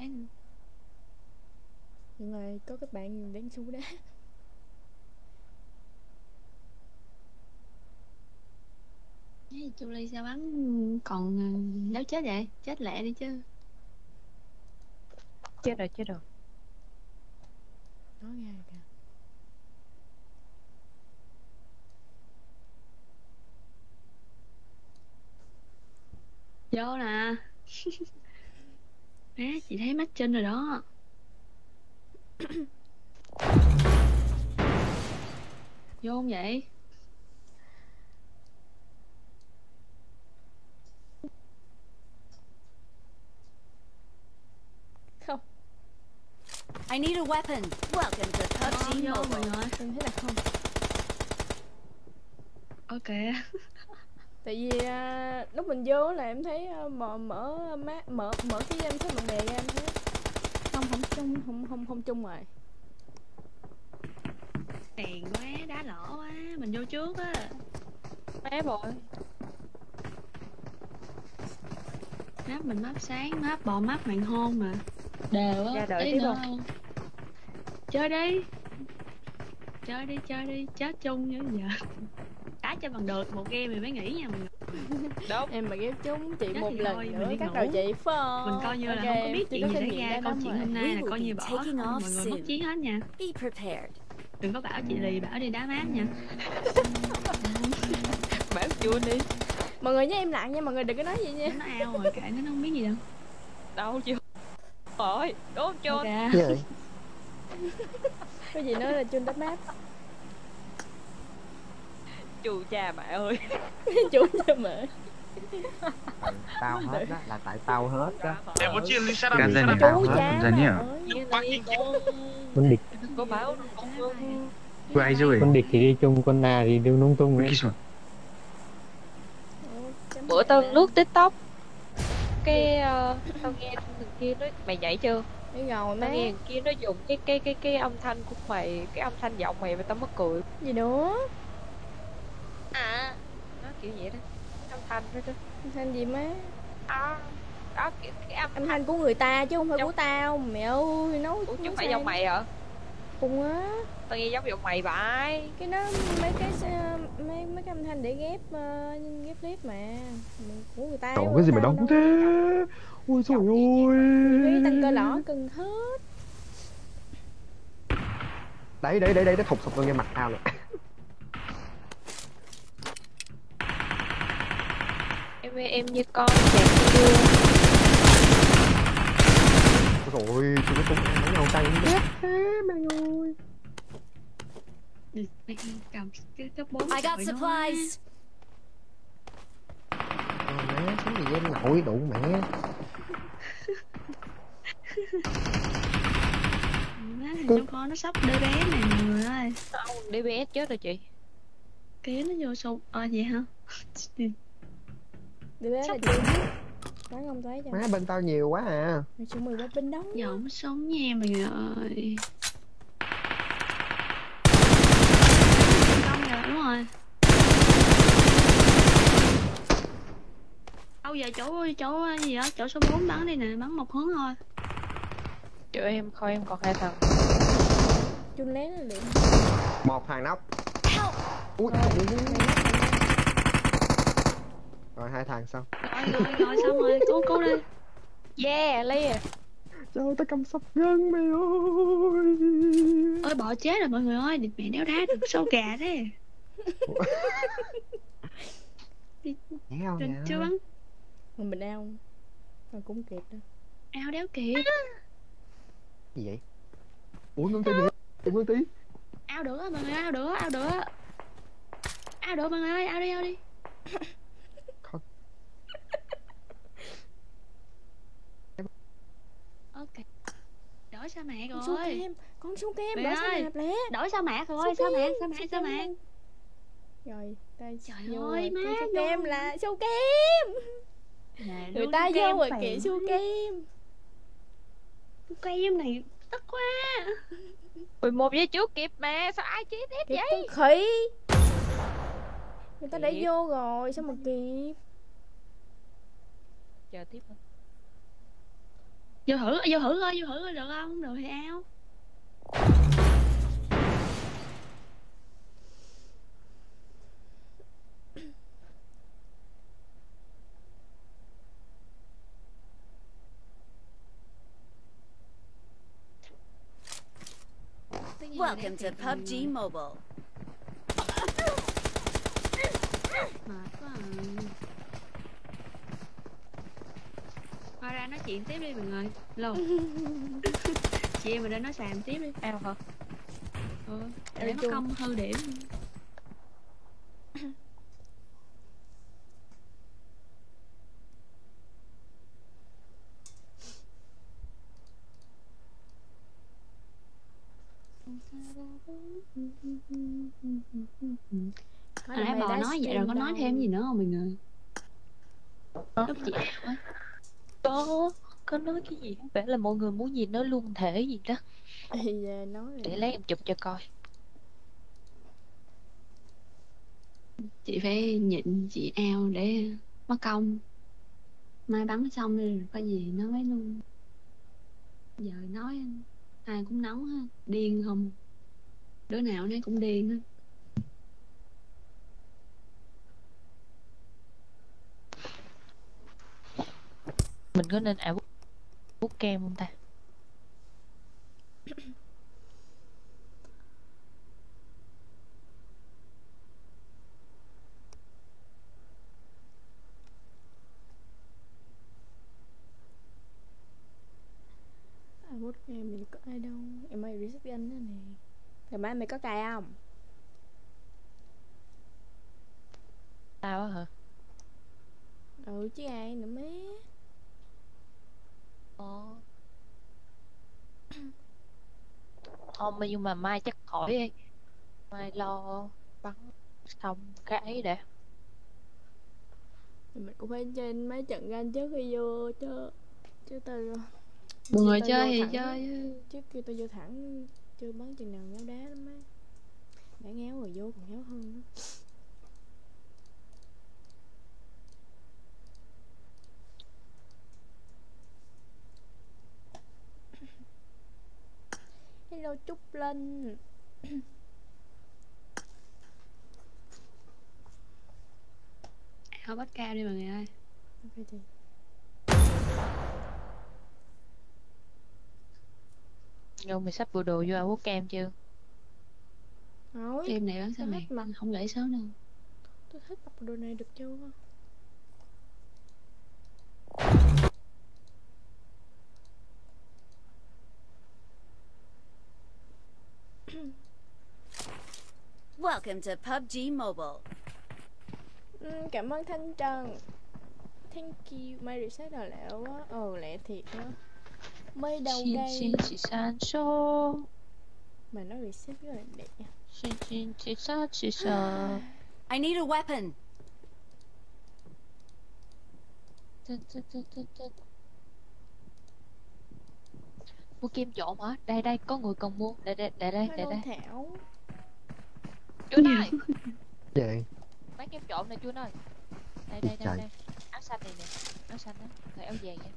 Speaker 4: Nhưng mà có các bạn đánh su đá
Speaker 13: Thấy chu ly sao bắn còn ờ, đâu chết vậy? Chết lẹ đi chứ.
Speaker 11: Chết rồi, chết rồi.
Speaker 4: Nói ra kìa.
Speaker 13: Vô nè. Má, chị thấy mắt trên rồi đó. Vô không vậy
Speaker 4: Không
Speaker 8: I need a weapon. Welcome to PUBG
Speaker 13: vô mọi
Speaker 8: Mobile.
Speaker 13: người
Speaker 4: Em thấy là không
Speaker 13: ok
Speaker 4: Tại vì à, lúc mình vô là em thấy à, mở mở má mở mở cái em thấy bạn bè ra em thấy không không chung không không không chung rồi
Speaker 13: tiền quá đá lỗ quá mình vô trước á
Speaker 11: Má bội.
Speaker 13: map mình map sáng map bò map màn hôn mà đều á
Speaker 11: Ra đợi
Speaker 13: tí
Speaker 11: tiếp
Speaker 13: nữa
Speaker 11: không?
Speaker 13: luôn. chơi đi chơi đi chơi đi chết chung như giờ đá cho bằng được một game thì mới nghỉ nha mọi người
Speaker 11: Đúng.
Speaker 4: em mà ghép chúng chị
Speaker 13: Chắc
Speaker 4: một lần
Speaker 13: thôi,
Speaker 4: nữa
Speaker 13: mình đi
Speaker 4: cắt
Speaker 13: ngủ.
Speaker 4: đầu chị không
Speaker 13: mình coi như là
Speaker 4: Ok,
Speaker 13: không có biết
Speaker 4: chị
Speaker 13: chuyện gì xảy ra câu chuyện hôm nay là coi như bỏ mọi người mất chiến hết nha
Speaker 8: Be prepared.
Speaker 13: đừng có bảo chị lì bảo đi đá map nha
Speaker 11: Bảo chua đi.
Speaker 4: mọi người nhớ im lặng nha mọi người đừng có nói gì nha
Speaker 13: nó ao rồi kệ nó nó không biết gì đâu
Speaker 11: Đâu chưa? Rồi, đúng chưa?
Speaker 13: ok
Speaker 1: Vậy
Speaker 4: cái gì? Nữa là chun đất mát
Speaker 11: Chù cha mẹ ơi.
Speaker 4: chú cho mẹ.
Speaker 1: Tao hết đó, là tại tao hết đó.
Speaker 15: Em muốn chia ly sát
Speaker 1: này
Speaker 15: sát
Speaker 1: tao hết,
Speaker 4: cha mẹ
Speaker 1: nhỉ?
Speaker 10: Con. Địch.
Speaker 11: Có báo
Speaker 15: Quay rồi.
Speaker 10: con địch thì đi chung con na thì đi lung tung ấy.
Speaker 11: Bữa tao lướt TikTok. Cái ờ, tao nghe kia nói mày nhảy chưa?
Speaker 4: Thấy rồi má
Speaker 11: Tao nghe kia nó dùng cái cái cái cái âm thanh của mày, cái âm thanh giọng mày mà tao mất cười.
Speaker 4: gì nữa
Speaker 11: À, nó kiểu vậy đó. Âm thanh đó đó.
Speaker 4: âm thanh gì má
Speaker 11: Đó, đó cái, cái âm
Speaker 4: âm thanh của người ta chứ không phải của tao mẹ ơi nói
Speaker 11: Ủa chứ không phải giọng mày hả?
Speaker 4: cùng á
Speaker 11: Tao nghe giống giọng mày vậy.
Speaker 4: cái đó mấy cái mấy mấy cái âm thanh để ghép ờ, ghép clip mà của người ta
Speaker 1: Trời
Speaker 4: của
Speaker 1: cái gì mà
Speaker 4: đâu.
Speaker 1: thế Ôi trời
Speaker 4: cái
Speaker 1: ơi
Speaker 4: tăng cơ lõ cần hết.
Speaker 1: Đấy đấy đấy đấy nó thục thục vào ngay mặt tao nè
Speaker 11: Em em như con chạc như
Speaker 1: Ôi trời ơi Tôi có tung ăn nhau tay chết thế. Mày ơi
Speaker 13: cầm cái cấp 4
Speaker 8: I got supplies.
Speaker 1: Má sống gì em nội đủ mẹ
Speaker 13: má thằng trong kho nó sắp DBS này mọi người ơi.
Speaker 11: Không, DBS chết rồi chị.
Speaker 13: kế nó vô sâu. Ờ vậy hả?
Speaker 4: Đi bé là chị nói không thấy cho.
Speaker 1: Má bên tao nhiều quá à.
Speaker 4: Mày chịu mười ba bên đó.
Speaker 13: Giờ mới sống nha mọi người ơi. Công rồi đúng rồi. Đâu giờ chỗ chỗ gì đó chỗ số 4 bắn đi nè bắn một hướng thôi
Speaker 11: Chỗ em coi em còn hai thằng.
Speaker 4: chun lé nó liền
Speaker 1: Một thằng nóc. Ui.
Speaker 4: Rồi nói
Speaker 1: Rồi hai thằng xong.
Speaker 13: Rồi rồi rồi xong rồi. Cứu cứu đi.
Speaker 11: Yeah, Lia.
Speaker 1: Trời tao cầm sập gân mày ơi.
Speaker 13: Ơi bỏ chết rồi mọi người ơi. Địt mẹ đéo đá được sâu gà thế.
Speaker 1: Đéo
Speaker 13: chưa bắn?
Speaker 4: Mình bình ao. Mà cũng kịp đó.
Speaker 13: Ao đéo kịp
Speaker 1: Gì vậy? Ủa ngân tí nữa. Ngân tí.
Speaker 13: Ao được mọi người ao được ao được ao được mọi người ơi ao đi ao đi. Ok. Đổi sa mạc
Speaker 4: Con su
Speaker 13: rồi.
Speaker 4: kem Con su kem
Speaker 13: Mẹ
Speaker 4: Đổi sa
Speaker 13: ơi,
Speaker 4: mạc lẹ.
Speaker 13: đổi sa mạc rồi
Speaker 4: Su
Speaker 13: sa mạc
Speaker 4: kem,
Speaker 13: sa mạc
Speaker 4: su
Speaker 13: sa
Speaker 4: kem.
Speaker 13: Mạc
Speaker 4: luôn. Rồi ta
Speaker 13: Trời
Speaker 4: vô
Speaker 13: ơi,
Speaker 4: rồi,
Speaker 13: má
Speaker 4: con kem là su kem. Người ta vô rồi kìa su kem
Speaker 13: kem này tức quá.
Speaker 11: 11 giây trước kịp mà sao ai chết hết vậy?
Speaker 4: con khỉ. Người ta đã
Speaker 11: Kịp.
Speaker 4: vô rồi sao mà kịp?
Speaker 11: Chờ tiếp thôi.
Speaker 13: Vô thử vô thử coi vô thử coi được không? Không được thì ao
Speaker 16: Welcome to PUBG Mobile.
Speaker 13: à. Thôi ra nói chuyện tiếp đi mọi người. Lô. Chị em mình đến nói xàm tiếp đi.
Speaker 11: Ao hả?
Speaker 13: Ừ Để mất công hư điểm
Speaker 4: Có
Speaker 13: Hồi nãy
Speaker 4: đá
Speaker 13: nói vậy rồi có nói thêm gì nữa không mọi người Lúc chị á
Speaker 11: có có nói cái gì? Vẻ là mọi người muốn gì nói luôn thể gì đó.
Speaker 4: Nói rồi.
Speaker 11: để lấy em chụp cho coi.
Speaker 13: Chị phải nhịn chị ao để mất công. Mai bắn xong rồi có gì nói luôn. Giờ nói ai cũng nóng ha Điên không Đứa nào nấy cũng điên hết.
Speaker 11: Mình có nên ảo bút kem không ta?
Speaker 4: À, bút em mình có ai đâu. Em ơi reset gun đó Ngày mai mày có cài không?
Speaker 11: tao hả
Speaker 4: Ừ chứ ai nữa mấy
Speaker 11: Ờ. không nhưng mà mai chắc khỏi đi mai lo bắn xong cái ấy đã
Speaker 4: mình cũng phải trên mấy trận gan trước khi vô chứ Chứ tao
Speaker 13: Mọi người
Speaker 4: tao
Speaker 13: chơi thì chơi chứ.
Speaker 4: Trước kia tao vô thẳng Chưa bắn chừng nào ngáo đá lắm á. Đã ngáo rồi vô còn ngáo hơn nữa Hello Trúc Linh.
Speaker 13: Ao bắt cao đi mọi người ơi.
Speaker 4: Ok chị
Speaker 11: nhưng mày sắp bộ đồ vô ảo bút kem chưa?
Speaker 4: Nói
Speaker 13: Game này bán sao mày?
Speaker 4: mặc
Speaker 13: Không gãy sớm đâu.
Speaker 4: Tôi thích mặc đồ này được chưa?
Speaker 16: Welcome to PUBG Mobile.
Speaker 4: Ừ, cảm ơn Thanh Trần. Thank you. May reset rồi lẹ quá. Ờ lẹ thiệt á Mới đầu
Speaker 11: Xin
Speaker 4: đây.
Speaker 11: xin chỉ san số.
Speaker 4: Mà nó reset rất là đẹp nha.
Speaker 11: Xin xin chỉ sa chỉ sa.
Speaker 16: I need a weapon.
Speaker 11: mua kim trộn hả đây đây có người cần mua. Đây đây đây đây đây đây.
Speaker 4: Thảo.
Speaker 11: Chú ơi
Speaker 1: Vậy
Speaker 11: bán kem trộn này chú ơi đây đây đây
Speaker 1: Trời.
Speaker 11: đây. Áo xanh này nè. Áo xanh đó thời áo vàng nha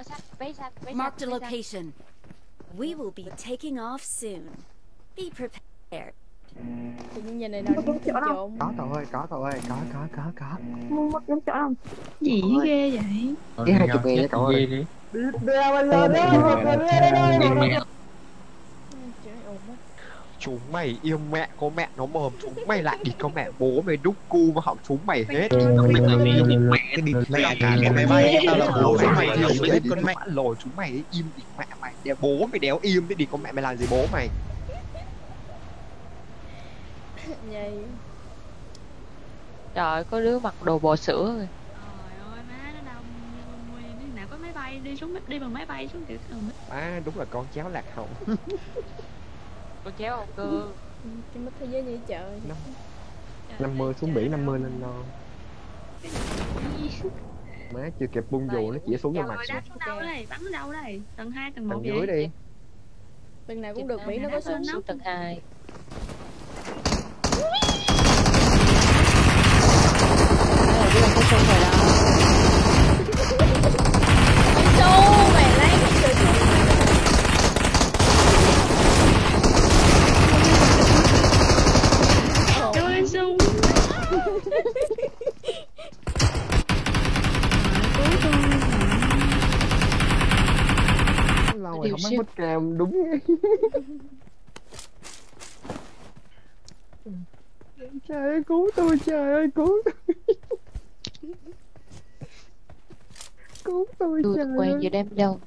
Speaker 16: Marked a
Speaker 11: váy xanh.
Speaker 16: location. We will be taking off soon. Be prepared.
Speaker 4: Tự nhiên giờ này đâu cũng kim trộn
Speaker 1: Có cậu ơi, có cậu ơi, có, có, có, có
Speaker 13: Mua mất giống chỗ không Gì ghê vậy
Speaker 1: Cái hai chục nghìn nha cậu ơi
Speaker 17: đeo anh lên đó một người lên đó
Speaker 1: chúng mày yêu mẹ có mẹ nó mồm chúng mày lại đi có mẹ bố mày đúc cu mà hỏng chúng mày hết.
Speaker 10: Mày là mẹ mẹ đi mẹ cả cái máy bay tao là bố chúng mày
Speaker 1: yêu
Speaker 10: yêu
Speaker 1: mày
Speaker 10: con mẹ.
Speaker 1: lồi chúng mày im đi mẹ mày đeo bố mày đéo im đi đi con mẹ mày làm gì bố mày?
Speaker 4: Vậy.
Speaker 11: Trời có đứa mặc đồ bò sữa rồi
Speaker 13: Trời ơi má nó đông như nguyên Đứa nào có máy bay đi xuống đi bằng máy bay xuống kiểu ừ,
Speaker 1: à đúng là con cháu lạc hậu
Speaker 11: Con chéo không? Cơ
Speaker 4: cái mất thế giới như trời
Speaker 1: 50 xuống biển 50 lên non má chưa kịp bung dù nó chỉ xuống vào mặt
Speaker 13: xuống. đâu đây? Bắn ở đâu đây? Tầng 2 tầng 1
Speaker 1: tầng dưới đi.
Speaker 4: Tầng nào cũng được miễn nó có súng
Speaker 11: xuống tầng 2
Speaker 4: Su mày lấy cái sự súng
Speaker 13: Trời ơi sung
Speaker 1: lâu rồi không mất cam đúng. Trời ơi cứu tôi trời ơi cứu tôi. Cứu tôi
Speaker 11: Tôi
Speaker 1: trời
Speaker 11: quen với đám đông.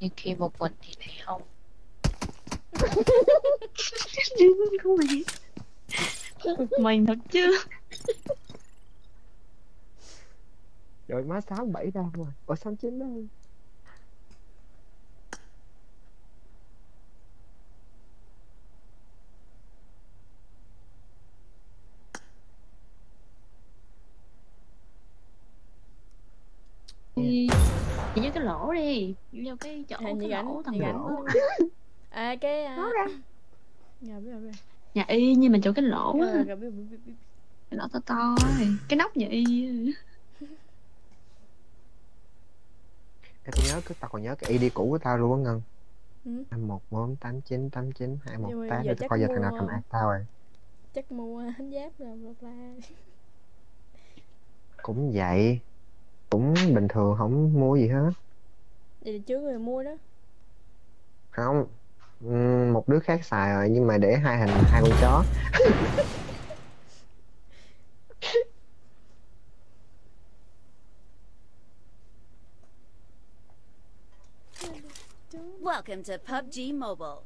Speaker 11: Nhưng khi một mình thì lại không.
Speaker 13: Không mày mình thật chứ.
Speaker 1: Rồi má sáu bảy đâu rồi. Ủa sáu chín đâu
Speaker 13: Chị nhớ cái lỗ đi Vô cái chỗ
Speaker 4: À,
Speaker 13: cái
Speaker 4: nhị ảnh
Speaker 13: lỗ thằng lỗ
Speaker 4: à cái à... Dạ biết rồi biết rồi.
Speaker 13: Nhà y nhưng mà chỗ cái lỗ á. Cái lỗ to to ấy. Cái nóc nhà y.
Speaker 1: Ê, tôi nhớ cái tao còn nhớ cái ID cũ của tao luôn á ngân.
Speaker 4: Ừ.
Speaker 1: năm một bốn tám chín tám chín hai một tám để
Speaker 4: chắc
Speaker 1: coi giờ thằng nào cầm ạc tao rồi.
Speaker 4: Chắc mua hánh giáp rồi bla bla
Speaker 1: cũng vậy cũng bình thường không mua gì hết.
Speaker 4: Vậy là trước người mua đó.
Speaker 1: Không một đứa khác xài rồi nhưng mà để hai hình hai con chó.
Speaker 16: Welcome to PUBG Mobile.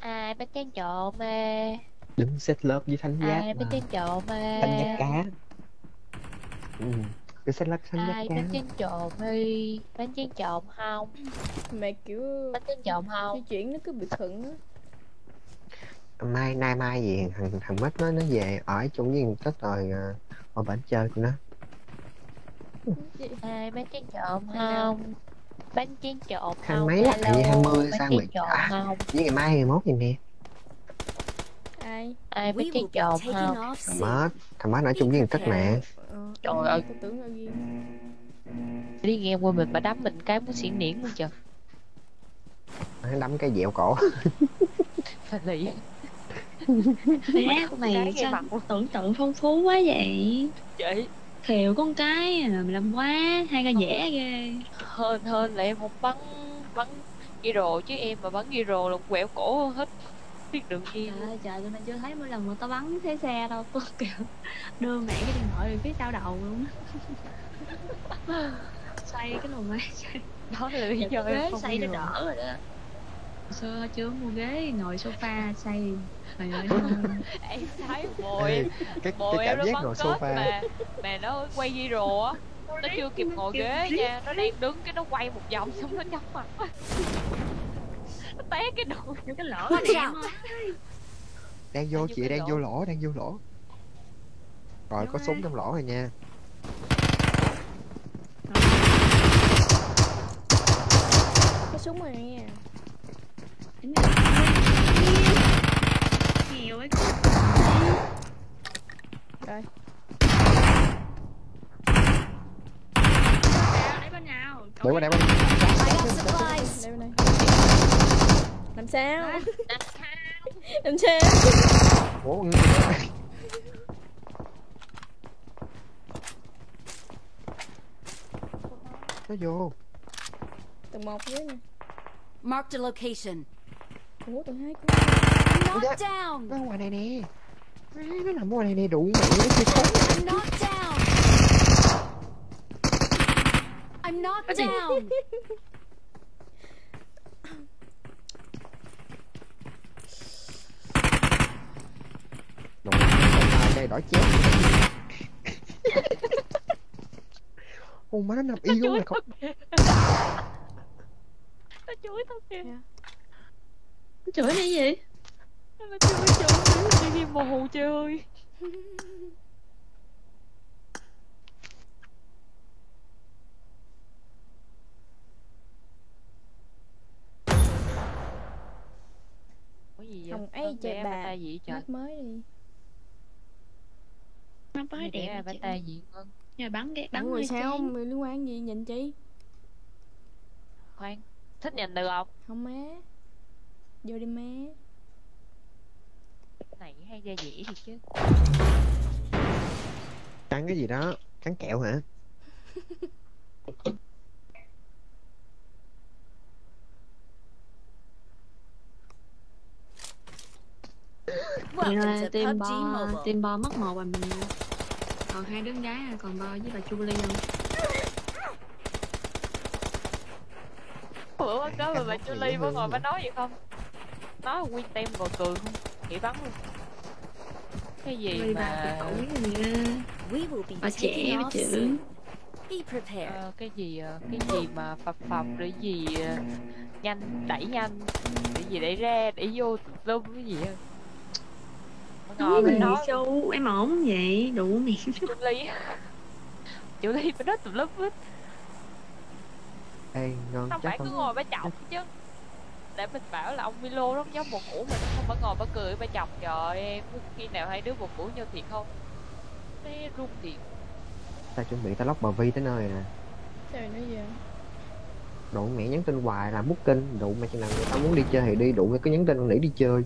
Speaker 11: Ai bắt chén trộn mà
Speaker 1: đứng set lớp với thánh giáp
Speaker 11: Ai
Speaker 1: mà.
Speaker 11: chén trộn mà
Speaker 1: thánh giáp cá. Ừ. cứ set lớp thánh giáp
Speaker 11: Ai
Speaker 1: cá.
Speaker 11: bánh chén trộn đi Bánh chén trộn không?
Speaker 4: Mẹ kiểu
Speaker 11: Bánh chén trộn
Speaker 4: di
Speaker 11: không
Speaker 4: chuyển nó cứ bị khựng á.
Speaker 1: Mai nay mai gì thằng thằng mít nó nó về ở chung với thằng tích rồi à, ở bển chơi tụi nó.
Speaker 11: Ai bánh chén trộn không? Bánh chén trộn
Speaker 1: hai
Speaker 11: không?
Speaker 1: Mấy tại vì hai mươi sang mười
Speaker 11: trộn
Speaker 1: à,
Speaker 11: không?
Speaker 1: với ngày mai ngày mốt gì nè
Speaker 4: ai?
Speaker 11: Ai
Speaker 16: be
Speaker 11: trộn
Speaker 16: taking
Speaker 11: không
Speaker 1: thằng mít thằng mít ở chung với thằng tích mà
Speaker 4: ờ,
Speaker 11: Trời
Speaker 4: em
Speaker 11: ơi.
Speaker 4: tôi tưởng ở riêng
Speaker 11: Đi nghe qua mình bà đấm mình cái muốn xỉn niễn luôn trời.
Speaker 1: Nó đấm cái dẹo cổ.
Speaker 11: Phải lì
Speaker 13: Bé
Speaker 11: Cái
Speaker 13: mày sao? tưởng tượng phong phú quá vậy.
Speaker 11: Chị
Speaker 13: Khều con cái mày làm quá Hai ca dễ ghê.
Speaker 11: Hên hên là em không bắn Bắn gyro chứ em mà bắn gyro là quẹo cổ hết Biết đường chi
Speaker 13: Trời ơi trời tụi mày chưa thấy mỗi lần mà tao bắn thấy xe đâu. Tôi kiểu đưa mẹ cái điện thoại về phía sau đầu luôn á. Xoay cái lùm máy xoay
Speaker 11: Đó là lý do em không
Speaker 13: xoay
Speaker 11: gyro.
Speaker 13: đỡ rồi đó. Xưa chưa mua ghế ngồi sofa xoay. Trời ơi.
Speaker 11: Em thấy bồ em
Speaker 1: cái,
Speaker 11: Bồ
Speaker 1: cái
Speaker 11: em
Speaker 1: cảm
Speaker 11: nó
Speaker 1: giác ngồi sofa.
Speaker 11: mà Mà nó quay gyro á Nó chưa kịp ngồi ghế nha Nó đang đứng cái nó quay một vòng xong nó chóng mặt Nó té cái đầu
Speaker 13: cái lỗ này em ơi.
Speaker 1: Đang vô chị đang vô. lỗ đang vô lỗ. Rồi có súng trong lỗ rồi nha.
Speaker 4: Có súng rồi nghe
Speaker 13: Nhiều ấy.
Speaker 4: Rồi.
Speaker 13: Đấy bên nào.
Speaker 1: Để qua đây qua
Speaker 16: I
Speaker 4: làm sao? Làm sao? Làm sao?
Speaker 1: Ủa người nó vô.
Speaker 4: Tầng một dưới nè.
Speaker 8: Mark the location.
Speaker 4: Ủa tầng hai
Speaker 8: cũng knock dạ. down.
Speaker 1: Nó ngoài này nè. Nó nằm ngoài này nè đủ mẹ nó
Speaker 8: chơi khốn down. I'm not down.
Speaker 1: đây đỏ chết. Ôi má nó nằm yêu luôn này không?
Speaker 11: Nó chửi tao kìa. Dạ.
Speaker 13: Nó chuối hay gì?
Speaker 11: Nó chuối chuối chuối đi mồ hù
Speaker 4: trời ấy chơi bà. Mắt mới đi.
Speaker 13: Nó
Speaker 11: vẽ
Speaker 13: đẹp chị.
Speaker 11: avatar gì con?
Speaker 13: Rồi bắn cái bắn hơi
Speaker 4: sao
Speaker 13: chán.
Speaker 4: mày liên quan gì nhìn chi
Speaker 11: Khoan, thích nhìn được không?
Speaker 4: không má vô đi má
Speaker 11: Này hay ra dĩ thì chứ
Speaker 1: Cắn cái gì đó Cắn kẹo hả
Speaker 13: Vậy là team bo team bo mất một rồi mình còn hai đứa gái à, còn bo với bà Julie không?
Speaker 11: Bữa bác đó mà bà Julie có ngồi bà nói vậy không? Nói nguyên tem ngồi cười không? Nghĩ bắn luôn Cái gì mà...
Speaker 13: Bà trẻ bà chữ.
Speaker 11: Ờ, cái gì ờ, cái gì mà phập phập rồi gì ờ, nhanh đẩy nhanh để gì đẩy ra đẩy vô lum cái gì á Nó ngồi bên đó
Speaker 13: show em ổn vậy, đủ miệng.
Speaker 11: Julie Julie bên đó tùm lum hết.
Speaker 1: Ê ngon
Speaker 11: không
Speaker 1: chắc
Speaker 11: phải cứ
Speaker 1: không
Speaker 11: ngồi bà chọc chứ? Để mình bảo là ông Milo nó giống một cũ mình không phải ngồi bà cười bà chọc trời em khi nào hai đứa một cũ nhau thiệt không? Thế run thiệt.
Speaker 1: Tao chuẩn bị tao lóc bà Vi tới nơi nè.
Speaker 4: Trời nữa giờ
Speaker 1: Đủ mẹ nhắn tin hoài là mút kinh Đủ mà chừng nào người ta muốn đi chơi thì đi Đủ mẹ cứ nhắn tin nỉ đi chơi.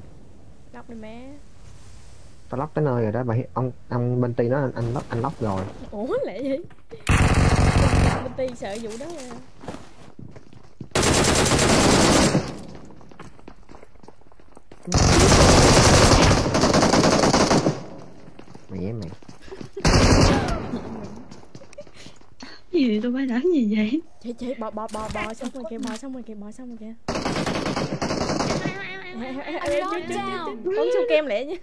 Speaker 4: Lóc đi má
Speaker 1: Tao lóc tới nơi rồi đó bà ông ông bên ty nó anh anh lóc anh lóc rồi
Speaker 4: ủa lẽ vậy bên ti sợ vụ đó à.
Speaker 1: mẹ mày
Speaker 13: Gì tôi phải làm gì vậy?
Speaker 4: chị chị bò bò bò bò xong rồi kìa bò xong rồi kìa bò xong rồi kìa. Bấm xuống kem lẹ nha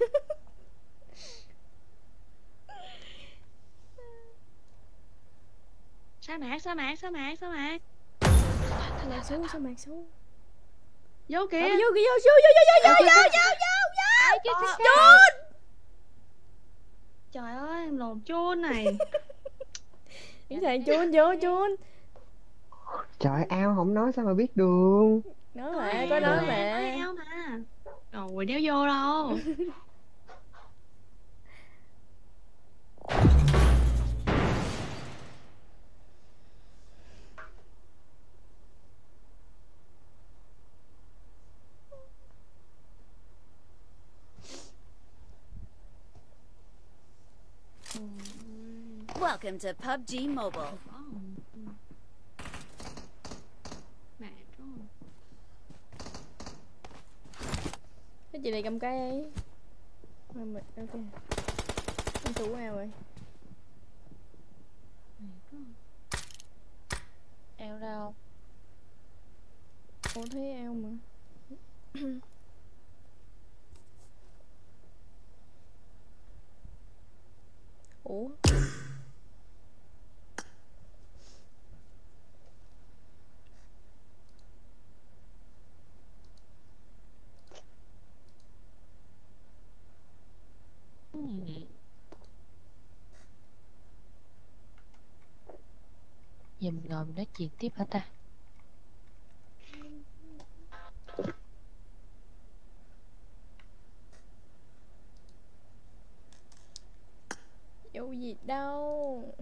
Speaker 13: Sa mạc, sa mạc, sa mạc, sa mạc.
Speaker 4: sao mạc xuống sao mạc xuống
Speaker 13: Vô kìa.
Speaker 4: Ờ, vô kìa vô vô vô vô vô vô vô vô vô vô chôn
Speaker 13: Trời ơi, em lồn chôn này.
Speaker 4: những thằng chôn vô chôn
Speaker 1: trời ao không nói sao mà biết được
Speaker 4: nói mà có nói mà
Speaker 13: Eo mà. Rồi đéo vô đâu.
Speaker 8: Welcome to PUBG Mobile.
Speaker 4: Cái chị này cầm cái ấy. Mà ok. Em tủ ao rồi.
Speaker 11: Eo đâu?
Speaker 4: Ủa thấy ao mà. Ủa
Speaker 11: rồi mình ngồi mình nói chuyện tiếp hả ta?
Speaker 4: Vụ gì đâu?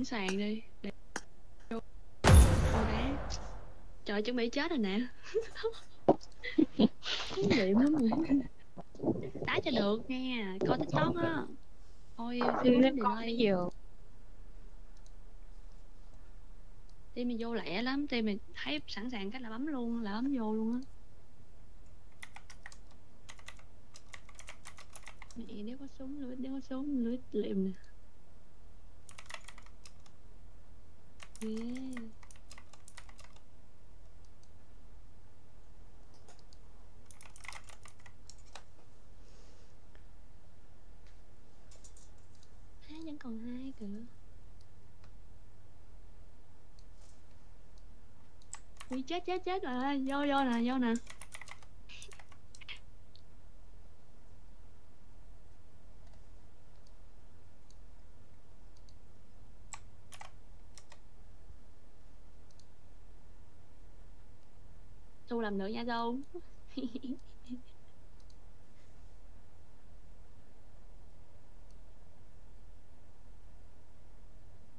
Speaker 13: Sẵn sàng đi. Để vô. Vô đá trời chuẩn bị chết rồi nè. Luyện lắm rồi. Đá cho được nha. Coi tiktok á. Thôi phim
Speaker 11: nó
Speaker 13: thì
Speaker 11: coi
Speaker 13: đây
Speaker 11: giờ
Speaker 13: team mình vô lẹ lắm. Team mình thấy sẵn sàng cách là bấm luôn là bấm vô luôn á. Mẹ nếu có súng lưới nếu có súng lưới liệm nè yeah. hai vẫn còn hai cửa Ui, chết chết chết rồi. Vô vô nè vô nè. Làm nữa nha đâu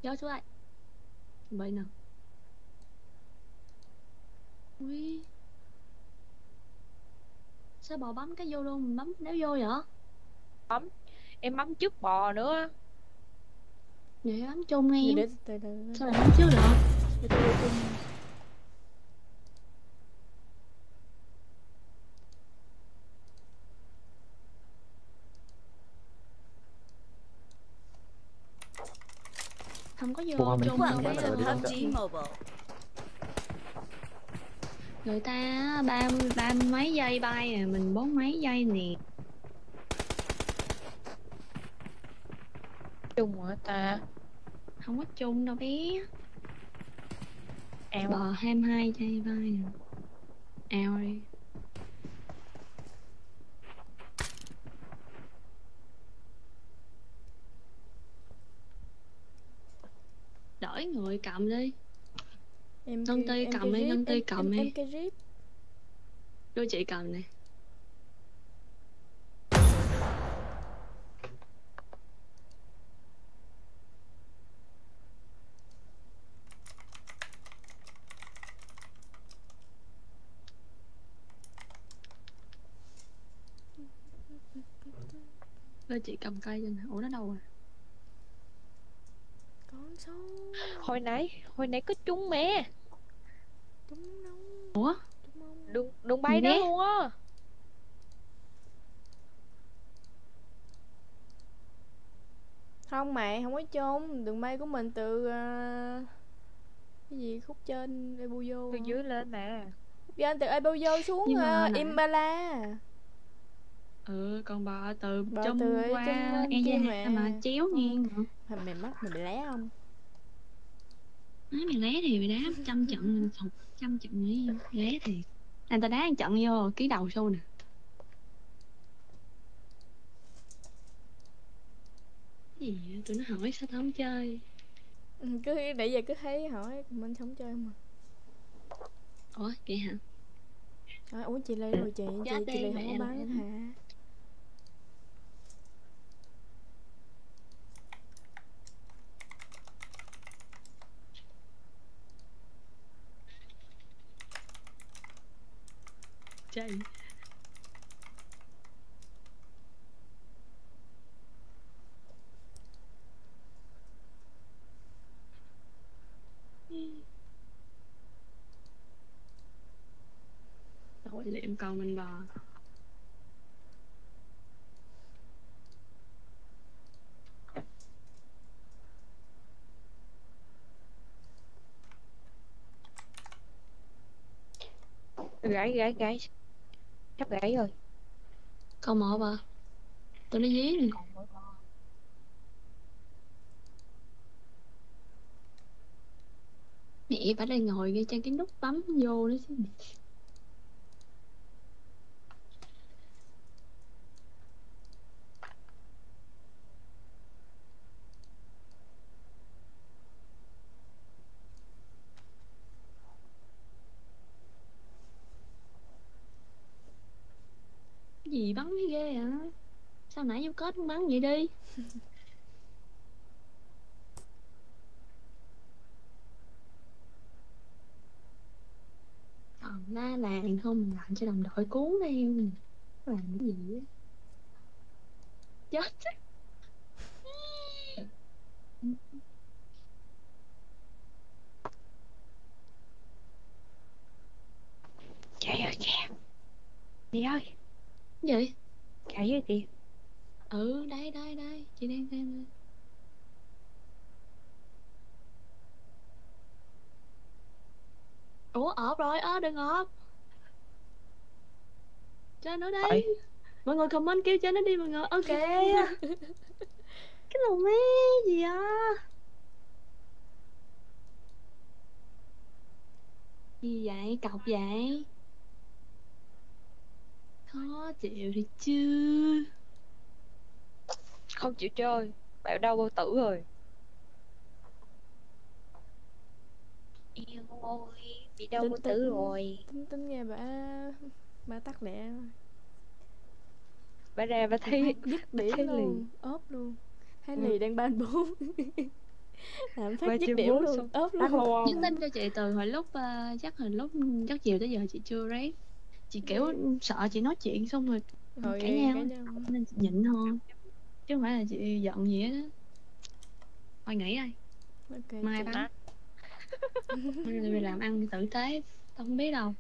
Speaker 13: vô xuống đây vậy nào ui. Sao bò bấm cái vô luôn? Mình bấm nếu vô vậy?
Speaker 11: Bấm. Em bấm trước bò nữa.
Speaker 13: Vậy bấm chung
Speaker 4: Để-
Speaker 13: em
Speaker 4: để từ từ
Speaker 13: sao lại bấm trước được?
Speaker 4: để tôi đi chung
Speaker 3: Ủa, mình
Speaker 13: chung
Speaker 3: không
Speaker 13: bé
Speaker 3: đầu đi không?
Speaker 8: PUBG Mobile.
Speaker 13: người ta ba ba mấy giây bay à mình bốn mấy giây nè
Speaker 11: chung hả ta
Speaker 13: không có chung đâu bé
Speaker 11: Eo.
Speaker 13: bò 22 giây bay à eo đi đổi người cầm đi.
Speaker 4: Em
Speaker 13: Ti
Speaker 4: em
Speaker 13: cầm đi, Ti
Speaker 4: em-
Speaker 13: cầm đi.
Speaker 4: em kêu rip.
Speaker 13: Đưa chị cầm nè đưa chị cầm cây cho nè. Ủa nó đâu rồi
Speaker 11: hồi nãy hồi nãy có trúng mẹ.
Speaker 4: Trúng đâu
Speaker 13: ủa?
Speaker 11: Đường đường bay đó luôn á.
Speaker 4: Không mẹ không có chung đường bay của mình từ ờ, cái gì khúc trên Ebuyo.
Speaker 11: Từ dưới lên mà
Speaker 4: trên từ Ebuyo xuống
Speaker 13: Nhưng mà
Speaker 4: uh, Impala.
Speaker 13: Ừ còn bà từ
Speaker 4: Bà
Speaker 13: trong
Speaker 4: từ
Speaker 13: qua e mà. chéo ngang hả
Speaker 4: Mà mày mắt mày bị lé không
Speaker 13: Nói mày lé thì mày đá trăm trận mình thục trăm trận ấy lé thì anh ta đá một trận vô ký đầu sâu nè. Cái gì vậy? tụi nó hỏi sao tao không chơi?
Speaker 4: Ừ, cứ nãy giờ cứ thấy hỏi mình không chơi mà.
Speaker 13: Ủa vậy hả?
Speaker 4: Ủa chị Lê rồi chị chị, chị Lê không có
Speaker 13: em.
Speaker 4: hả
Speaker 13: chơi Tội liệm còn mình bò
Speaker 11: gái gái gái sắp gãy rồi.
Speaker 13: Câu một bà. Tụi nó dí nè Mẹ bà đang ngồi ngay trên cái nút bấm vô đó chứ sao nãy vô kết bắn vậy đi. Còn la làng không mình làm cho đồng đội cuốn theo làm cái gì á? Chết
Speaker 11: trời ơi kìa đi ơi.
Speaker 13: Gì?
Speaker 11: Vậy Chạy với kìa
Speaker 13: ừ đây đây đây. Chị đang xem đây. Ủa ốp rồi. Ơ đừng ốp cho nó đi. Mọi người comment kêu cho nó đi mọi người. Ok. Cái lù mé gì à gì vậy? Cọc vậy? Khó chịu thì chứ
Speaker 11: Không chịu chơi. Bảo đau bao tử rồi. Yêu ôi Bị đau bao tử rồi.
Speaker 4: tính tính nghe bà bà tắt lẹ
Speaker 11: Bà ra bà thấy
Speaker 4: dứt điểm
Speaker 11: thấy lì.
Speaker 4: luôn ốp luôn. Thấy
Speaker 11: Ừ.
Speaker 4: lì đang ban bốn. Làm phát dứt điểm luôn
Speaker 11: xong.
Speaker 4: ốp luôn.
Speaker 13: nhắn tin cho chị từ hồi lúc ờ, chắc hồi lúc chắc chiều tới giờ chị chưa rep chị kiểu sợ chị nói chuyện xong rồi
Speaker 4: Rồi,
Speaker 13: cãi nhau. Nên chị nhịn thôi chứ không phải là chị giận gì hết á. Thôi nghỉ đây.
Speaker 4: Ok,
Speaker 13: mai mai đi làm ăn tử tế tao không biết đâu.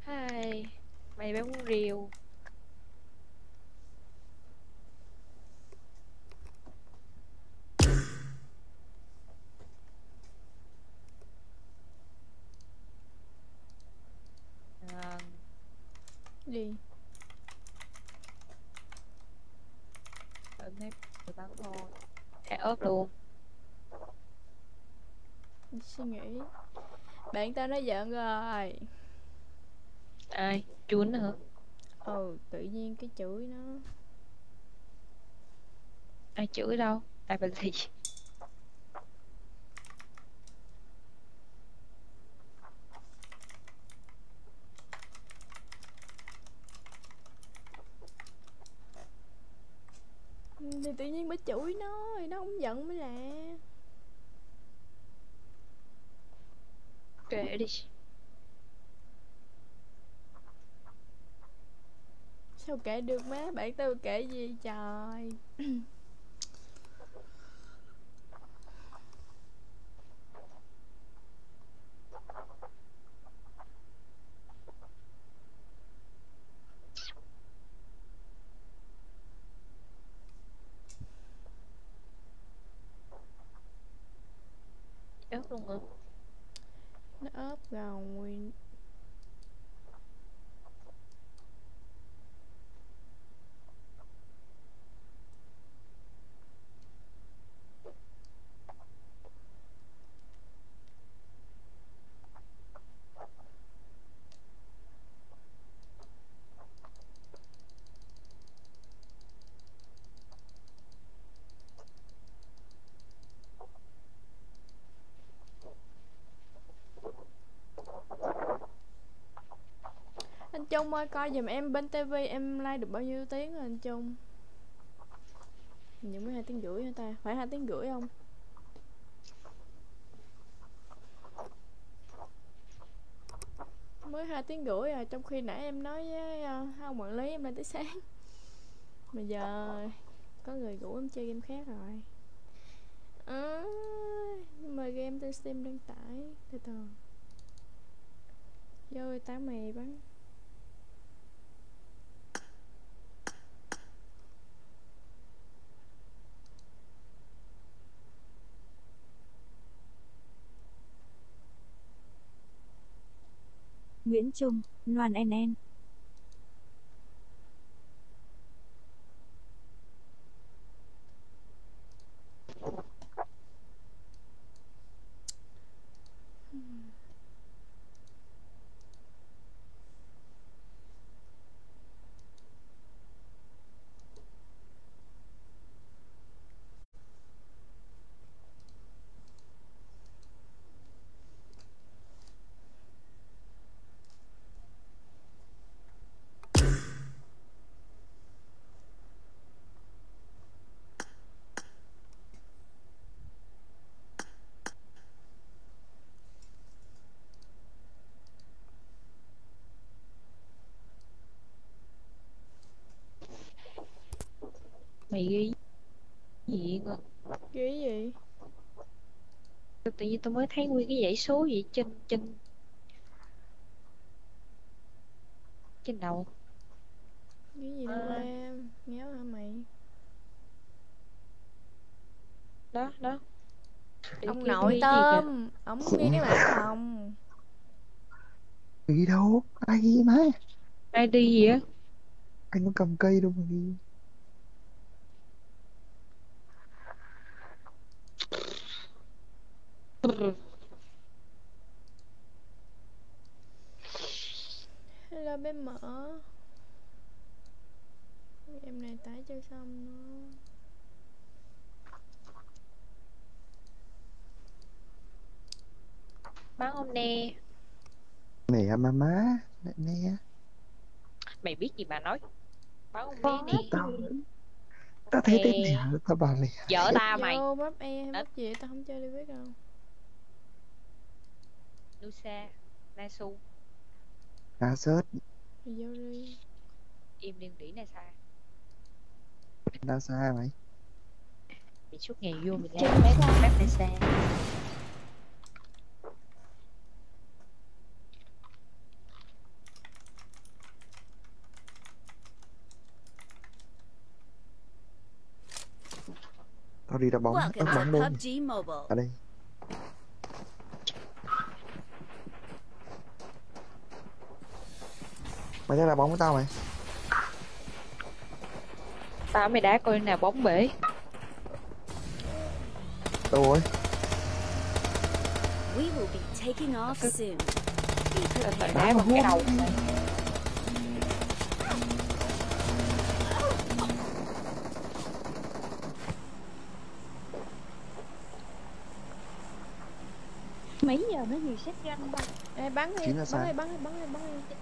Speaker 11: Hai Mày bán rìu. À,
Speaker 4: đi
Speaker 11: Ở đây thì bán thôi Để ốp luôn.
Speaker 4: Suy nghĩ. Bạn tao nó giận rồi.
Speaker 11: Ai? Chuốn hả?
Speaker 4: Ừ tự nhiên cái chửi nó.
Speaker 11: Ai chửi đâu? Ai bà lì
Speaker 4: thì tự nhiên bà chửi nó thì nó không giận mới lạ
Speaker 11: Kệ đi.
Speaker 4: Sao kể được má? Bạn tao kể gì trời
Speaker 11: ốp luôn hả
Speaker 4: nó ốp rồi anh Trung ơi coi giùm em bên TV em like được bao nhiêu tiếng rồi anh Trung? Những mới hai tiếng rưỡi hả ta? Phải hai tiếng rưỡi không? Mới hai tiếng rưỡi à trong khi nãy em nói với uh, ông quản lý em lên tới sáng. Mà giờ có người rủ em chơi game khác rồi. À, nhưng mà game trên steam đăng tải từ từ. Vô táo mì bắn.
Speaker 5: Nguyễn Trung, Loan NN.
Speaker 11: Tự nhiên tôi mới thấy nguyên cái dãy số gì trên trên trên đầu
Speaker 4: Ghi gì đâu em? Ngéo hả mày?
Speaker 11: đó đó Để
Speaker 4: Ông nội
Speaker 11: gì
Speaker 4: tôm Ông ghi cái mã phòng
Speaker 1: Đi đâu? Ai ghi má?
Speaker 11: ai đi gì á
Speaker 1: Anh có cầm cây đâu mà ghi.
Speaker 4: Hello bé mở Em này tái chơi xong nữa
Speaker 11: bán không nè
Speaker 1: Nè má má. Nè nè.
Speaker 11: mày biết gì mà nói bán không nè nè
Speaker 1: Tao tao thấy tên nè. Tao bảo nè.
Speaker 11: vợ ta mày
Speaker 4: Vô bắp e hay bắp gì tao không chơi đi biết đâu
Speaker 11: Nusa Nasu.
Speaker 4: Thì vô đi
Speaker 11: im điên đỉ này sao
Speaker 1: Đau xa mày.
Speaker 11: mày suốt ngày vô mình làm mấy con này xa
Speaker 1: Tao đi đá bóng. Ớt bóng luôn. Ở đây. Mày ra đá bóng với tao mày.
Speaker 11: tao mày đá coi nào bóng bể
Speaker 1: Đâu rồi?
Speaker 16: We will be taking off soon. Be
Speaker 11: đá bằng cái đầu
Speaker 18: Mấy giờ nó nhiều xét ranh ba
Speaker 4: Ê bắn đi
Speaker 1: là
Speaker 4: Bắn đi bắn đi bắn đi bắn đi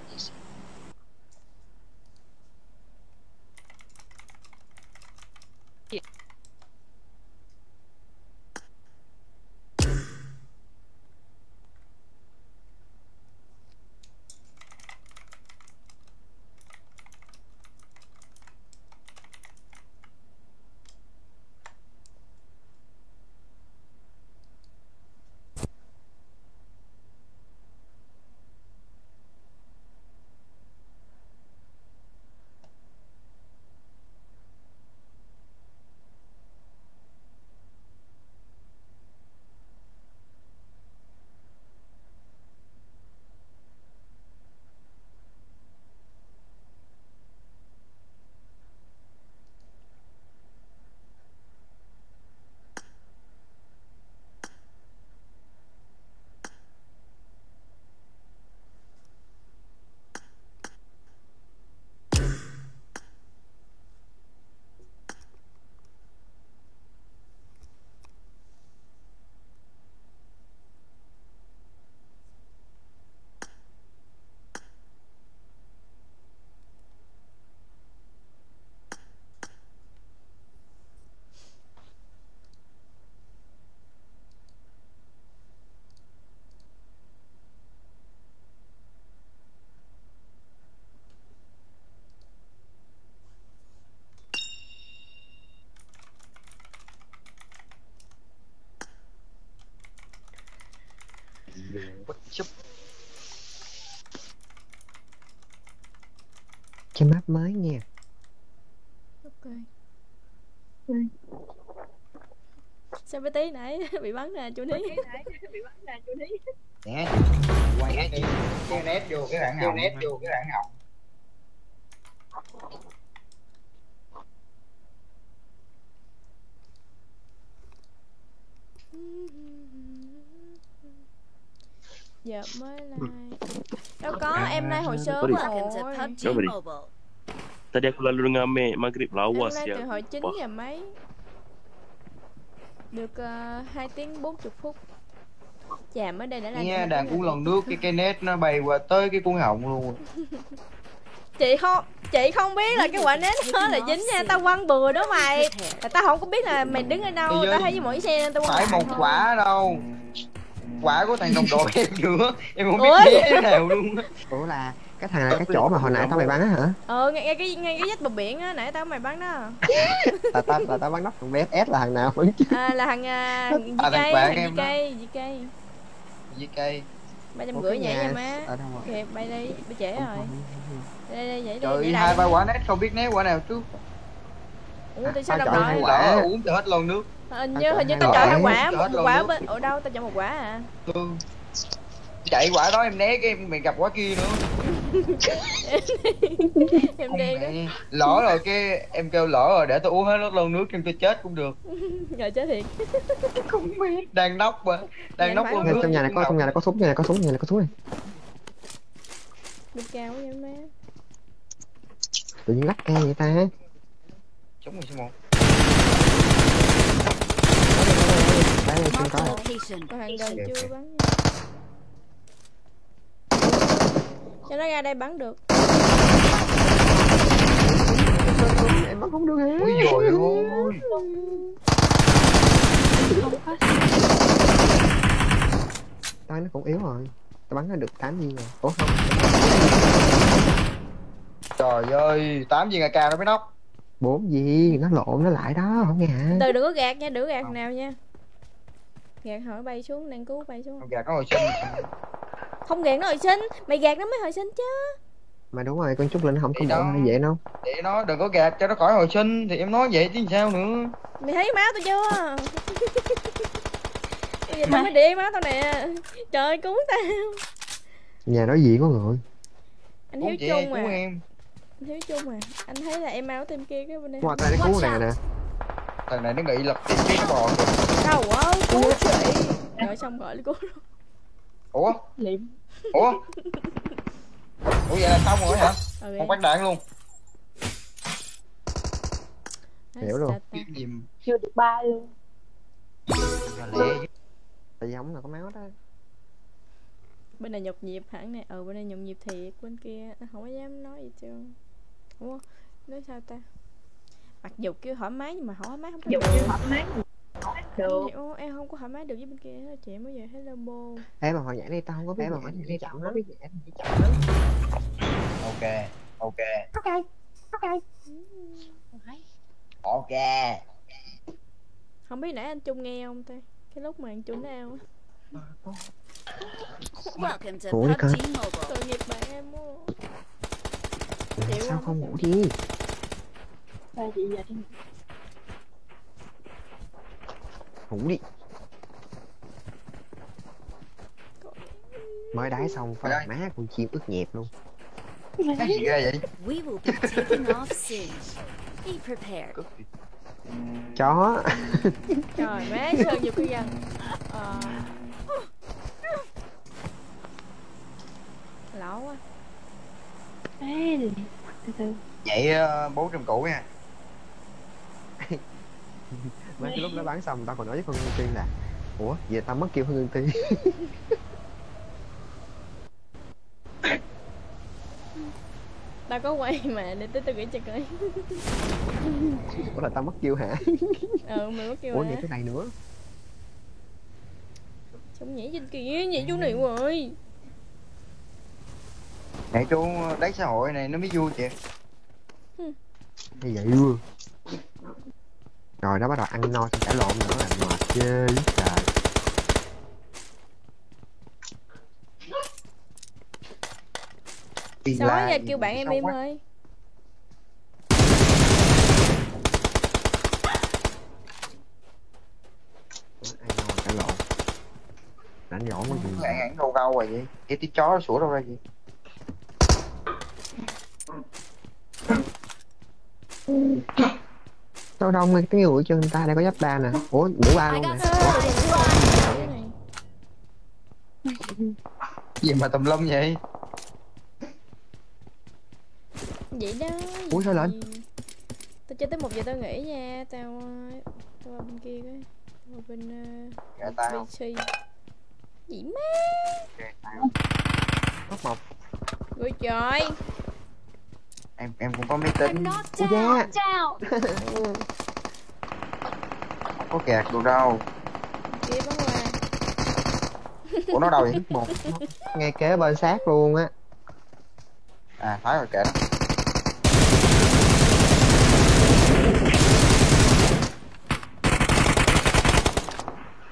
Speaker 19: Chấp. Cái map mới nha.
Speaker 4: Ok Sao bé tí nãy bị bắn nè chú ní
Speaker 12: Nè, quay cái nét vô cái rãng họng, nét vô cái rãng họng.
Speaker 4: Mới like. Đâu có em like hồi sớm
Speaker 16: Welcome to
Speaker 4: rồi.
Speaker 20: Tadi aku lalu dengan Mek Maghrib
Speaker 4: Em
Speaker 20: lawas ya.
Speaker 4: từ hồi 9
Speaker 20: Wah,
Speaker 4: giờ mấy. Được uh, 2 tiếng 40 phút. Chàm ở đây đã là
Speaker 12: Nghe đàn cuốn lần nước cái cây nét nó bay qua tới cái cuốn họng luôn.
Speaker 4: Chị không Chị không biết là cái quả nến đó là dính nha. Tao quăng bừa đó mày. Là tao không có biết là mày đứng ở đâu Tao thấy với mỗi xe nên tao quăng
Speaker 12: Phải một quả đâu. Quả của thằng đồng đội em nữa. Em không biết
Speaker 4: Ủa?
Speaker 12: thế nào luôn.
Speaker 19: Ủa là
Speaker 1: cái thằng này cái chỗ mà hồi nãy tao mày bắn á hả?
Speaker 4: Ờ ngay, ngay cái ngay cái vách bờ biển á nãy tao mày bắn đó.
Speaker 1: Là tao là tao bắn nóc thằng bss là thằng nào vẫn chứ?
Speaker 4: À, là thằng à,
Speaker 12: À, thằng
Speaker 4: thằng
Speaker 12: em
Speaker 4: cây gì cây
Speaker 12: với cây
Speaker 4: ba trăm rưỡi
Speaker 1: cái
Speaker 4: nhảy nha má. kìa bay đi bay trễ rồi. đây đây nhảy đi
Speaker 12: trời hai ba quả nét không biết né quả nào trước
Speaker 4: ủa tại sao đồng đội
Speaker 12: quả uống cho hết lon nước.
Speaker 4: Hình
Speaker 1: Hai
Speaker 4: như hình như tao chọn hai quả một
Speaker 12: luôn
Speaker 4: quả bên ở đâu tao chọn một quả à?
Speaker 12: Chạy quả đó em né cái em mày gặp quả kia nữa.
Speaker 4: Em đi đó.
Speaker 12: lỡ rồi cái em kêu lỡ rồi để tôi uống hết lon nước em tôi chết cũng được.
Speaker 4: Rồi chết thiệt.
Speaker 12: Không biết đang nóc mà đang nóc nước
Speaker 1: trong nhà này có trong nhà này có súng nhà này có súng nhà này có súng này.
Speaker 4: Đi cao quá vậy má.
Speaker 1: Tự nhiên lắc ke vậy ta
Speaker 12: chống người số một.
Speaker 1: Đấy đây chưa
Speaker 8: Marked
Speaker 1: có
Speaker 4: có hàng gần chưa bắn. Cho nó ra đây bắn được.
Speaker 1: Em bắn không được hả
Speaker 12: ui rồi ôi.
Speaker 1: Tay nó cũng yếu rồi. Tao bắn nó được 8 viên rồi. Ủa? Không
Speaker 12: trời ơi tám viên ak nó mới nóc
Speaker 1: bốn viên nó lộn nó lại đó không nghe hả?
Speaker 4: Từ đừng có gạt nha đừng có gạt nào nha. Gạt hỏi bay xuống đang cứu bay xuống.
Speaker 12: Con gà có hồi sinh.
Speaker 4: Không gạt nó hồi sinh mày gạt nó mới hồi sinh chứ.
Speaker 1: Mà đúng rồi con trúc linh không có hay vậy đâu
Speaker 12: để nó. Đừng có gạt cho nó khỏi hồi sinh thì em nói vậy chứ sao nữa.
Speaker 4: Mày thấy máu tao chưa? Bây giờ tao mới để máu tao nè. Trời ơi, cứu tao.
Speaker 1: Nhà đối diện có người?
Speaker 4: Anh hiếu chung
Speaker 12: cứu
Speaker 4: à.
Speaker 12: em
Speaker 4: anh hiếu chung à anh thấy là em máu team kia cái bên đây
Speaker 1: qua tay nó cứu nè nè.
Speaker 12: Thằng này nó nghĩ lập tiếp cái nó bò kìa.
Speaker 4: Đâu ơi cứu chị rồi xong gọi cứu luôn.
Speaker 12: Ủa?
Speaker 4: Liệm.
Speaker 12: Ủa? Ủa vậy là xong rồi hả?
Speaker 4: Ừ,
Speaker 12: không bắt đạn luôn.
Speaker 1: Hiểu luôn.
Speaker 11: chưa được ba luôn.
Speaker 12: Lẹ
Speaker 1: tại vì không là có máu đó
Speaker 4: bên này nhục nhịp hẳn nè. Ừ bên này nhục nhịp thiệt. Bên kia không có dám nói gì trơn ủa nói sao ta? Mặc dù kêu thoải mái nhưng mà thoải mái không có
Speaker 11: Dù
Speaker 4: được.
Speaker 11: kêu thoải mái được.
Speaker 4: Em, em không có thoải mái được với bên kia. Hết chị mới về hello bô.
Speaker 1: Em mà hồi nhảy đi tao không có biết mà hồi nhảy đi chậm lắm.
Speaker 12: Ok ok.
Speaker 11: Ok ok.
Speaker 12: Ok.
Speaker 4: Không biết nãy anh trung nghe không ta? Cái lúc mà anh trung nó
Speaker 1: Ủa, đi
Speaker 8: Mobile.
Speaker 4: tội nghiệp bạn em
Speaker 1: sao không? ngủ đi?
Speaker 11: Ba chị giờ đi
Speaker 1: ngủ đi. Mới đái xong phải má con chim ướt nhẹp luôn.
Speaker 12: Cái gì vậy?
Speaker 8: We will be taking off soon. Be prepared.
Speaker 1: chó.
Speaker 4: Trời má sơn nhiều cái răng ờ lỗ quá
Speaker 11: Ê, từ từ.
Speaker 12: Vậy bốn trăm củ nha.
Speaker 1: Mấy cái lúc nó bán xong tao còn nói với con Ngân Tiên là ủa vậy tao mất kêu con Ngân Tiên.
Speaker 4: Tao có quay mà để tới tao gửi cho coi.
Speaker 1: Ủa là tao mất kêu hả?
Speaker 4: Ừ mày mất kêu
Speaker 1: ủa vậy cái này nữa.
Speaker 4: Xong nhảy trên kia nhảy chỗ này rồi
Speaker 12: Mẹ chú đánh xã hội này nó mới vui chị
Speaker 1: như vậy luôn rồi nó bắt đầu ăn no xong cãi lộn nữa là mệt ghê trời.
Speaker 4: Giờ
Speaker 12: gì
Speaker 4: kêu bạn em im ơi.
Speaker 1: Ăn no cãi lộn. Rảnh rỗi quá gì
Speaker 12: Bạn ăn đâu đâu rồi vậy cái tí chó nó sủa đâu ra vậy
Speaker 1: đâu mấy cái mũi chân ta đây có giáp ba nè? Ủa mũi ba luôn nè.
Speaker 12: gì mà tùm lum vậy?
Speaker 4: Vậy đó
Speaker 1: Ui, sao lên?
Speaker 4: tao chơi tới một giờ tao nghỉ nha tao tao qua bên kia cái tao qua bên
Speaker 12: Dạ,
Speaker 4: uh,
Speaker 12: tao.
Speaker 4: BC gì má?
Speaker 1: Top một.
Speaker 4: Rồi trời
Speaker 12: em em cũng có máy tính.
Speaker 1: Ui da.
Speaker 12: không có gạt được đâu. Ủa nó đâu vậy?
Speaker 1: Một ngay kế bên sát luôn á.
Speaker 12: À phải rồi kệ nó.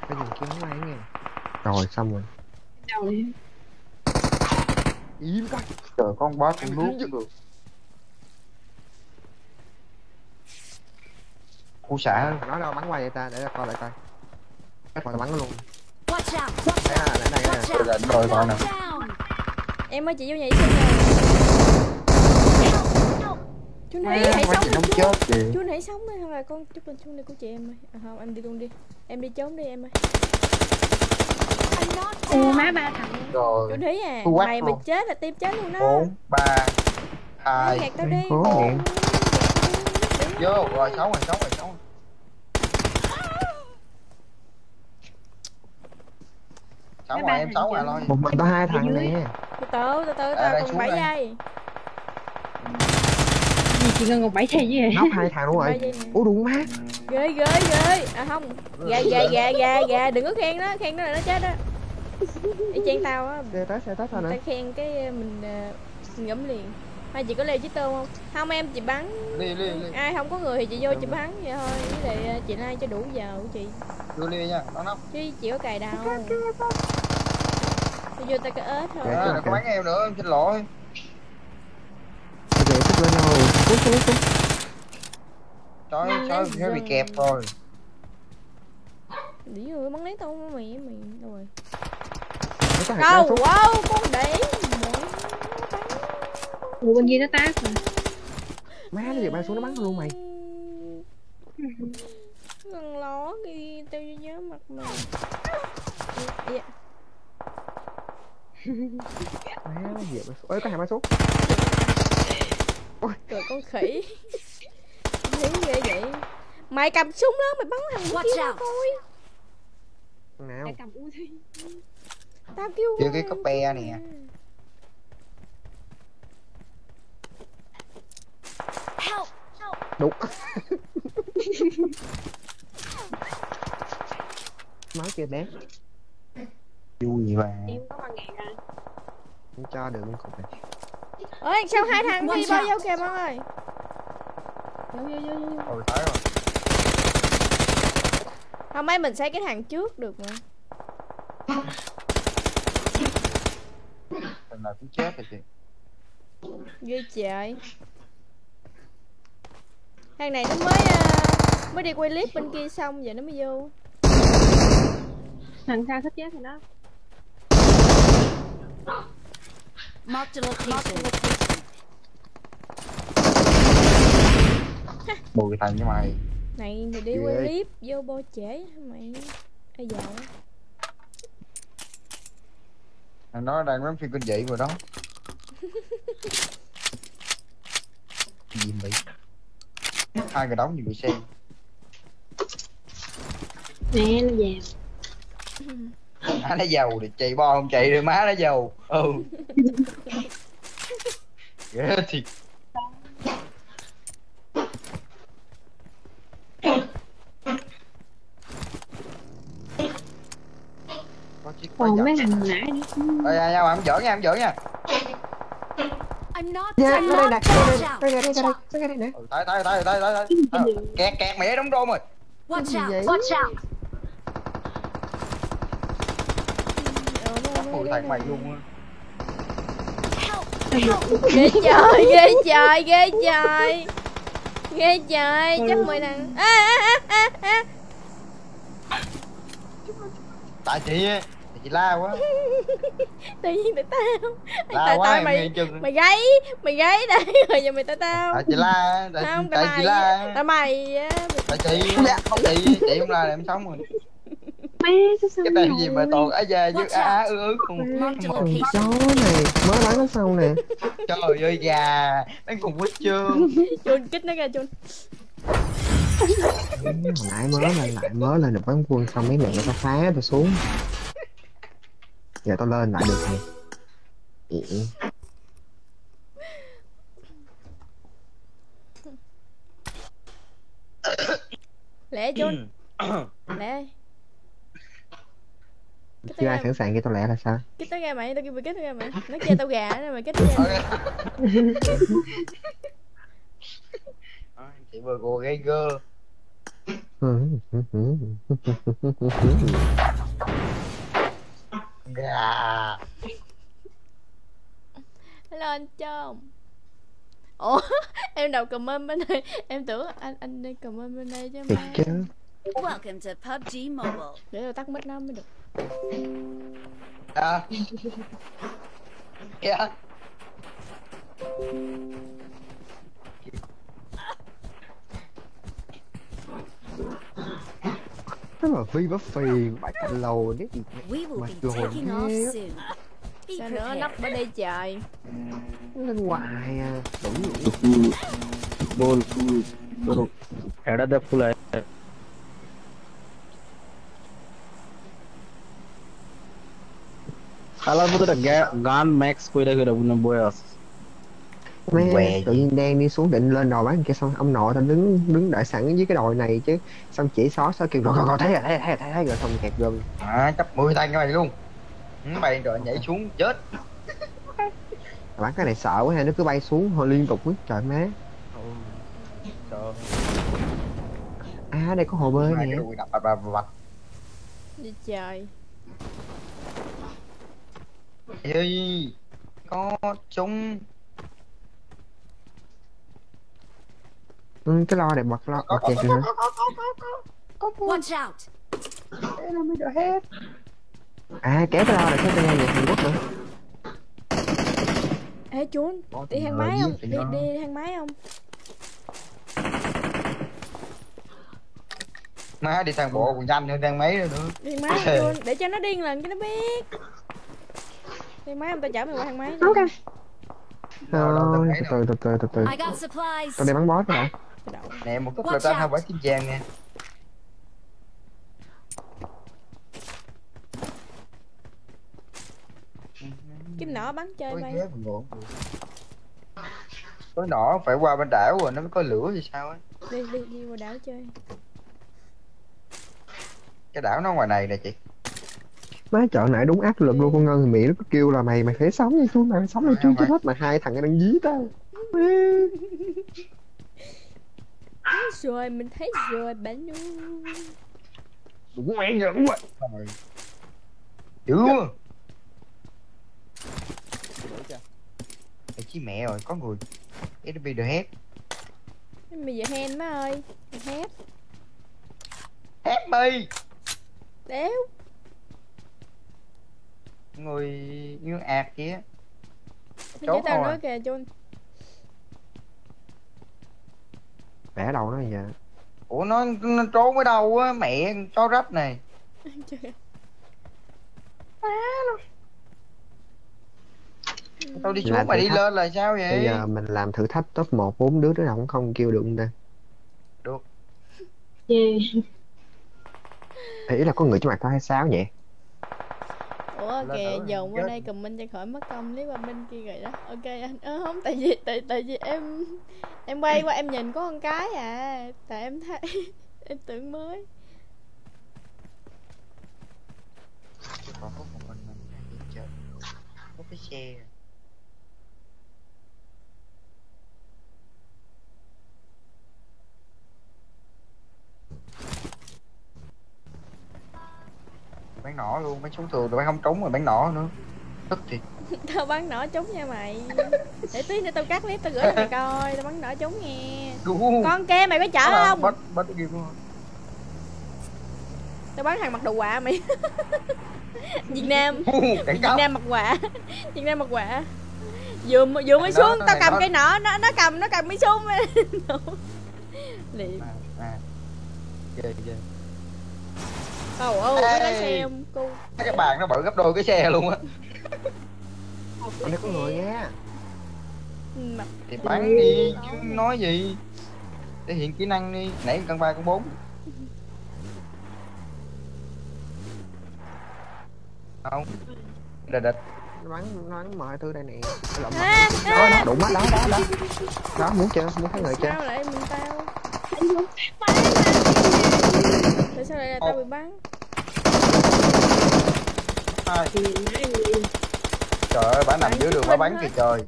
Speaker 1: Cái dùng kiếm máy nghe? Rồi xong rồi.
Speaker 13: Đâu đi.
Speaker 12: Im coi trời con boss con nuốt chứ được khu xã
Speaker 1: nó đâu bắn qua vậy ta để ta coi lại coi. Các bạn bắn nó luôn đây là đây này đây
Speaker 12: rồi con nè.
Speaker 4: Em ơi chị vô nhảy xuống rồi chú Thúy hãy sống
Speaker 12: không chết chị
Speaker 4: chú hãy sống đi không là con chút lên xuống đi của chị em ơi. À, không em đi luôn đi. Em đi trốn đi em ơi.
Speaker 13: Ồ má ba thằng.
Speaker 12: Rồi.
Speaker 4: Chú Thúy à mày mà
Speaker 12: luôn.
Speaker 4: chết là tim chết luôn đó.
Speaker 12: Bốn ba hai
Speaker 4: gạt tao đi
Speaker 12: vô rồi sống rồi sống rồi sống sống rồi em sống rồi thôi
Speaker 1: một mình có hai thằng nè.
Speaker 4: Từ từ từ từ
Speaker 12: À,
Speaker 4: tao
Speaker 12: đây
Speaker 4: còn bảy giây.
Speaker 13: Gì chị Ngân còn 7 giây với
Speaker 1: nóc hai thằng luôn rồi. Ủa đúng má
Speaker 4: ghê ghê ghê. À không. Gà gà gà gà gà. Đừng có khen nó khen nó là nó chết đó. Y chang tao á.
Speaker 1: Xe tới xe tới thôi
Speaker 4: ta
Speaker 1: nè.
Speaker 4: khen cái mình uh, ngẫm liền hai chị có leo chiếc tôm không? Không em chị bắn.
Speaker 12: Li li li
Speaker 4: ai không có người thì chị vô chị bắn vậy thôi. Với lại uh, chị lai cho đủ giờ của chị.
Speaker 12: Vô li nha nó nóc
Speaker 4: chứ chị có cài đầu chị vô tay cái ớt thôi.
Speaker 1: Dạ,
Speaker 12: à, có bắn em nữa em xin lỗi.
Speaker 1: Giờ thích lên đâu cút cút cút
Speaker 12: trời trời nó bị kẹp rồi.
Speaker 4: Đi rồi bắn lấy tao mày mày đâu rồi? Đâu wow con để
Speaker 13: Ủa bên kia nó tác rồi
Speaker 1: má nó giờ bay xuống nó bắn luôn mày.
Speaker 4: Gần ló kia tao nhớ mặt mày. Dạ.
Speaker 1: Má nó giờ bay xuống. Ơi có hạt bay xuống.
Speaker 4: Trời con khỉ. Thấy ghê vậy. Mày cầm súng đó mày bắn thằng
Speaker 8: Watch
Speaker 4: kia
Speaker 8: out.
Speaker 4: coi.
Speaker 1: Thằng nào
Speaker 13: cầm u thi
Speaker 4: Tao kêu
Speaker 12: kêu cái có pe nè
Speaker 8: Help!
Speaker 1: Đúng. Máu kia bé.
Speaker 12: Vui mà.
Speaker 13: Em có bằng ngàn à?
Speaker 1: Không cho được luôn cục này.
Speaker 4: Ơi sao hai thằng đi bao vô kìa mọi ơi Vô vô vô vô
Speaker 12: rồi thấy rồi.
Speaker 4: Không mấy mình xây cái thằng trước được mà.
Speaker 12: Thằng nào cũng chết rồi chị.
Speaker 4: Ghê trời Thằng này nó mới ờ, mới đi quay clip bên kia xong giờ nó mới vô.
Speaker 13: Thằng sao thích chết rồi đó
Speaker 8: Marked a location.
Speaker 12: mười thằng với mày.
Speaker 4: Này thì đi quay clip vô bo trễ mày? Ai giờ
Speaker 12: thằng đó đang bán phim kinh dị rồi đó. Gì bị hai người đóng gì bị xem.
Speaker 13: Nè nó về
Speaker 12: má nó giàu thì chị bo không chị rồi má nó giàu. Ừ. Ghê thiệt. Có chiếc
Speaker 13: mấy thằng nãy nữa
Speaker 12: Ê, nha, nha, em giỡn nha, em giỡn nha.
Speaker 1: Dạ đây nè đây
Speaker 8: Watch
Speaker 1: đây
Speaker 8: out!
Speaker 1: đây đây đây đây đây nè
Speaker 12: tới, tới, tới, tới, tới, tới. Tới. Kẹt, kẹt, mẹ đóng rôn rồi.
Speaker 8: Watch out! Watch out!
Speaker 12: Mùi thằng mày luôn
Speaker 4: ghê trời ghê trời ghê trời ghê trời chắc mười thằng à, à, à.
Speaker 12: Tại chị chị la quá.
Speaker 4: tự nhiên tại tao. Tại
Speaker 12: em
Speaker 4: mày mày gáy mày gáy đây. Rồi giờ mày tại tao.
Speaker 12: Tại chị la, tại,
Speaker 4: không
Speaker 12: tại
Speaker 4: tại
Speaker 12: chị la.
Speaker 4: tại mày
Speaker 12: Tại chị, không chị, chị không la là em sống rồi.
Speaker 13: Má sao sao
Speaker 12: Cái tên gì mà toàn á da với á á ư
Speaker 1: thằng
Speaker 8: location.
Speaker 1: chó này mới bắn nó xong nè?
Speaker 12: Trời ơi gà, nó cùng quýt chương.
Speaker 4: chun kích nó ra chun.
Speaker 1: Hồi nãy mới lên lại mới lên được bắn quân xong mấy mẹ tao phá tao xuống giờ tao lên lại được nè.
Speaker 4: Chun lẹ Cái
Speaker 1: chưa ai sẵn sàng kêu tao lẹ là sao?
Speaker 4: Kích tới ra mày, tao kêu mày kích tới ra mày. Nó chơi tao gà nữa mày kích tới ra.
Speaker 12: Chị vừa cô gây gơ gà
Speaker 4: Hello anh Trông Ủa em đọc comment bên đây. Em tưởng anh anh đi comment bên đây chứ mà.
Speaker 1: Chứ.
Speaker 8: Welcome to PUBG Mobile.
Speaker 4: Để tôi tắt mic nó mới được.
Speaker 12: À dạ
Speaker 1: Tức là Vi Buffy bãi cạnh lầu
Speaker 8: nét gì
Speaker 1: mà
Speaker 8: lồn
Speaker 1: ghê
Speaker 4: Sao nữa? Nắp bên đây trời.
Speaker 1: Lên hoài à. Đúng
Speaker 3: rồi. Bol എടാ full colour মতো গান ম্যাক্স করে করে বয়ে আছে
Speaker 1: Mẹ,
Speaker 3: Què
Speaker 1: tự nhiên đang đi xuống định lên đồi bán kia xong ông nội tao đứng đứng đợi sẵn dưới cái đồi này chứ. Xong chỉ xó xó kêu rồi rồi rồi thấy rồi thấy rồi, thấy rồi, thấy rồi, rồi xong kẹt gần
Speaker 12: à chấp 10 tay cho mày luôn. Ừ, mày rồi nhảy xuống chết.
Speaker 1: Bán cái này sợ quá ha nó cứ bay xuống hồi liên tục á trời má.
Speaker 3: Trời.
Speaker 1: à đây có hồ bơi nè.
Speaker 12: cái
Speaker 4: Đi trời
Speaker 12: ơi có chúng
Speaker 1: ừ, cái lo này bật lo bật kẹt rồi hả
Speaker 8: Watch out!
Speaker 1: à kéo cái lo này cái bên này Hàn Quốc nữa.
Speaker 4: Ê chuốn Đi thang máy không? Đi, đi thang máy không?
Speaker 12: má đi thang bộ còn nhanh hơn thang máy nữa. Nữa
Speaker 4: Đi máy chuốn Để cho nó điên lần cho nó biết. Thang máy không? Tao chở mày qua thang máy
Speaker 1: Ok.
Speaker 12: Máy
Speaker 1: từ từ từ từ từ tao đi bắn cái đã
Speaker 12: nè một chút
Speaker 8: Watch
Speaker 12: là tao
Speaker 8: out.
Speaker 12: hai quả kim vàng nè.
Speaker 4: Kim nỏ bắn chơi
Speaker 12: ngộ. có nỏ phải qua bên đảo rồi nó mới có lửa thì sao ấy.
Speaker 4: Đi đi đi qua đảo chơi.
Speaker 12: Cái đảo nó ngoài này nè chị.
Speaker 1: Má chọn nãy đúng ác lực luôn con ngân mỹ nó kêu là mày mày phải sống như chú mày phải sống chú chứ hết mà hai thằng đang dí tao
Speaker 4: Thấy rồi mình thấy rồi bạn nu
Speaker 12: đúng mẹ rồi đúng rồi. Dữ quá. Ê, chí mẹ rồi có người. SB the head
Speaker 4: Bây giờ hen má ơi. Hét.
Speaker 12: Head mi
Speaker 4: Đéo.
Speaker 12: Người như ạt kia Chốt
Speaker 4: với tao nói kìa chuôn
Speaker 1: vẽ đầu nó giờ
Speaker 12: ủa nó, nó trốn ở đâu á? Mẹ chó rách này. Tao đi xuống
Speaker 1: thử
Speaker 12: đi
Speaker 1: thách.
Speaker 12: lên là sao vậy?
Speaker 1: Bây giờ mình làm thử thách top 1 bốn đứa đứa nào cũng không kêu được ta.
Speaker 12: Được.
Speaker 1: Ý là có người trước mặt tao hay sao vậy
Speaker 4: Ủa kìa
Speaker 12: thử
Speaker 4: dồn qua đây comment cho khỏi mất công lý qua bên kia rồi đó. Ok anh Ơ không tại vì tại tại vì em Em quay qua em nhìn có con cái à. Tại em thấy Em tưởng mới.
Speaker 12: Có một mình mình đi chợ có cái xe bán nỏ luôn bán súng thường rồi bán không trúng rồi bán nỏ nữa. Tức thì
Speaker 4: Tao bắn nỏ trúng nha mày. Để tí nữa tao cắt clip tao gửi cho mày coi Tao bắn nỏ trúng nghe. Con kia mày có chở không?
Speaker 12: bắt bắt game luôn
Speaker 4: Tao bắn thằng mặc đồ quạ mày. Việt Nam. Việt. Nam mặc quạ Việt Nam mặc quạ Vừa vừa mới xuống tao cầm cây nỏ nó nó cầm nó cầm cái súng liền
Speaker 12: à. Ghê ghê
Speaker 4: Ồ ồ lái
Speaker 12: Ê.
Speaker 4: xe không cô?
Speaker 12: Cái bàn nó bự gấp đôi cái xe luôn á.
Speaker 1: Ở đây có người nha
Speaker 4: Mặt
Speaker 12: thì bắn đi chứ nói gì? Thể hiện kỹ năng đi nãy con ba con bốn. Không. Địch địch.
Speaker 1: Nó bắn nó bắn mọi thứ đây nè. Lộn
Speaker 4: À,
Speaker 1: mặt. đó đó đụng mắt đó đó đó. Đó muốn chưa muốn thấy người chưa
Speaker 4: Sao lại mình tao? Tại sao lại là tao bị bắn
Speaker 12: hai trời ơi bà nằm dưới đường bà bắn kìa trời.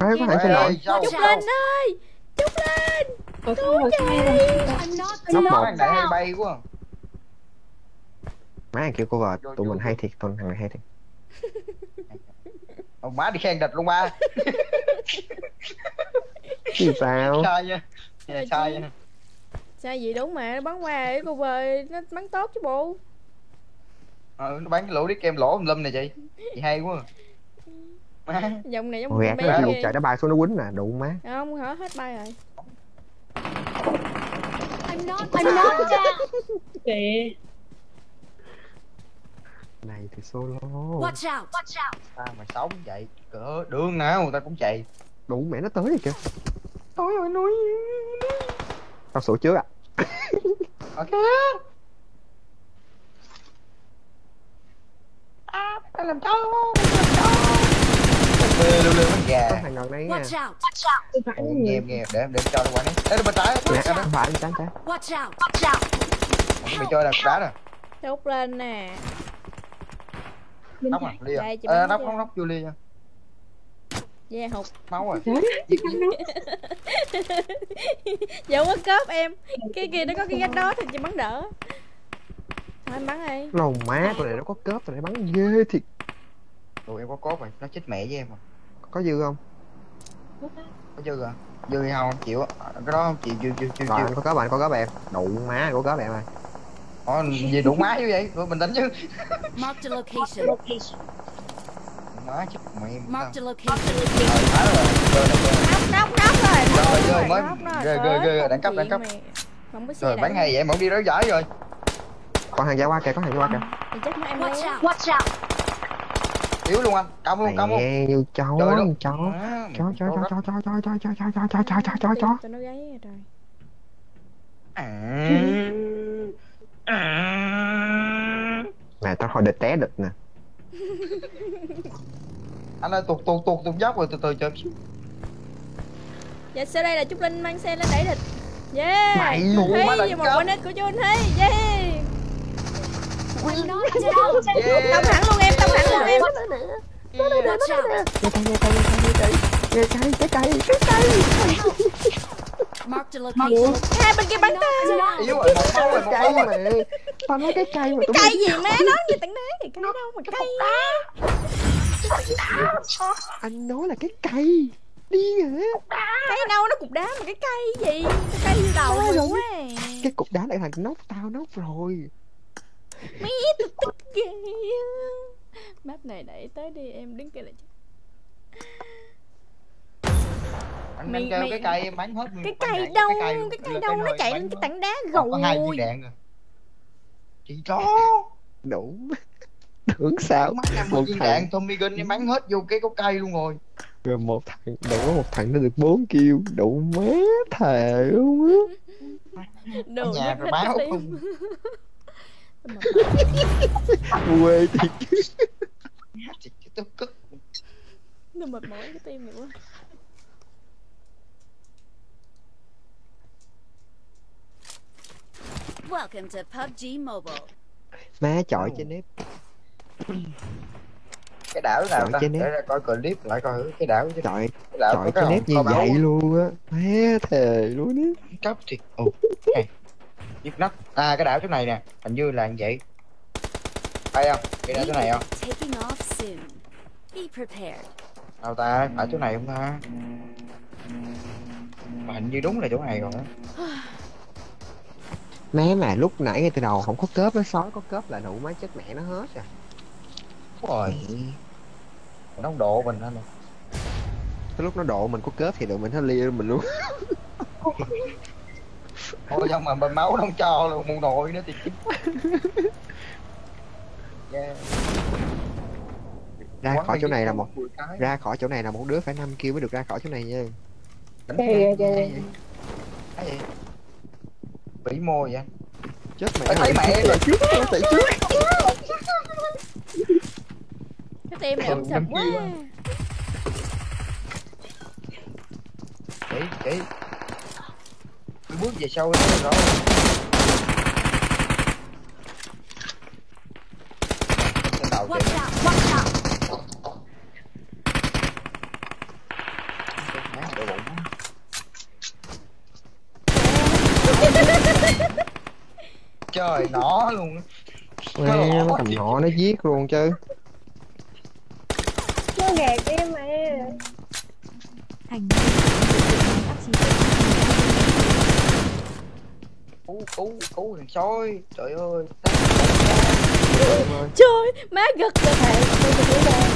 Speaker 1: Ê, có thể xin lỗi?
Speaker 4: Chúc lên ơi. Chúc lên Cứu chị.
Speaker 1: Nóc một.
Speaker 12: Này hay bay quá.
Speaker 1: Má thằng kêu cô vợ Tụi mình hay thiệt Tụi thằng này hay thiệt.
Speaker 12: Ông má đi khen địch luôn ba.
Speaker 1: Chứ sao?
Speaker 12: Sai nha. Sai nha
Speaker 4: Sao vậy? Đúng mà nó bắn qua ấy cô vợ Nó bắn tốt chứ bộ.
Speaker 12: Ờ, nó bắn cái lỗ đi kem lỗ lâm này chị. Chị hay quá. Má.
Speaker 4: Dòng này giống
Speaker 1: nó
Speaker 4: bé
Speaker 1: đụng
Speaker 4: ghê.
Speaker 1: trời nó bay xuống nó quýnh nè Đụng má.
Speaker 4: Không hả hết bay rồi.
Speaker 13: Kìa.
Speaker 1: Này thì solo
Speaker 8: Watch out! Watch out!
Speaker 12: Sao mà sống vậy? Cỡ đường nào người ta cũng chạy.
Speaker 1: Đụng mẹ nó tới rồi kìa. Tối rồi nuôi con số trước ạ. À.
Speaker 12: ok. À, mày làm trâu mày làm trâu. Lưu lưu bánh gà.
Speaker 1: Thằng ngọn đấy nha
Speaker 12: nghe em nghe để em để cho nó quả đấy đấy bên trái
Speaker 1: bên
Speaker 12: trái
Speaker 1: bên phải bên trái
Speaker 8: watch out. Watch out.
Speaker 12: Mày cho đập đá nè.
Speaker 4: Đốt lên nè.
Speaker 12: Nóc à lia. Nóc nóc nóc vô lia nha.
Speaker 4: Yeah hụt
Speaker 12: Máu rồi.
Speaker 4: Dạ quá cớp em. Cái kia nó có cái gách đó thì chị bắn đỡ. Thôi em bắn đi.
Speaker 1: Lòng má tụi này nó có cớp tụi này bắn ghê thiệt.
Speaker 12: Tụi em có cốt rồi. Nó chết mẹ với em rồi.
Speaker 1: Có dư không?
Speaker 12: Có chưa à? Dư hay không? Chịu á. Cái đó không? Chịu chưa chưa chưa
Speaker 1: Rồi anh
Speaker 12: chưa
Speaker 1: có cớp bạn có cớp em. Đụng má có cớp em rồi.
Speaker 12: Ủa, gì đủ má như vậy? Tụi bình tĩnh chứ.
Speaker 8: Marked a location.
Speaker 12: Má chết mẹ
Speaker 8: Marked a location.
Speaker 12: Rồi, rồi Rồi, rồi, rồi.
Speaker 4: Nóc nóc rồi
Speaker 12: Rồi, rồi, mới
Speaker 4: rồi.
Speaker 12: ghê, ghê,
Speaker 4: Ơi,
Speaker 12: ghê,
Speaker 4: không
Speaker 12: đẳng cấp, đẳng cấp.
Speaker 4: mày. Không có xe
Speaker 12: Rồi bán hay vậy mà không đi rớt giải rồi
Speaker 1: Có thằng ra qua kìa có thằng ra qua kìa
Speaker 4: chắc nó em
Speaker 8: Watch out! Watch out!
Speaker 12: Yếu luôn anh Công luôn công luôn
Speaker 1: Mẹ như chó chó Chó chó chó chó chó chó chó chó chó chó chó chó chó chó chó
Speaker 4: Tụi nó gáy rồi
Speaker 12: À. À.
Speaker 1: Nè tao hồi địch té địch nè
Speaker 12: anh ơi tuột tuột tuột tuột dốc rồi từ từ chờ xíu.
Speaker 4: Dạ sau đây là Trúc Linh mang xe lên đẩy địch Yeah
Speaker 12: Mày
Speaker 4: và một quả nít của Jun Thi Yeah.
Speaker 8: I'm not down!
Speaker 4: Tông hẳn luôn em, tông hẳn luôn em!
Speaker 1: Nghe cây cái cây cái cây.
Speaker 4: Hai bên kia bắn ta
Speaker 12: yếu rồi một máu rồi một
Speaker 1: cây
Speaker 12: máu rồi
Speaker 1: tao nói cái cây mà tụi
Speaker 4: Cây
Speaker 1: mày
Speaker 4: gì má nói như tảng đá thì cây đâu mà cây
Speaker 1: anh nói là cái cây. Đi hả?
Speaker 4: Cây đâu nó cục đá mà cái cây gì? Cái cây như đầu rồi quá
Speaker 1: cái cục đá lại thành nóc tao nóc rồi.
Speaker 4: Mấy tôi tức ghê. Map này đẩy tới đi em đứng kia là chết
Speaker 12: anh
Speaker 4: Mày-
Speaker 12: kêu
Speaker 4: mày-
Speaker 12: cái cây em bắn hết
Speaker 4: Cái cây đâu?
Speaker 12: cái cây,
Speaker 4: Cái cây đâu? nó chạy lên cái tảng đá
Speaker 12: Còn có hai viên đạn rồi chị chó.
Speaker 1: Đủ tưởng sao? Một thằng
Speaker 12: Tommy Gun em bắn hết vô cái gốc cây luôn rồi.
Speaker 1: Rồi một thằng có một thằng nó được bốn kêu đủ má thề luôn á.
Speaker 4: Đồ
Speaker 12: nhà rồi
Speaker 4: hết
Speaker 12: báo không.
Speaker 1: quê thiệt.
Speaker 12: Chị tức cức
Speaker 4: Nó mệt mỏi cái tim này quá.
Speaker 8: Welcome to PUBG Mobile.
Speaker 1: má chọi trên nếp
Speaker 12: cái đảo nào
Speaker 1: Chọi
Speaker 12: ta? để ra coi clip lại coi thử cái đảo chứ.
Speaker 1: Chọi
Speaker 12: cái đảo có cái
Speaker 1: trên nếp như vậy luôn á. Má thề luôn á.
Speaker 12: Cấp thì ồ nhức nách à cái đảo chỗ này nè. Hình như là như vậy. Đây không? Cái đảo chỗ này không? Đâu ta ở chỗ này không ta? Mà hình như đúng là chỗ này rồi á.
Speaker 1: Má mà lúc nãy ngay từ đầu không có cớp nó sói có cớp là đủ má chết mẹ nó hết rồi
Speaker 12: rồi nó độ mình anh
Speaker 1: cái lúc nó độ mình có cớp thì tụi mình nó lia mình luôn.
Speaker 12: Ôi nhưng mà bên máu nó không cho luôn mù nội nữa thì yeah.
Speaker 1: ra
Speaker 12: Quán
Speaker 1: khỏi chỗ này là một ra khỏi chỗ này là một đứa phải năm kêu mới được ra khỏi chỗ này nha.
Speaker 12: Đánh cái gì? bỉ môi vậy?
Speaker 1: Chết mẹ
Speaker 12: thấy mẹ rồi.
Speaker 1: trước chạy trước
Speaker 4: cái tem này ấm sập quá.
Speaker 12: kỹ kỹ tôi bước về sau đó rõ trời nó luôn
Speaker 1: nghe nó cầm nhỏ nó giết luôn chứ.
Speaker 5: Thành
Speaker 12: cứu cứu cứu thằng sói trời ơi.
Speaker 4: Trời, má gật cơ thể. Tôi ra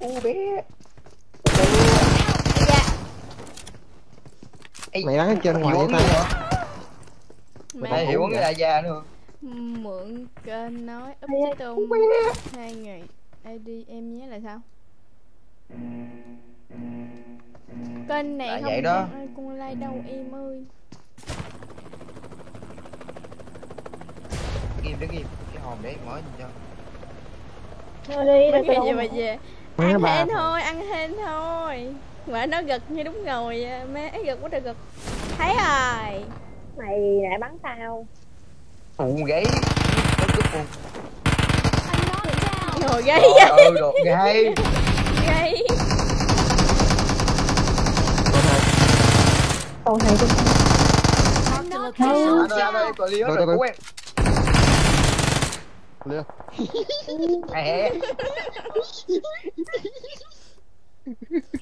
Speaker 12: cứu bé
Speaker 1: mày bắn ở trên ngoài vậy ta?
Speaker 12: mày hiểu vấn đề già nữa.
Speaker 4: Mượn kênh nói úp tung hai ngày ID em nhé là sao? Kênh này
Speaker 12: Là
Speaker 4: không
Speaker 12: vậy đó.
Speaker 4: ai con like đâu em ơi.
Speaker 12: Ghim đứng im cái hòm đấy mở cho.
Speaker 18: Thôi đi, đừng có
Speaker 4: về mà về? Ăn hên thôi, ăn hên thôi. Mà nó gật như đúng ngồi à. Má ấy gật quá trời gật. Thấy rồi.
Speaker 18: Mày lại bắn tao.
Speaker 12: Ù gáy Nó cướp luôn
Speaker 4: Ngồi gáy
Speaker 12: Trời ơi đột gáy
Speaker 4: Gáy
Speaker 18: Còn thầy trên
Speaker 8: Marked a
Speaker 12: Anh
Speaker 8: location.
Speaker 12: ơi anh ơi còn lia
Speaker 1: Đâu,
Speaker 12: rồi
Speaker 1: đâu,
Speaker 12: cứu em.
Speaker 1: Lừa.
Speaker 12: Mẹ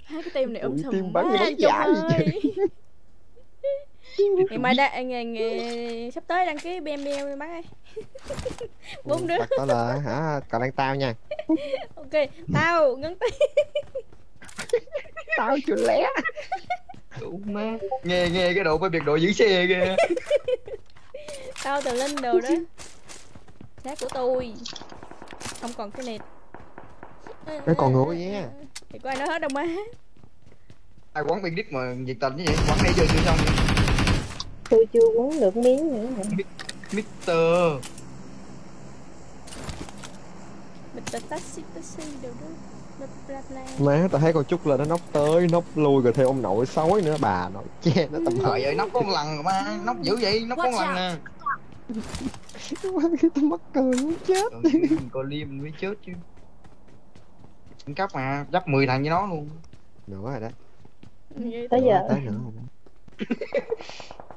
Speaker 4: Hai cái tim này ôm thùm
Speaker 1: tim bắn bắn giả gì
Speaker 4: Ngày mai đã, ngày, ngày, sắp tới đăng ký BMW bắn đi Bốn đứa.
Speaker 1: Đặt đó là hả? Còn đang tao nha.
Speaker 4: Ok, tao ngấn tay.
Speaker 1: Tao chưa lé.
Speaker 12: Má Nghe nghe cái độ với biệt đội giữ xe kìa.
Speaker 4: Tao từ linh đồ đó. Xác của tôi. Không còn cái nịt
Speaker 1: Cái con ngựa nha
Speaker 4: Thì có ai nói hết đâu má.
Speaker 12: Ai quán biệt đích mà nhiệt tình như vậy? Quán nãy giờ chưa xong
Speaker 18: Tôi chưa uống được miếng nữa hả?
Speaker 12: Mister.
Speaker 4: Mình taxi taxi đó. Bla
Speaker 1: Má tao thấy con Trúc là nó nóc tới nóc lui rồi theo ông nội sói nữa. Bà nội che nó tầm
Speaker 12: Trời ơi nóc có một lần mà Nóc dữ vậy nóc có một lần nè.
Speaker 1: Tao mắc cười muốn chết
Speaker 12: Mình có liêm mình mới chết chứ. Đẳng cấp mà Dắp 10 thằng với nó luôn.
Speaker 1: Nữa rồi đó
Speaker 18: Tới giờ.
Speaker 1: tới nữa rồi đó.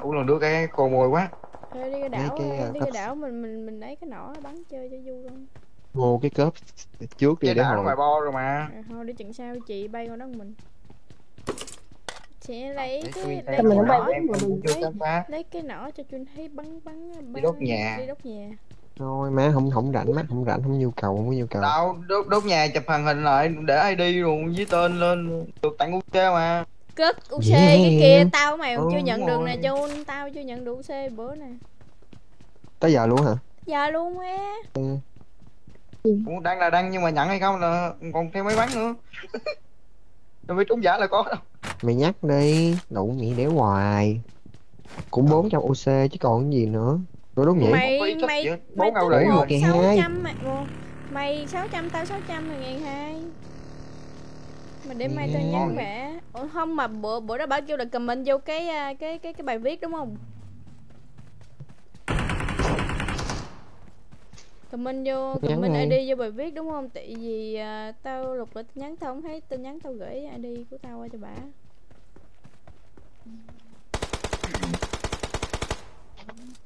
Speaker 12: Uống lần đứa cái cô mồi quá.
Speaker 4: Thôi đi cái đảo,
Speaker 1: cái,
Speaker 4: đi
Speaker 1: à,
Speaker 4: cái đảo mình mình mình lấy cái nỏ bắn chơi cho vui luôn.
Speaker 1: Mua cái cớp trước đi để hồi.
Speaker 12: bo rồi mà.
Speaker 4: À, Thôi đi chừng sau chị bay con đó mình. Sẽ lấy
Speaker 12: Để
Speaker 4: cái
Speaker 12: tôi
Speaker 4: lấy cái nỏ lấy, cái nỏ cho chuyên thấy bắn bắn bắn
Speaker 12: đốt nhà.
Speaker 4: đi đốt nhà.
Speaker 1: Thôi má không không rảnh má không rảnh không nhu cầu không có nhu cầu.
Speaker 12: Đâu đốt, đốt nhà chụp hàng hình lại để ID luôn với tên lên được tặng UC mà
Speaker 4: cất UC
Speaker 1: Yeah.
Speaker 4: cái kia tao mày
Speaker 12: Ừ,
Speaker 4: chưa nhận
Speaker 12: đúng
Speaker 4: được
Speaker 12: rồi.
Speaker 4: nè Jun. Tao chưa nhận được UC bữa nè.
Speaker 1: Tới giờ luôn hả?
Speaker 4: Giờ luôn á.
Speaker 1: Ừ.
Speaker 12: cũng đang là đăng nhưng mà nhận hay không là còn thêm mấy bắn nữa. Rồi mới trúng giả là có đâu.
Speaker 1: Mày nhắc đi đủ mị đéo hoài. Cũng 400 UC chứ còn cái gì nữa. Rồi đúng vậy.
Speaker 4: Mày
Speaker 12: Có ý thích
Speaker 4: mày
Speaker 12: gì hết.
Speaker 4: mày
Speaker 12: Bốn ngầu
Speaker 4: tính
Speaker 12: rưỡi
Speaker 4: một
Speaker 1: một kỳ
Speaker 4: sáu
Speaker 1: hai.
Speaker 4: trăm mày Ủa, mày sáu trăm tao sáu trăm mày ngàn hai mà để mai tao nhắn mẹ. Ủa, không mà bữa bữa đó bà kêu là comment vô cái à, cái cái cái bài viết đúng không? Comment vô
Speaker 1: Nhắn
Speaker 4: comment
Speaker 1: đi.
Speaker 4: ID vô bài viết đúng không? Tại vì à, tao lục lại tin nhắn tao không thấy tin nhắn tao gửi ID của tao qua cho bà.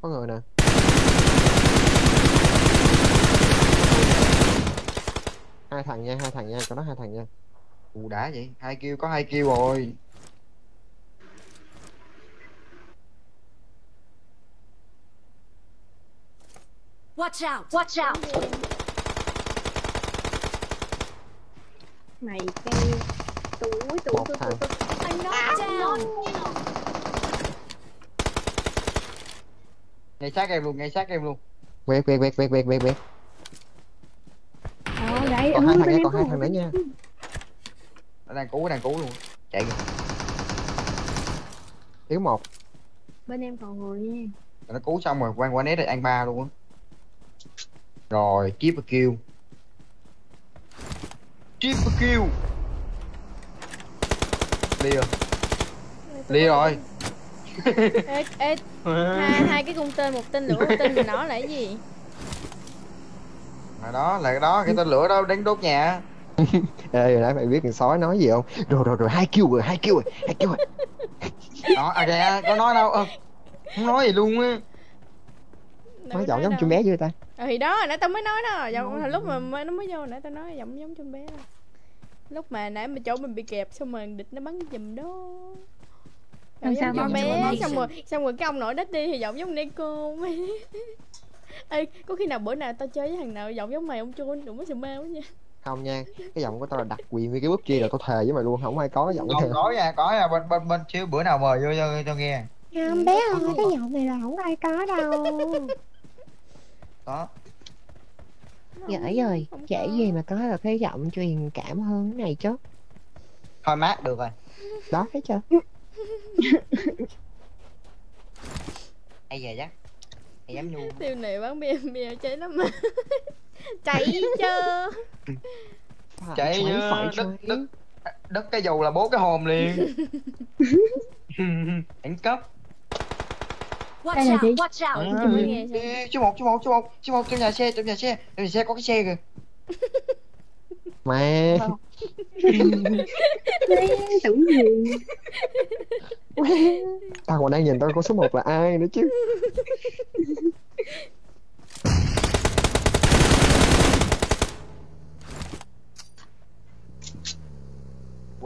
Speaker 1: Có người nè. Hai thằng nha hai thằng nha cho nó hai thằng nha
Speaker 12: Ù đã vậy? Hai kêu có hai kêu rồi.
Speaker 8: Watch out! Watch out!
Speaker 18: Mày cây Tuổi tuổi
Speaker 1: một
Speaker 18: tuổi
Speaker 1: thằng
Speaker 8: I'm down!
Speaker 12: ngay sát em luôn ngay sát em luôn.
Speaker 1: Quẹt quẹt quẹt quẹt quẹt quẹt quẹt.
Speaker 18: Ờ đấy
Speaker 1: còn hai
Speaker 18: ừ,
Speaker 1: thằng nha
Speaker 18: tao
Speaker 1: còn hai thằng nữa nha
Speaker 12: nó đang cứu đang cứu luôn. Chạy kìa.
Speaker 1: yếu một.
Speaker 18: Bên em còn người nha.
Speaker 12: Nó cứu xong rồi quăng qua nét rồi ăn ba luôn á. Rồi a kill. Keep a kill. Lia lia rồi.
Speaker 4: ê, ê, hai, hai cái cung tên một tên lửa một tên nó là cái gì?
Speaker 12: Mà đó là cái đó cái tên lửa đó đánh đốt nhà
Speaker 1: Ê, hồi nãy mày biết con sói nói gì không? Rồi rồi rồi, hai kêu rồi, hai kêu rồi, hai kêu rồi.
Speaker 12: đó à kìa có nói đâu ờ, không nói gì luôn á
Speaker 1: Nói giọng giống chim bé chưa ta?
Speaker 4: ừ, thì đó nãy tao mới nói đó giọng lúc mà mới, nó mới vô nãy tao nói giọng giống chim bé đó. lúc mà nãy mà chỗ mình bị kẹp xong rồi địch nó bắn giùm đó
Speaker 11: Làm
Speaker 4: giọng
Speaker 11: sao
Speaker 4: chim bé xong rồi xong rồi cái ông nội đất đi thì giọng giống Neko Ê, có khi nào bữa nào tao chơi với thằng nào giọng giống mày ông chun đừng có sợ ma quá nha
Speaker 1: Không nha, cái giọng của tao là đặc quyền như cái búp kia là tao thề với mày luôn, không ai có cái giọng
Speaker 12: không có nha có nha bên bên bên chứ bữa nào mời vô cho, cho nghe.
Speaker 18: Không bé ơi, cái giọng này là không ai có đâu.
Speaker 12: Có.
Speaker 18: Giỏi rồi, dễ gì mà có được cái giọng truyền cảm hơn cái này chứ
Speaker 12: thôi mát được rồi.
Speaker 1: Đó, thấy chưa?
Speaker 12: ai về chắc ai dám nhu
Speaker 4: tiêu này bán bia bia cháy lắm. mà cháy chưa
Speaker 12: chạy như
Speaker 1: xoáy,
Speaker 12: đất đất đất cái dầu là bố cái hòm liền. Đẳng cấp.
Speaker 8: Watch out, watch out.
Speaker 12: À, chú một chú một chú một chú một trong nhà xe trong nhà xe. Trong nhà xe có cái xe kìa.
Speaker 1: Mẹ.
Speaker 18: tưởng gì?
Speaker 1: Tao còn đang nhìn tao có số 1 là ai nữa chứ.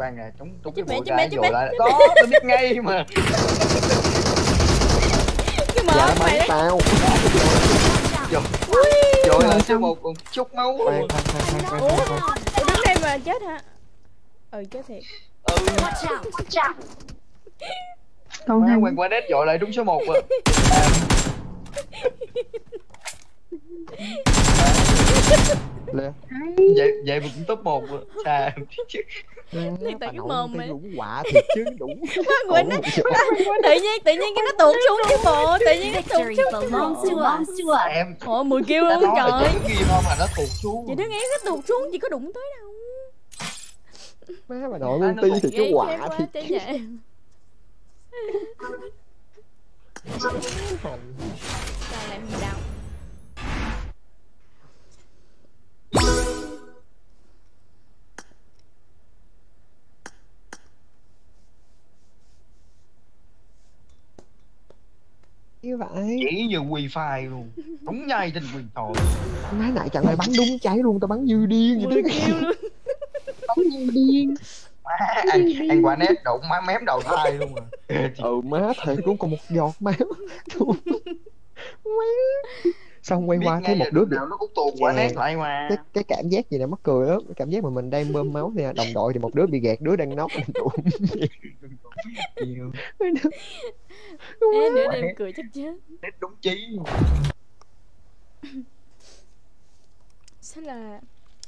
Speaker 12: quan nè trúng trúng cái bụi ra
Speaker 4: mẹ,
Speaker 12: lại đó tôi biết ngay mà.
Speaker 4: Cái mở
Speaker 1: Dạ
Speaker 4: mày
Speaker 1: tao.
Speaker 12: dội lại số một còn chút máu.
Speaker 1: Khoan,
Speaker 12: luôn
Speaker 1: khoan, khoan, khoan, khoan,
Speaker 4: ủa
Speaker 1: khoan, khoan.
Speaker 4: ủa đứng đây mà chết hả? Ừ chết thiệt.
Speaker 12: Ừ.
Speaker 8: Watch out, watch out.
Speaker 18: Còn
Speaker 12: má
Speaker 18: thằng
Speaker 12: quen qua nét dội lại đúng số một rồi
Speaker 1: Lê.
Speaker 12: vậy vậy mà cũng top một rồi. Xa
Speaker 1: Lê,
Speaker 4: Liên
Speaker 1: bà
Speaker 4: tại cái mồm
Speaker 1: cái
Speaker 4: mày.
Speaker 1: đúng quả thiệt chứ đúng.
Speaker 4: Quá Quỳnh á tự nhiên tự nhiên cái nó tuột xuống cái bộ tự nhiên nó tuột xuống
Speaker 12: em
Speaker 4: ủa mười kêu luôn trời.
Speaker 12: ghi không mà nó thụt xuống.
Speaker 4: Chị đứa nghe nó tuột xuống chị có đụng tới đâu.
Speaker 1: Má bà nội
Speaker 12: À,
Speaker 1: luôn
Speaker 12: nó
Speaker 1: ti
Speaker 12: còn
Speaker 1: thì cái quả thì
Speaker 4: làm gì đâu
Speaker 1: như vậy.
Speaker 12: chỉ như wifi luôn đúng nhai trên quyền thoại
Speaker 1: Má nãy chẳng phải bắn đúng cháy luôn, tao bắn như điên vậy đó.
Speaker 4: kêu luôn
Speaker 18: bóng như điên
Speaker 12: má anh anh quả nét đụng má mém đầu thai luôn rồi
Speaker 1: ừ má thiệt cũng còn một giọt máu Má. Xong quay
Speaker 12: Biết
Speaker 1: qua thấy một
Speaker 12: là
Speaker 1: đứa
Speaker 12: nào nó cũng tuồn quả
Speaker 1: Chà.
Speaker 12: nét lại mà.
Speaker 1: Cái cái cảm giác gì nè mắc cười lắm. Cái cảm giác mà mình đang bơm máu thì đồng đội thì một đứa bị gạt đứa đang nóc. Mình đụng
Speaker 4: Ê, nửa đêm cười chắc chết
Speaker 12: nét đúng chí.
Speaker 4: Sao là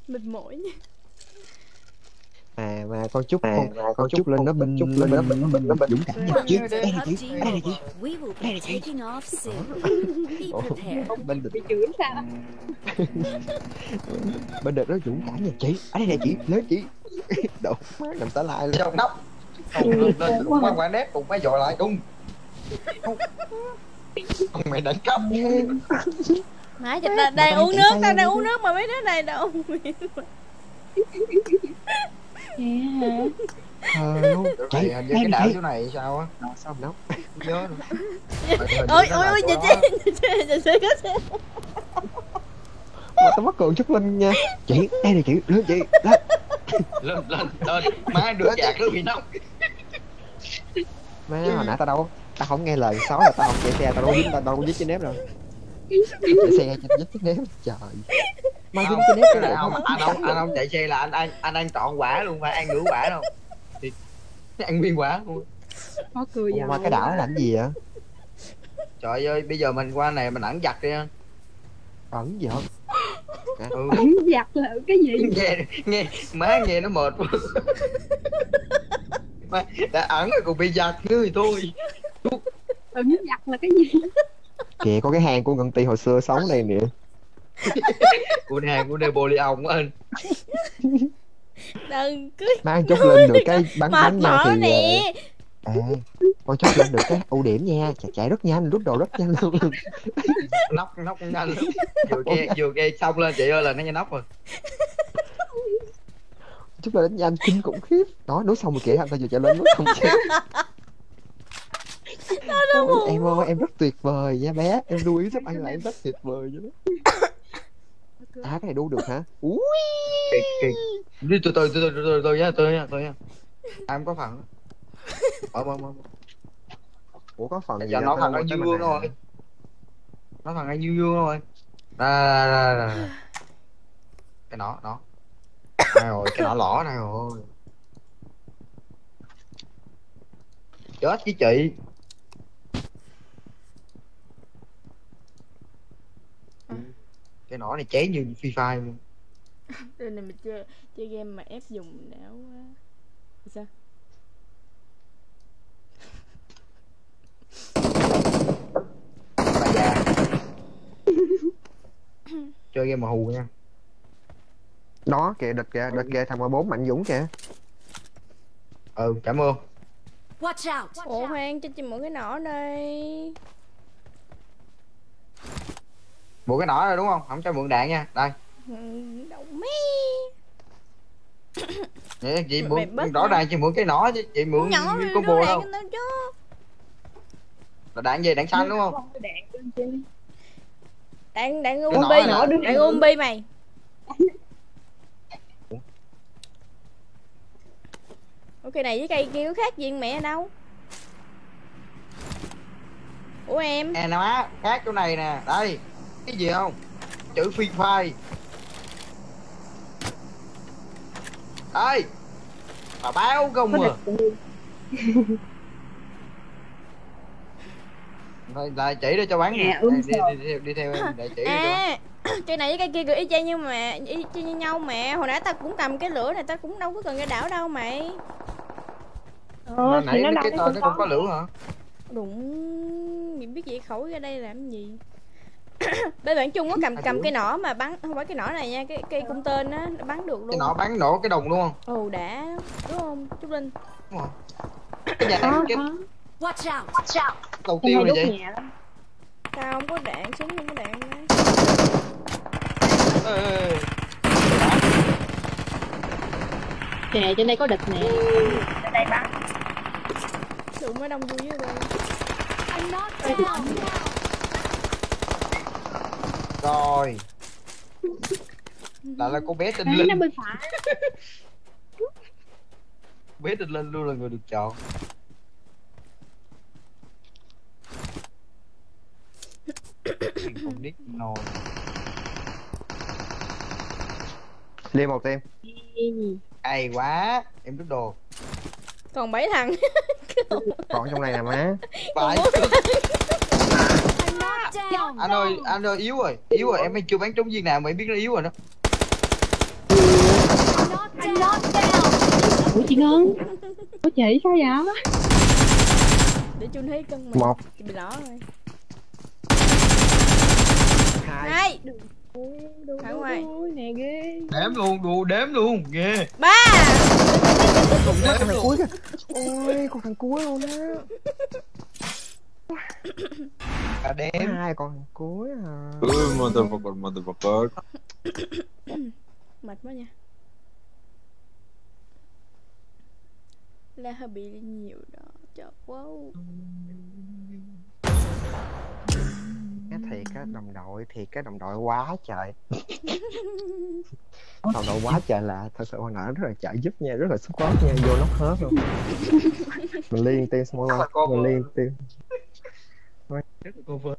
Speaker 4: mệt mỏi nha
Speaker 1: à mà con chúc con con chúc lên nó binh lên nó binh nó binh dũng cảm. nha chị đây là chị. đây là chị.
Speaker 8: Be
Speaker 1: Ủa,
Speaker 8: prepared.
Speaker 1: bên địch
Speaker 18: chửi sao?
Speaker 1: Bên địch nó dũng cảm nha chị. Ở đây nè chị lớn chị. Đổ má nằm tá lai luôn.
Speaker 12: Trong nóc. Không lên lên má quả nét đụng má dội lại đung Còn mày đánh cấp
Speaker 4: Nãy giờ ta đang uống nước, tao đang uống nước mà mấy đứa này đâu
Speaker 1: Thờ luôn
Speaker 12: chị
Speaker 1: chị
Speaker 12: hình như cái đảo chỗ này sao á?
Speaker 1: Đâu, sao
Speaker 12: không nhớ
Speaker 4: Ôi ôi ôi, giờ
Speaker 12: chị
Speaker 4: giờ chị, giờ chị có xe
Speaker 1: mà tao mắc cười chút linh nha. Chị đây là chị lớn chị lên
Speaker 12: lên lên lên. Má đưa chạc nó bị nóng.
Speaker 1: Má hồi nãy tao đâu tao không nghe lời sói là tao không chạy xe tao đâu dính tao đâu dính trên nếp rồi chạy xe cho dính trên nếp. Trời. Mà dính trên nếp
Speaker 12: cái
Speaker 1: cái
Speaker 12: này không? anh không anh không chạy xe là anh anh anh ăn trọn quả luôn phải ăn nửa quả đâu. Thì ăn nguyên quả luôn.
Speaker 18: Có cười
Speaker 1: Ủa, mà cái đảo làm gì vậy?
Speaker 12: Trời ơi bây giờ mình qua này mình ẩn giặt đi anh.
Speaker 1: Ẩn không
Speaker 12: ừ.
Speaker 18: Ẩn giặt là cái gì?
Speaker 12: Nghe nghe má nghe nó mệt quá. Má đã ẩn rồi còn bị giặt nữa thì thôi.
Speaker 18: Ẩn giặt là cái gì
Speaker 1: kìa có cái hang của ngân ti hồi xưa sống đây nè
Speaker 12: của hàng của Napoleon á anh
Speaker 4: Đừng cứ
Speaker 1: má chút lên được cái bắn bắn nhau thì
Speaker 4: nè
Speaker 1: Ê, con chốt lên được cái ưu điểm nha, chạy, chạy rất nhanh, rút đồ rất nhanh luôn.
Speaker 12: nóc nóc nhanh vừa kia vừa kia xong lên chị ơi là nó như nóc rồi
Speaker 1: Chút là đánh nhanh kinh khủng khiếp. Đó, núi xong rồi kìa, anh ta vừa chạy lên núi không chứ. Ôi, em ơi, em rất tuyệt vời nha bé. Em lưu ý giúp anh là em rất tuyệt vời đó. À, cái này đu được hả? Ui.
Speaker 12: Từ từ từ từ từ từ từ nha từ nha từ nha. Em có phần. Mở mở mở
Speaker 1: Ủa có phần gì
Speaker 12: nó phần anh dương rồi nó phần anh dương dương rồi ra ra ra ra cái nó nó này rồi? Cái nó lỏ này rồi. Chết với chị cái nỏ này cháy như phi phai luôn
Speaker 4: Đây này mình chơi chơi game mà ép dùng não quá. Sao?
Speaker 12: bà già chơi game mà hù nha
Speaker 1: Đó kìa, địch kìa, địch kìa, thằng mà bốn mạnh dũng kìa.
Speaker 12: ừ cảm ơn
Speaker 8: Watch out!
Speaker 4: Ủa khoan cho chị mượn cái nỏ đây.
Speaker 12: Mượn cái nỏ rồi đúng không? Không cho mượn đạn nha. Đây.
Speaker 4: Ừ, Đậu mé.
Speaker 12: Vậy chị mượn rõ ràng chị mượn cái nỏ chứ. Chị mượn combo
Speaker 4: đưa
Speaker 12: đâu. là đạn gì? Đạn xanh đúng không?
Speaker 4: Đạn đạn
Speaker 12: là-
Speaker 4: đạn umbi mày. Ok này với cây kia có khác gì mẹ đâu. Ủa em?
Speaker 12: nè má khác chỗ này nè. Đây cái gì không? Chữ phi phai đây bà báo không à. Đây, lại chỉ để cho bán nè đi, đi, đi, đi, đi theo em để chỉ.
Speaker 4: À, cây này với cây kia y chang như mà y chang như nhau mẹ. Hồi nãy tao cũng cầm cái lửa này tao cũng đâu có cần cái đảo đâu mày.
Speaker 12: Mà nãy cái to nó không có lửa hả?
Speaker 4: Đúng Mình biết vậy khẩu ra đây làm gì Bên bạn Trung có cầm cầm cái nỏ mà bắn Không phải cái nỏ này nha Cái cây cung tên á Nó bắn được luôn.
Speaker 12: cái nọ bắn nổ cái đồng luôn. Không
Speaker 4: Ồ đã Đúng không Trúc Linh?
Speaker 12: Đúng rồi. Cái nhà này cái
Speaker 8: Watch out! Watch out!
Speaker 12: đầu tiêu này vậy
Speaker 4: Tao không có đạn Súng không có đạn đó.
Speaker 12: Ê, ê, ê.
Speaker 13: Nè trên đây có địch nè. Trên đây bắn.
Speaker 4: Tụi mới đông vui với đây
Speaker 8: I'm not down!
Speaker 12: Rồi. Lại là cô bé tinh
Speaker 13: Đấy,
Speaker 12: linh.
Speaker 13: nó bên phải.
Speaker 12: Bé tinh linh luôn là người được chọn. Không biết nồi.
Speaker 1: Liên một tim.
Speaker 12: ai quá. Em rút đồ.
Speaker 4: Còn 7 thằng.
Speaker 1: Còn trong này nè má.
Speaker 12: phải! Anh ơi anh ơi yếu rồi yếu rồi em mới chưa bắn trúng viên nào mà em biết nó yếu rồi đó!
Speaker 13: Ủa chị Ngân? Ủa chị sao vậy?
Speaker 4: Để chun thấy cân mày
Speaker 1: Một.
Speaker 4: Chị bị lỏ rồi.
Speaker 1: Hai.
Speaker 4: Thả ngoài.
Speaker 13: nè ghê.
Speaker 12: Đếm luôn đùa đếm luôn ghê.
Speaker 4: Ba.
Speaker 12: Đếm
Speaker 1: thằng
Speaker 12: luôn.
Speaker 1: cuối kìa. Ôi, con thằng cuối luôn á.
Speaker 12: cả đếm
Speaker 1: Hai con thằng cuối à.
Speaker 21: Ừ, motherfucker, motherfucker.
Speaker 4: Mệt quá nha La hơi bị nhiều đó Trời wow
Speaker 1: Cái thiệt á, đồng đội thiệt cái đồng đội quá trời. đồng đội quá trời là thật sự hồi nãy rất là trợ giúp nha, rất là support nha, vô nóc hết luôn. mình liên tiên xong rồi mình liên tiên.
Speaker 12: rất là cover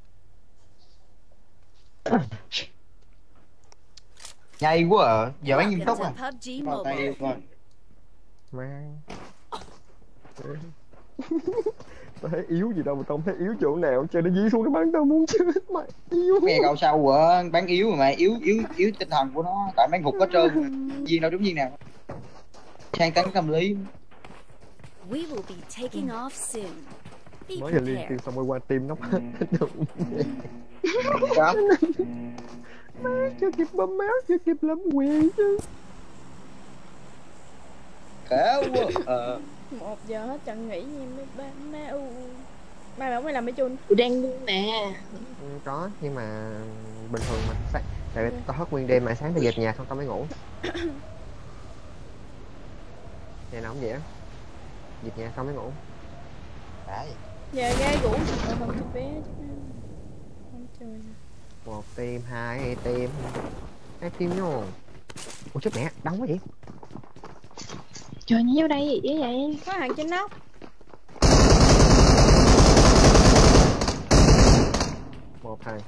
Speaker 12: nhây quá à. Giờ bán nghiêm túc à. Vào tay yêu coi
Speaker 1: Mang. tao thấy yếu gì đâu mà tao không thấy yếu chỗ nào chơi nó dí xuống nó bắn tao muốn chết. Mày yếu.
Speaker 12: Nghe câu sau quá? Bán yếu mà mày yếu yếu yếu tinh thần của nó. Tại bán gục hết trơn. Viên đâu đúng viên nào? Sang tấn tâm lý.
Speaker 8: We will be taking off soon.
Speaker 1: Mới giờ liên tiên xong rồi qua tim hết
Speaker 12: Sao?
Speaker 1: má chưa kịp bấm máu chưa kịp làm quyền chứ.
Speaker 12: Khá quá. Ờ.
Speaker 4: Một giờ hết trận nghỉ nha mấy ba má u ba mày không phải làm mấy chun
Speaker 11: tôi đang luôn nè
Speaker 1: Ừ, có nhưng mà bình thường mà sáng tại vì tao hết nguyên đêm mà sáng tao về nhà xong tao mới ngủ. Ngày nào cũng vậy á. Nhà xong mới ngủ.
Speaker 12: Đấy
Speaker 4: giờ ra ngủ ờ, không cho bé chứ. Không trời
Speaker 1: một tim hai tim hai tim nhô. Ủa chết mẹ đóng quá vậy.
Speaker 11: Trời nhớ đây gì vậy.
Speaker 4: Có hàng trên nóc.
Speaker 1: Một hai.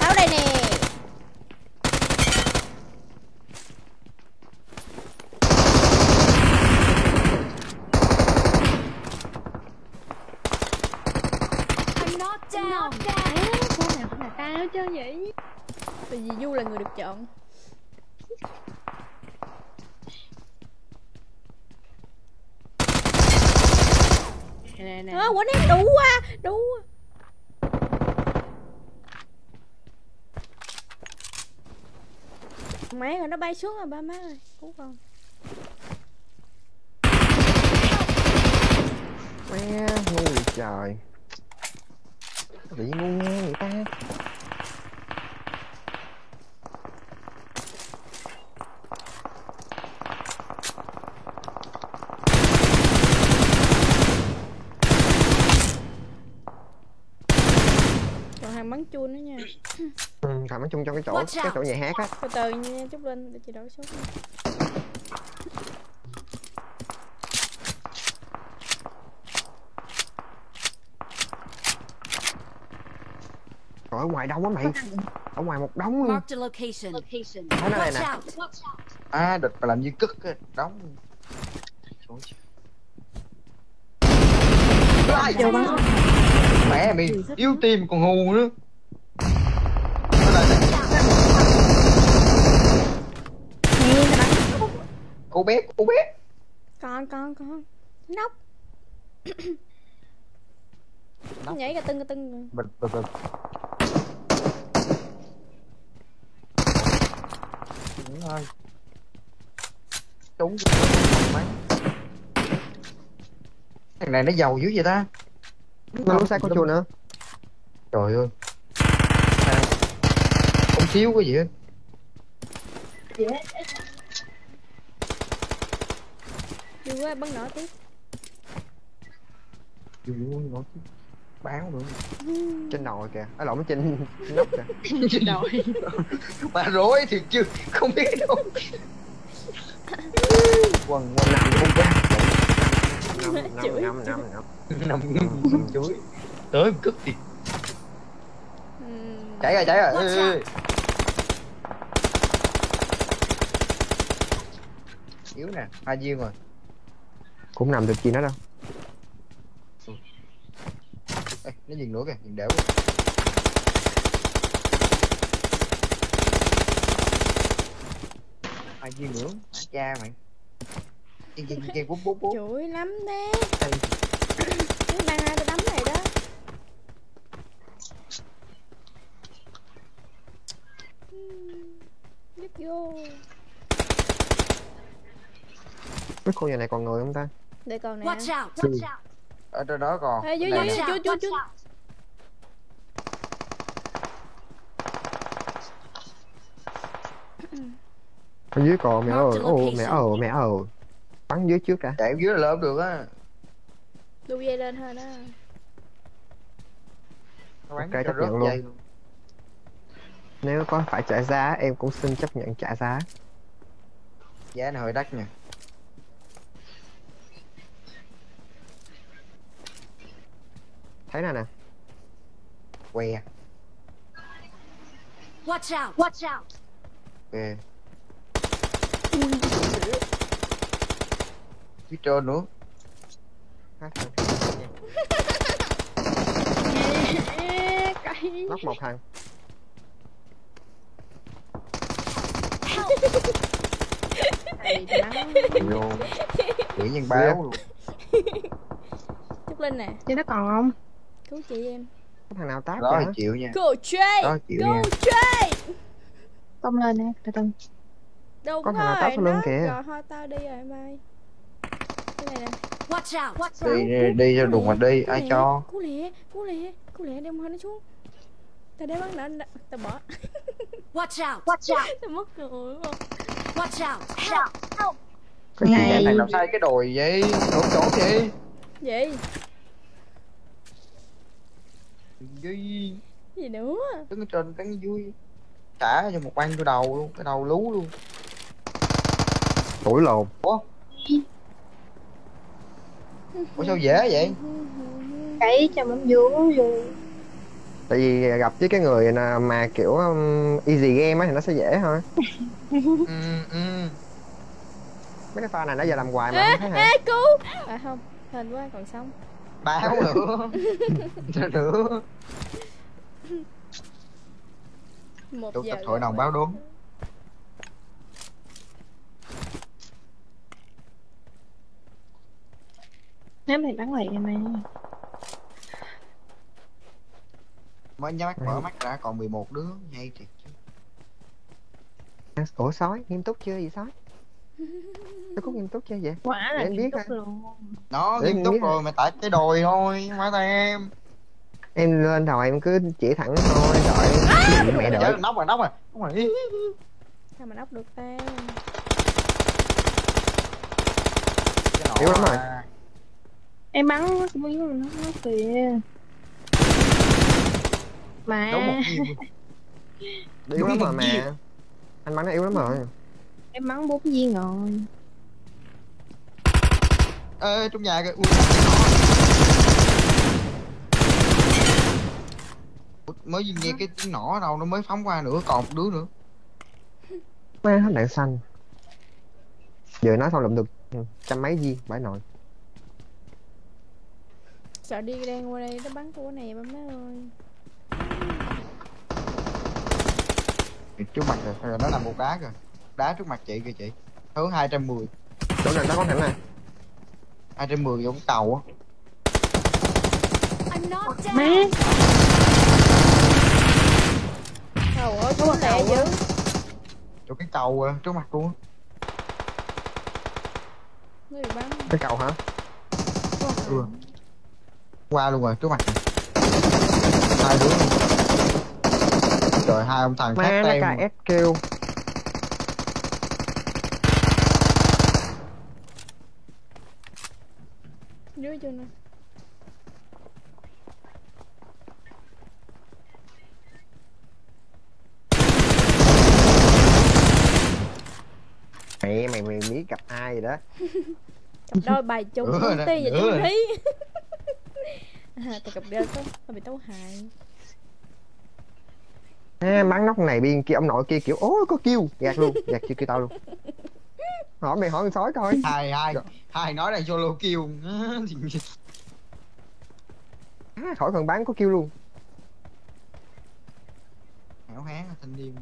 Speaker 4: Tao đây nè
Speaker 8: I'm knocked down.
Speaker 11: con nào cũng là tao chứ vậy
Speaker 4: tại vì du là người được chọn.
Speaker 11: Nè nè
Speaker 4: à, quên em đủ quá đủ quá. Má rồi nó bay xuống rồi ba má ơi cứu con.
Speaker 1: Mẹ vậy trời. Bị ngu nghe vậy ta
Speaker 4: hàng bắn chun nữa nha
Speaker 1: ừ, thằng bắn chung trong cái chỗ
Speaker 8: Watch
Speaker 1: cái chỗ nhà hát á
Speaker 4: từ từ nha chút linh để chị đổi số
Speaker 1: Trời ơi, ngoài đông quá mày ở ngoài một đống luôn
Speaker 8: Marked a location. Location.
Speaker 1: Thấy nó này
Speaker 8: Watch
Speaker 1: nè.
Speaker 8: out.
Speaker 12: à địch mà làm như cất á, đóng Trời
Speaker 11: Châu bắn
Speaker 12: mẹ mày yếu tim còn hù nữa. Cô bé cô bé.
Speaker 4: Con con con nóc. Nhảy cả tưng cả tưng
Speaker 12: bịch bịch bịch Đúng rồi. Trúng thằng này nó giàu dữ vậy ta?
Speaker 1: Nó lúc xa có chùa nữa.
Speaker 12: Trời ơi. Sao? không xíu cái gì hết.
Speaker 4: Vui quá bắn nổ tiếp.
Speaker 12: Dữ nó báo nữa.
Speaker 1: Trên nồi kìa. Ở lộn trên nóc kìa.
Speaker 11: Trên đồi
Speaker 12: bà rối thiệt chứ không biết đâu. Quần quần nằm không có
Speaker 1: năm năm năm năm năm.
Speaker 12: Nằm chuối tới cất thì chạy rồi chạy rồi. yếu nè hai viên rồi.
Speaker 1: Cũng nằm được gì nữa đâu.
Speaker 12: Ê, nó dừng nữa kìa dừng đểu hai viên nữa. Cha mày Bút bút bút
Speaker 4: chửi lắm thế. Cái ba hai cái đấm này đó. Giúp vô.
Speaker 1: Cái khu nhà này còn người không ta?
Speaker 4: Đây còn nè.
Speaker 8: Watch out.
Speaker 1: Ừ.
Speaker 8: Watch out.
Speaker 12: ở trên đó còn.
Speaker 4: Ê, dưới dưới chú chú chú
Speaker 1: ở dưới còn mẹ ơi. Ô mẹ ơi mẹ ơi bắn dưới trước cả
Speaker 12: chạy dưới là lớn được á.
Speaker 4: Đu dây lên
Speaker 12: Nó bắn
Speaker 1: Ok, chấp nhận luôn.
Speaker 12: dây
Speaker 1: nếu có phải trả giá em cũng xin chấp nhận trả giá.
Speaker 12: Giá này hơi đắt nha.
Speaker 1: Thấy nè nè.
Speaker 12: Que.
Speaker 8: Watch out. Watch out.
Speaker 12: que phía trên nữa.
Speaker 1: Nóc một thằng.
Speaker 12: Vô. Quỷ nhân báo luôn.
Speaker 4: Trúc Linh nè.
Speaker 11: Chứ nó còn không?
Speaker 4: Cứu chị em.
Speaker 1: Có thằng nào táp
Speaker 12: đó chịu nha.
Speaker 4: Go
Speaker 12: chịu
Speaker 4: Go
Speaker 12: nha.
Speaker 4: Jay
Speaker 11: Tông lên nè, từ từ.
Speaker 4: Đâu
Speaker 1: Có thằng nào
Speaker 4: rồi
Speaker 1: sau lưng kìa.
Speaker 4: Rồi thôi tao đi rồi mai Cái này nè
Speaker 8: Watch out! Watch
Speaker 12: đi đi, đi cho đùng mà đi ai cho?
Speaker 4: Cú lẹ Cú lẹ Cú lẹ đem hoa nó xuống. Tao để bắn nó Tao bỏ.
Speaker 8: Watch out! Watch out!
Speaker 4: Tao mất rồi không
Speaker 8: Watch out! Help! Help!
Speaker 12: cái gì vậy thằng làm sai cái đồi vậy? Đổ chỗ gì
Speaker 4: Gì?
Speaker 12: Duy
Speaker 4: Gì nữa
Speaker 12: đứng ở trên cắn vui. Trả cho một băng vô đầu luôn cái đầu lú luôn.
Speaker 1: Tuổi lồn.
Speaker 12: Ủa ủa sao dễ vậy?
Speaker 11: Cái cho mắm vuông vô.
Speaker 1: tại vì gặp với cái người nào mà kiểu um, easy game á thì nó sẽ dễ thôi.
Speaker 12: Ừ ừ.
Speaker 1: Mấy cái pha này nãy giờ làm hoài mà
Speaker 4: Ê
Speaker 1: không thấy hả?
Speaker 4: ê cứu À không Hên quá còn sống.
Speaker 12: Báo nữa nữa
Speaker 4: Một
Speaker 12: chủ
Speaker 4: giờ
Speaker 12: tịch hội đồng báo đúng
Speaker 11: Nếu mày bắn lại mày.
Speaker 12: mới nhắm mắt mở mắt ra còn 11 đứa hay thiệt chứ.
Speaker 1: Ủa sói nghiêm túc chưa vậy sói? Nó có nghiêm túc chưa vậy?
Speaker 11: Quả là nghiêm
Speaker 1: biết
Speaker 11: túc
Speaker 1: ha.
Speaker 11: luôn.
Speaker 12: nó
Speaker 1: Để
Speaker 12: nghiêm
Speaker 1: em
Speaker 12: túc rồi mày tại cái đồi thôi không phải tại em.
Speaker 1: Em lên đầu em cứ chỉ thẳng thôi đợi bị mẹ đợi.
Speaker 12: Nóc rồi nóc rồi nóc rồi.
Speaker 4: Sao mà nóc được
Speaker 12: nỏ
Speaker 1: Yếu lắm rồi.
Speaker 11: Em bắn nó cũng yếu nó nó kìa. Mà.
Speaker 1: Yếu lắm rồi mà anh bắn nó yếu lắm rồi.
Speaker 11: Em bắn bốn viên rồi.
Speaker 12: ê trong nhà kìa. Ui, mới nghe cái tiếng nỏ đâu nó mới phóng qua nữa còn một đứa nữa.
Speaker 1: Má hết đạn xanh. Giờ nói xong lụm được trăm mấy viên bãi nội
Speaker 4: Sợ đi đang qua đây nó bắn của này ba má ơi
Speaker 12: trước mặt rồi rồi nó nằm một đá kìa. Đá trước mặt chị kìa chị. Hướng 210
Speaker 1: chỗ này nó có thằng này.
Speaker 12: 210 giống tàu á!
Speaker 11: Má,
Speaker 4: Trời ơi chú lẹ dữ
Speaker 12: chỗ cái cầu à, trước mặt luôn
Speaker 1: cái cầu hả?
Speaker 12: Ừ. qua luôn rồi trước mặt này. hai đứa luôn rồi hai ông thằng khác tay
Speaker 1: KS kêu.
Speaker 4: Dưới chưa nè
Speaker 1: mẹ mày mày biết gặp ai rồi đó.
Speaker 4: Cặp đôi bài chung ty và
Speaker 12: nữa
Speaker 4: chung thí À tao cặp đôi có Tao bị tấu hại
Speaker 1: à, bắn nóc này biên kia ông nội kia kiểu ôi có kêu. Gạt luôn gạt kêu kêu tao luôn. Hỏi mày hỏi con sói coi.
Speaker 12: Hai hai hai nói là solo kill
Speaker 1: à, hỏi phần bán có kêu luôn.
Speaker 12: Hẻo hán là thanh niên.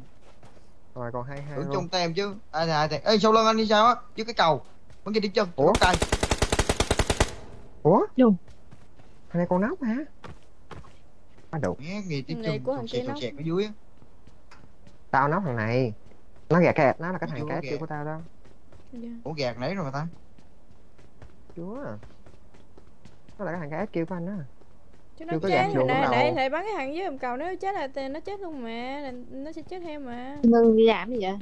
Speaker 1: Rồi còn hai hai
Speaker 12: chung tem chứ. Ai ai thì ê sau lưng anh đi sao á? Dưới cái cầu. Vẫn kia đi chân.
Speaker 1: Ủa?
Speaker 12: tay.
Speaker 1: Ủa?
Speaker 11: Dù.
Speaker 1: Thằng này con nóc hả? Bắt đầu.
Speaker 12: Nghe nghe tiếp
Speaker 4: Này
Speaker 12: chân
Speaker 4: của thằng kia nó.
Speaker 12: xẹt ở dưới
Speaker 1: tao nóc thằng này. Nó gạt cái nó là cái thằng
Speaker 12: Chưa
Speaker 1: kêu của tao đó.
Speaker 4: Dạ.
Speaker 12: ủa gạt nấy rồi mà ta?
Speaker 1: Chúa à. nó là cái thằng cái kêu của anh đó
Speaker 4: Chứ nó chết. rồi nè. Để để bắn cái thằng dưới gầm cầu Nếu nó chết là nó chết luôn mà. Là Nó sẽ chết theo mà.
Speaker 11: Ngưng đi làm gì vậy?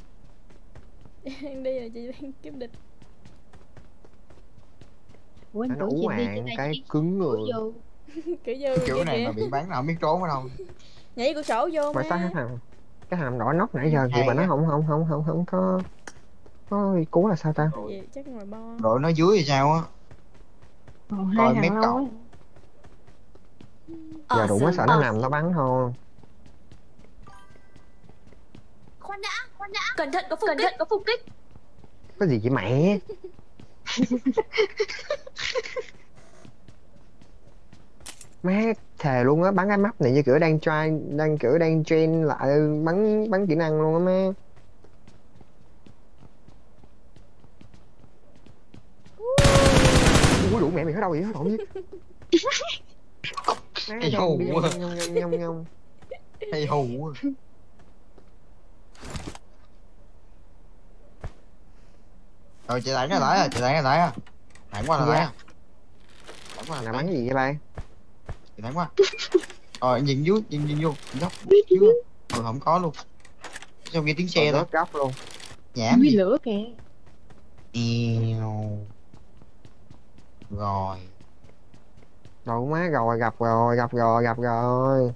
Speaker 4: Đi rồi chị đang kiếm địch
Speaker 11: Ủa
Speaker 1: nó
Speaker 11: anh
Speaker 1: ạn
Speaker 11: trên này
Speaker 1: cái cứng người
Speaker 11: vô.
Speaker 4: Kiểu như
Speaker 12: kiểu
Speaker 4: vậy
Speaker 12: này mà bị bắn nào không biết trốn ở đâu
Speaker 4: Nhảy cửa sổ vô
Speaker 1: mà sao cái thằng cái thằng đỏ nóc nãy giờ thì
Speaker 12: Hay
Speaker 1: mà nó không không không không không có có cứu là sao ta
Speaker 4: Vậy chắc ngoài bo
Speaker 12: rồi nó dưới thì sao á
Speaker 11: Còn hai
Speaker 12: Coi
Speaker 11: thằng
Speaker 12: mép cậu.
Speaker 11: á.
Speaker 1: giờ đủ mới sợ nó nằm nó bắn thôi
Speaker 8: Khoan đã, khoan đã. Cẩn thận có phục kích. có phục kích.
Speaker 1: có gì vậy mẹ má thề luôn á bắn cái mắt này như kiểu đang try đang kiểu đang train lại bắn bắn kỹ năng luôn á má ui đủ mẹ mày ở đâu vậy hả gì
Speaker 12: Hay hù quá.
Speaker 1: nhông nhông
Speaker 12: Hay hù quá. Rồi chị đánh cái tải à, chị đánh cái tải à. Thẳng qua là tải à. Thẳng qua là
Speaker 1: bắn gì vậy bay
Speaker 12: Chị thẳng qua. Rồi nhìn dưới, nhìn nhìn vô, góc. Dưới. Rồi không có luôn. Xong nghe tiếng xe
Speaker 1: rớt góc luôn
Speaker 12: Nhảm gì.
Speaker 11: lửa kìa
Speaker 12: Eo. Rồi.
Speaker 1: Đủ má rồi gặp rồi gặp rồi gặp rồi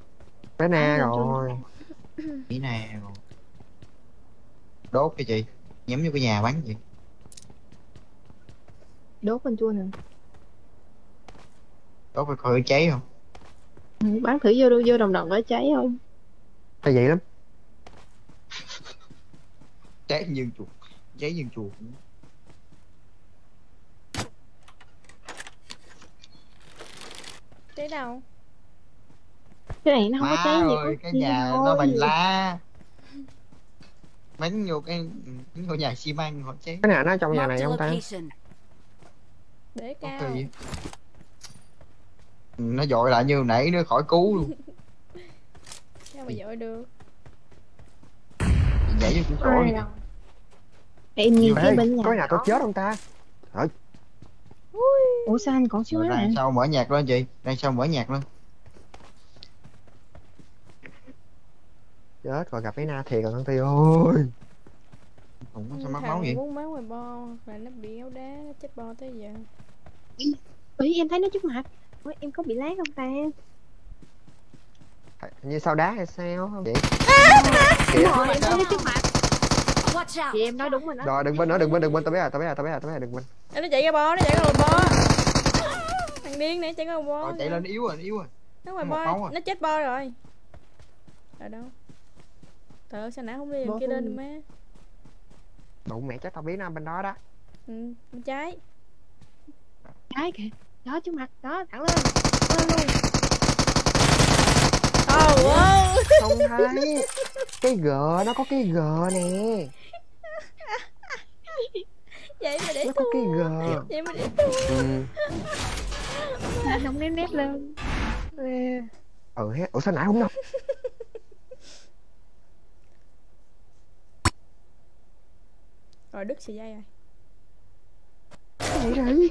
Speaker 1: bé na rồi
Speaker 12: Tí nào. Đốt cái chị. Nhắm vô cái nhà bắn gì.
Speaker 11: Đốt con chua nè
Speaker 12: Đốt phải coi cháy không?
Speaker 11: Bán thử vô vô đồng đồng có cháy không
Speaker 1: hay vậy lắm
Speaker 12: Cháy như chuột. Cháy như chuột.
Speaker 4: Cháy đâu?
Speaker 11: Cái này nó không có
Speaker 12: Má
Speaker 11: cháy gì
Speaker 12: ơi, cái nhà
Speaker 11: thôi.
Speaker 12: nó bằng lá. Bắn vô cái cái ngôi nhà xi măng họ cháy.
Speaker 1: cái nào nó trong nhà này không ta.
Speaker 4: Để cao.
Speaker 12: Kỳ. Nó dội lại như nãy nó khỏi cứu luôn.
Speaker 4: Sao mà dội được?
Speaker 12: Nhảy vô vậy.
Speaker 11: đâu. Em nhìn cái bên nhà
Speaker 1: có nhà tôi chết không ta Trời,
Speaker 11: Ủa sao anh còn xíu
Speaker 12: Rồi Đằng sau mở nhạc lên chị. Đằng sau mở nhạc lên.
Speaker 1: chết rồi gặp bé na thiệt rồi con ti ơi
Speaker 12: Không có sao mắc
Speaker 4: thằng
Speaker 12: máu gì.
Speaker 4: muốn máu ngoài bo là nó bị áo đá nó chết bo tới giờ
Speaker 11: Ý em thấy nó trước mặt Ủa, em có bị lát không ta?
Speaker 1: Hình như sao đá hay sao không vậy?
Speaker 11: Đúng rồi em thấy nó trước mặt.
Speaker 8: Watch out!
Speaker 11: Chị em nói đúng rồi đó.
Speaker 1: Rồi đừng bên nữa đừng bên đừng bên tao biết rồi tao biết rồi tao biết rồi tao biết rồi đừng bên
Speaker 4: Ê, nó chạy ra bo nó chạy ra một bo thằng điên này chạy ra bo
Speaker 12: Rồi chạy lên yếu rồi, yếu rồi.
Speaker 4: nó ngoài bo
Speaker 12: à.
Speaker 4: nó chết bo rồi. Ở đâu? Trời ơi sao nãy không đi đằng kia lên má.
Speaker 1: Đủ mẹ chắc tao biết nó bên đó đó.
Speaker 4: Ừ bên trái
Speaker 11: Trái kìa Đó trước mặt Đó thẳng lên. Lên luôn.
Speaker 4: Oh wow
Speaker 1: không thấy. Cái g nó có cái g nè.
Speaker 4: Vậy mà để
Speaker 1: nó có cái
Speaker 4: thua
Speaker 1: g.
Speaker 4: Vậy mà để thua.
Speaker 1: Ừ
Speaker 11: không ném nét lên.
Speaker 1: Ừ hết ủa sao nãy không đâu
Speaker 4: rồi đứt sợi dây rồi.
Speaker 1: Vậy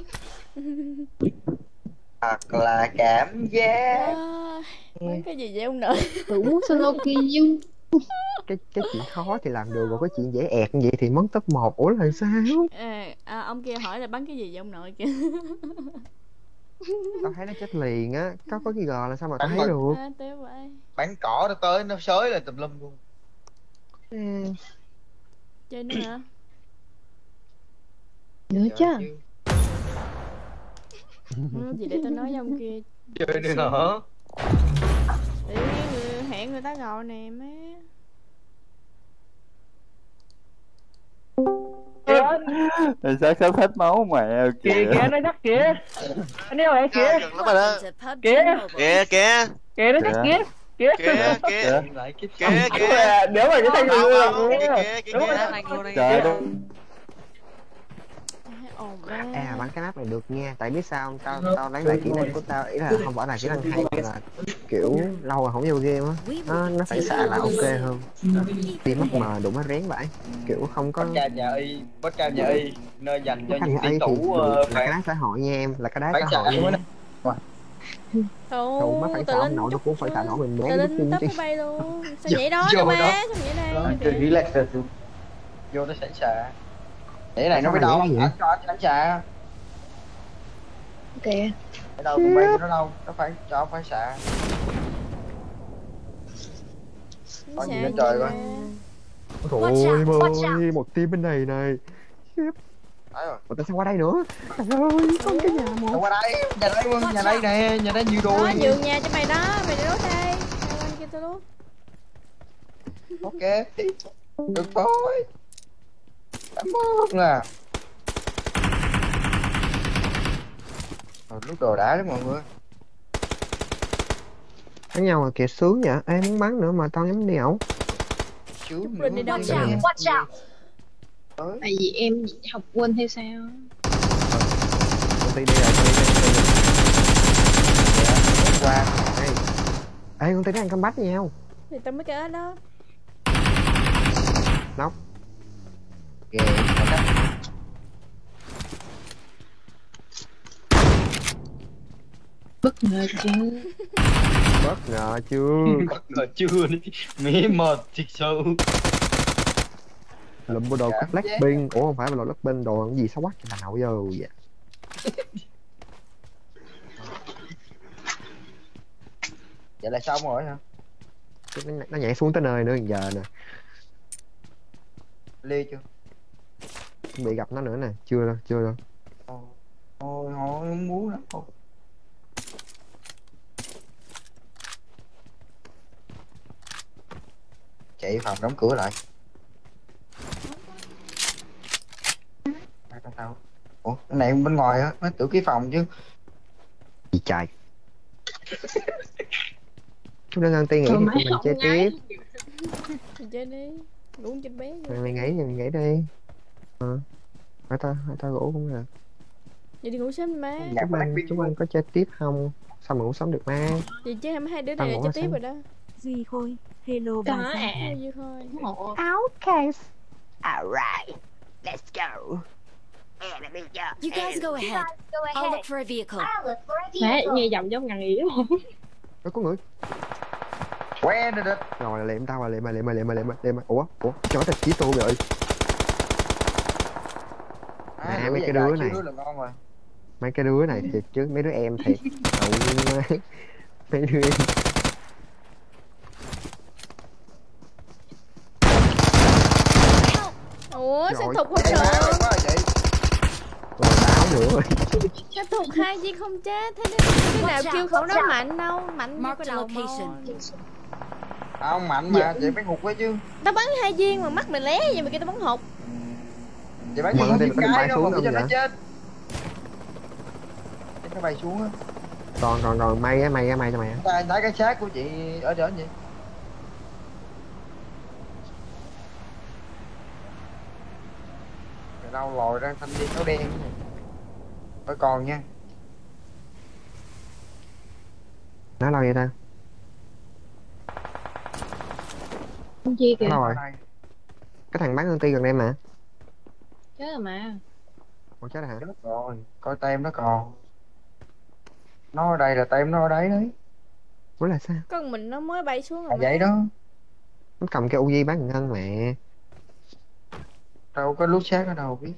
Speaker 12: Thật là cảm giác.
Speaker 4: à, nói cái gì vậy ông nội?
Speaker 11: Đủ solo kill
Speaker 1: cái cái chuyện khó thì làm được rồi cái chuyện dễ ẹt như vậy thì mất top 1 ủa là sao?
Speaker 4: À, à, ông kia hỏi là bắn cái gì vậy ông nội kìa?
Speaker 1: Tao thấy nó chết liền á. Có có cái g là sao mà tao thấy
Speaker 12: mà.
Speaker 1: được?
Speaker 4: À,
Speaker 12: Bắn cỏ nó tới nó xới là tùm lum luôn.
Speaker 1: Ừ.
Speaker 4: chơi nữa hả?
Speaker 11: Nữa chứ.
Speaker 4: ừ, gì để tao nói với ông kia
Speaker 12: Chơi nữa hả?
Speaker 4: để người, hẹn người ta gọi nè má
Speaker 3: Thì sao sắp hết máu mẹ
Speaker 10: kìa kìa nó chắc kìa anh yêu vậy kìa Kìa.
Speaker 15: Kìa kìa
Speaker 10: kìa nó chắc kìa kìa
Speaker 15: kìa kìa kìa kìa
Speaker 10: nếu mà cái thằng người
Speaker 15: kìa kìa
Speaker 10: Đúng
Speaker 4: ồn
Speaker 1: à bắn cái map này được nha. Tại biết sao không? Tao tao lấy lại kỹ năng của tao. Ý là không phải là kỹ năng hay mà là kiểu lâu rồi không vô game á. Nó nó phải xạ là ok hơn. Đi mất mà đủ mắt rén vậy kiểu không có
Speaker 12: Podcast nhà y, podcast nhà y. Nơi dành cho những
Speaker 1: thì
Speaker 12: tủ ờ,
Speaker 1: là cái đá xã hội nha em. Là cái đá xã hội nha.
Speaker 4: Thôi,
Speaker 1: má phải
Speaker 4: tao
Speaker 1: xạo
Speaker 4: lên
Speaker 1: nổi nó cũng phải xạo nổi mình bé
Speaker 4: lên tấp bay luôn. Sao nhảy đó má
Speaker 12: đó.
Speaker 4: sao nhảy đây?
Speaker 12: Relax Vô nó sẵn xạ. Để này nó mới đau,
Speaker 1: mày ra
Speaker 12: anh cho anh sẵn xạ.
Speaker 11: Kìa
Speaker 12: Ở đâu cũng bay nó đâu, nó phải cho phải xạ. Có gì lên trời coi.
Speaker 1: Trời ơi ơi một team bên này này
Speaker 12: Đấy rồi.
Speaker 1: Ủa tại sao qua đây nữa Trời ơi có cái nhà
Speaker 12: Đâu
Speaker 1: một
Speaker 12: qua đây, nhà đây quân, nhà đây nè, nhà đây nhiều
Speaker 4: đó
Speaker 12: đôi.
Speaker 4: nhường nhà cho mày đó mày đi đốt đây Tao lên kia tao đốt
Speaker 12: Ok. Được thôi. Ơn à. Rồi lúc đồ đá đấy mọi người.
Speaker 1: Bắn nhau mà kìa sướng vậy? Em muốn bắn nữa mà tao nhắm đèo.
Speaker 12: Sướng
Speaker 4: Lên đi đâu
Speaker 8: Watch out! Watch out!
Speaker 11: Tại vì em học quên theo sao?
Speaker 1: Công ty đi rồi ty đi
Speaker 12: Hôm qua.
Speaker 1: Ê. Con tay đang cầm bách nhau.
Speaker 4: Thì tao mới kể đó.
Speaker 1: Nóc
Speaker 12: ghê
Speaker 11: bất ngờ chứ.
Speaker 1: Bất ngờ chưa
Speaker 12: bất ngờ chưa đi. Mí mệt thiệt sự
Speaker 1: lụm bộ đồ
Speaker 12: Cảm
Speaker 1: cắt
Speaker 12: giác.
Speaker 1: blackpink ủa không phải bộ đồ blackpink đồ cái gì xấu quắc cái nào giờ vậy?
Speaker 12: Vậy là xong rồi hả?
Speaker 1: Nó, nó nhảy xuống tới nơi nữa giờ nè.
Speaker 12: Lia chưa
Speaker 1: bị gặp nó nữa nè chưa đâu chưa đâu.
Speaker 12: Thôi thôi không muốn lắm thôi chạy phòng đóng cửa lại. Tao- tao- tao. ủa cái này bên ngoài á mới tưởng cái phòng chứ.
Speaker 1: Gì trời? Chúng nó ngăn tay nghĩ thì mình
Speaker 4: không
Speaker 1: chơi tiếp.
Speaker 4: chơi đi. Uống trên bé
Speaker 1: mày mày nghĩ thì mày nghĩ đi ờ. Hỏi tao hỏi tao ngủ cũng được
Speaker 4: vậy đi ngủ sớm má.
Speaker 1: Chúng anh chúng anh có chơi tiếp không? Sao mà ngủ sống được ma
Speaker 4: vậy chứ em hai đứa này chơi tiếp rồi đó.
Speaker 5: Duy Khôi, hello bà
Speaker 4: à. Duy Khôi.
Speaker 18: Alright. Let's go.
Speaker 8: You guys go ahead. I'll look for a vehicle.
Speaker 13: Má nghe giọng giống ngàn ý luôn
Speaker 1: Ơ, có người?
Speaker 12: Que được được
Speaker 1: rồi là liệm tao mà liệm mà liệm mà liệm mà liệm mà liệm ủa ủa cho thật chí tô rồi à, mấy cái đứa này.
Speaker 12: là ngon rồi.
Speaker 1: Mấy cái đứa này thiệt chứ mấy đứa em thiệt Đậu mấy đứa em.
Speaker 4: Ủa
Speaker 1: Rồi.
Speaker 4: thục không được
Speaker 12: quá vậy.
Speaker 1: Báo nữa. Rồi
Speaker 4: sát thục hai viên không chết? Thế nên cái nào kêu khẩu đó mạnh đâu? Mạnh như cái đầu
Speaker 12: không mạnh mà chị phải hụt với chứ.
Speaker 4: Tao bắn hai viên mà mắt mày lé vậy mà kia tao bắn hụt
Speaker 12: chị bắn
Speaker 1: là có
Speaker 12: cái đâu
Speaker 1: bay
Speaker 12: mà
Speaker 1: xuống
Speaker 12: cho
Speaker 1: không
Speaker 12: nó
Speaker 1: vậy?
Speaker 12: chết. Cho nó bay xuống á.
Speaker 1: Còn còn còn may á may á may cho mày á.
Speaker 12: Ta thấy cái xác của chị ở trên vậy Rồi đâu lòi ra thanh niên áo đen phải còn nha.
Speaker 1: Nói lâu vậy ta?
Speaker 11: Không chi kìa.
Speaker 1: Rồi. Cái thằng bán công ty gần đây mà
Speaker 11: chết rồi mà.
Speaker 1: Ủa chết rồi hả?
Speaker 12: Chết rồi coi tem nó còn. Nó ở đây là tem nó ở đấy đấy.
Speaker 1: Ủa là sao?
Speaker 4: Con mình nó mới bay xuống rồi
Speaker 12: vậy
Speaker 4: má.
Speaker 12: đó.
Speaker 1: Nó cầm cái uzi bán ngân mẹ
Speaker 12: đâu có lúc xác ở đâu biết.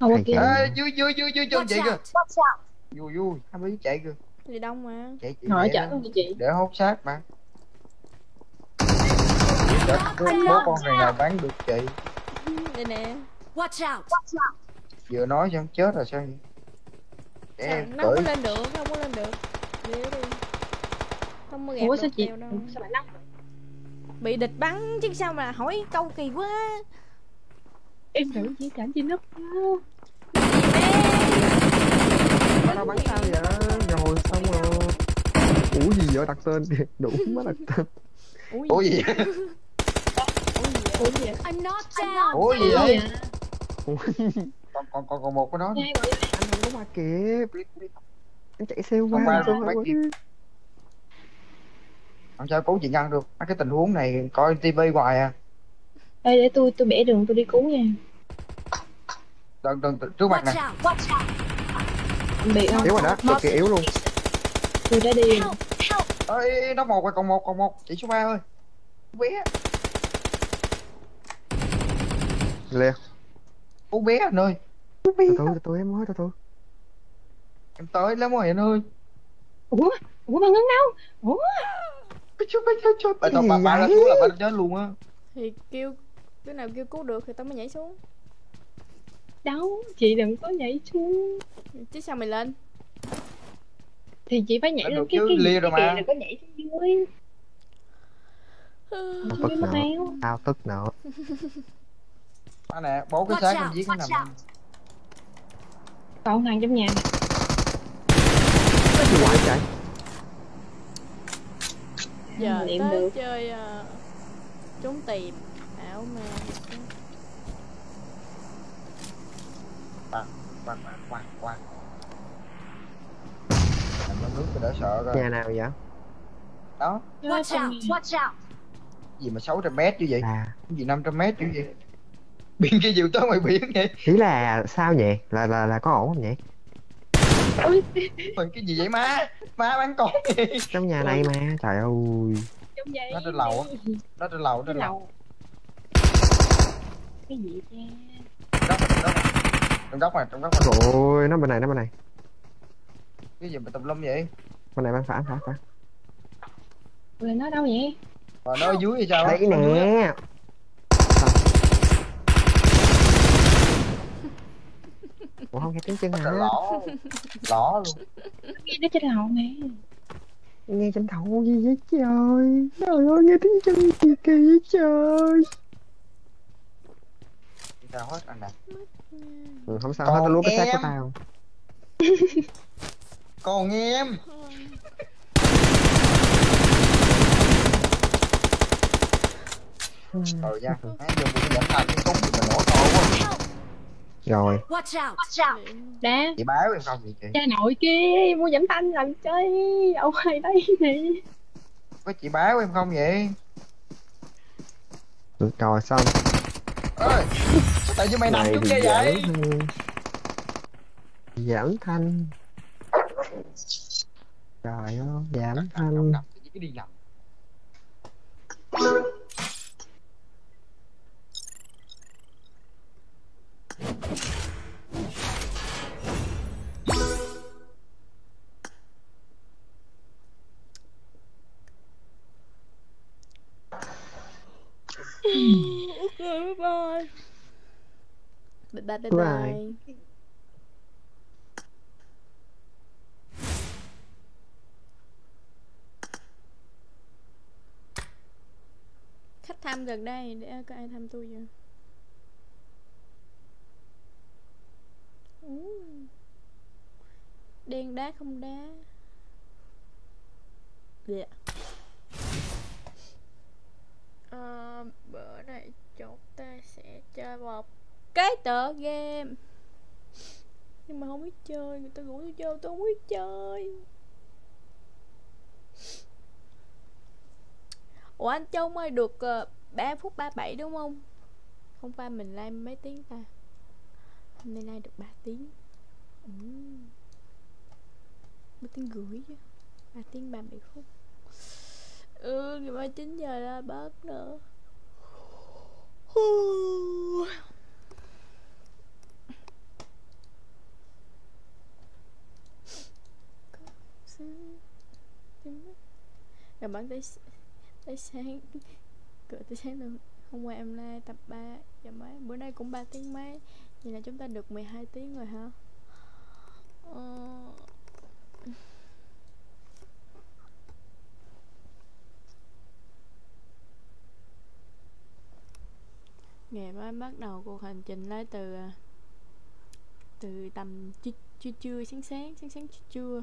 Speaker 11: Không có kia
Speaker 1: chạy.
Speaker 12: vui vui vui vui chân chị kìa. Vui vui hai biết chạy kìa.
Speaker 4: Thì đông mà.
Speaker 12: Chạy chị
Speaker 11: hỏi
Speaker 12: để
Speaker 11: chở con chị.
Speaker 12: Để hốt xác mà. Chết, bố con này nào bán được chị.
Speaker 4: Đây nè
Speaker 8: Watch out.
Speaker 12: vừa nói xong chết rồi sao vậy? Để
Speaker 4: Sao?
Speaker 12: em
Speaker 4: nó không có lên được nó không có lên được. Đi đi. Không có gạt
Speaker 11: ủa
Speaker 4: được
Speaker 11: sao chị
Speaker 4: đâu.
Speaker 11: sao lại nắp
Speaker 4: bị địch bắn chứ sao mà hỏi câu kỳ quá.
Speaker 11: Em tưởng chỉ cảnh chị nấp
Speaker 1: nó bắn tao vậy? Rồi xong rồi. Ủa gì vậy? Đặt tên kìa đủ má đặt tên.
Speaker 12: Ủa gì
Speaker 11: ủa gì
Speaker 8: not down.
Speaker 12: ủa gì
Speaker 11: Ủa
Speaker 12: vậy?
Speaker 11: vậy?
Speaker 1: ủa
Speaker 12: còn còn còn còn một cái đó.
Speaker 1: Anh không có qua kịp. Anh chạy xe qua sao
Speaker 12: kịp. không sao cứu chị ngăn được. Mấy cái tình huống này coi tivi hoài à.
Speaker 11: Ê, để tôi tôi bẻ đường tôi đi cứu nha.
Speaker 12: Đừng đừng trước mặt nè.
Speaker 11: bị không?
Speaker 1: Yếu rồi đó cực kỳ yếu luôn.
Speaker 11: Tôi đã đi
Speaker 12: ơi nó một rồi còn một còn một. Chị số ba ơi bé.
Speaker 1: Lẹ
Speaker 12: cô bé anh ơi.
Speaker 1: Từ từ từ từ em ơi từ từ.
Speaker 12: Em tới lắm rồi anh ơi.
Speaker 11: Ủa ủa bà ngân đâu? Ủa?
Speaker 12: Chú bé chú chú bà
Speaker 1: Cái gì
Speaker 12: bà bà
Speaker 1: vậy?
Speaker 12: xuống là bà chết luôn á.
Speaker 4: Thì kêu đứa nào kêu cứu được thì tao mới nhảy xuống.
Speaker 11: Đâu chị đừng có nhảy xuống.
Speaker 4: Chứ sao mày lên?
Speaker 11: Thì chị phải nhảy lên cái cái cái
Speaker 12: rồi mà.
Speaker 11: đừng có nhảy xuống dưới.
Speaker 1: Tao
Speaker 11: Chứ
Speaker 1: tức
Speaker 11: nó béo
Speaker 1: tao tức nữa
Speaker 12: Ba nè bốn cái xác
Speaker 8: out,
Speaker 12: giết cái
Speaker 8: watch
Speaker 12: nằm
Speaker 11: còn thằng trong nhà
Speaker 1: cái gì vậy trời?
Speaker 4: Giờ
Speaker 11: Liệm
Speaker 4: tới
Speaker 11: được.
Speaker 4: chơi uh, trốn tìm. Ảo ma
Speaker 12: quạt quạt làm nó nước tôi sợ rồi
Speaker 1: nhà nào vậy?
Speaker 12: Đó.
Speaker 9: Watch out, watch out.
Speaker 12: gì mà 600 mét chứ vậy?
Speaker 1: À.
Speaker 12: gì 500 mét chứ vậy biển kia dịu tới ngoài biển vậy?
Speaker 1: Ý là sao nhỉ là là là có ổn không nhỉ
Speaker 12: Ôi, cái gì vậy má? Má bán con gì
Speaker 1: trong nhà này mà trời ơi.
Speaker 11: Trong vậy
Speaker 12: nó trên lầu á. nó trên lầu trên lầu.
Speaker 11: Cái gì cha?
Speaker 12: Trong góc này trong góc này.
Speaker 1: Ôi nó bên này nó bên này.
Speaker 12: Cái gì mà tùm lum vậy?
Speaker 1: Bên này bên phải phải phải.
Speaker 11: Rồi nó đâu vậy?
Speaker 12: mà nó ở dưới thì sao
Speaker 1: đấy nè ủa không nghe tiếng chân hả?
Speaker 12: lõ lõ luôn.
Speaker 11: Nghe nó trên lầu nè.
Speaker 1: Nghe trên thầu gì vậy trời? Trời ơi nghe tiếng chân kỳ kỳ vậy trời.
Speaker 12: Sao hết anh nè.
Speaker 1: Ừ, không sao hết tao lúa cái xác của tao.
Speaker 12: Còn em. Rồi nha vô cũng giảm thành cái cúng thì mình nổ to quá
Speaker 1: rồi.
Speaker 11: Đá.
Speaker 12: Chị báo em không vậy chị
Speaker 11: Cha nội kia mua giảm thanh làm chơi. Đâu ai đây nè
Speaker 12: có chị báo em không vậy?
Speaker 1: Ừ, rồi xong.
Speaker 12: Ơi tại vì mày nằm
Speaker 1: thì
Speaker 12: kia vậy?
Speaker 1: giảm thanh. Trời ơi giảm thanh.
Speaker 12: cái đi
Speaker 4: ok bye bye bye bye bye
Speaker 1: Bye.
Speaker 4: bye khách thăm gần đây để có ai thăm tôi chưa đen đá không đá. Dạ Ờ, bữa này chúng ta sẽ chơi một cái tựa game. Nhưng mà không biết chơi người ta rủ tôi chơi tôi không biết chơi. Ủa anh Trung ơi được uh, 3 phút 37 đúng không? Hôm qua mình live mấy tiếng ta? Hôm nay live được 3 tiếng. Ừ. 3 tiếng rưỡi chứ. 3 tiếng 37 phút ừ ngày mai chín giờ ra bớt nữa. Rồi bạn tới tới sáng. Cửa tới sáng luôn hôm qua em live tập 3 giờ mấy bữa nay cũng 3 tiếng mấy. Vậy là chúng ta được 12 tiếng rồi hả? Ờ ngày mới bắt đầu cuộc hành trình lấy từ à, từ tầm trưa trưa, trưa sáng sáng sáng sáng trưa, trưa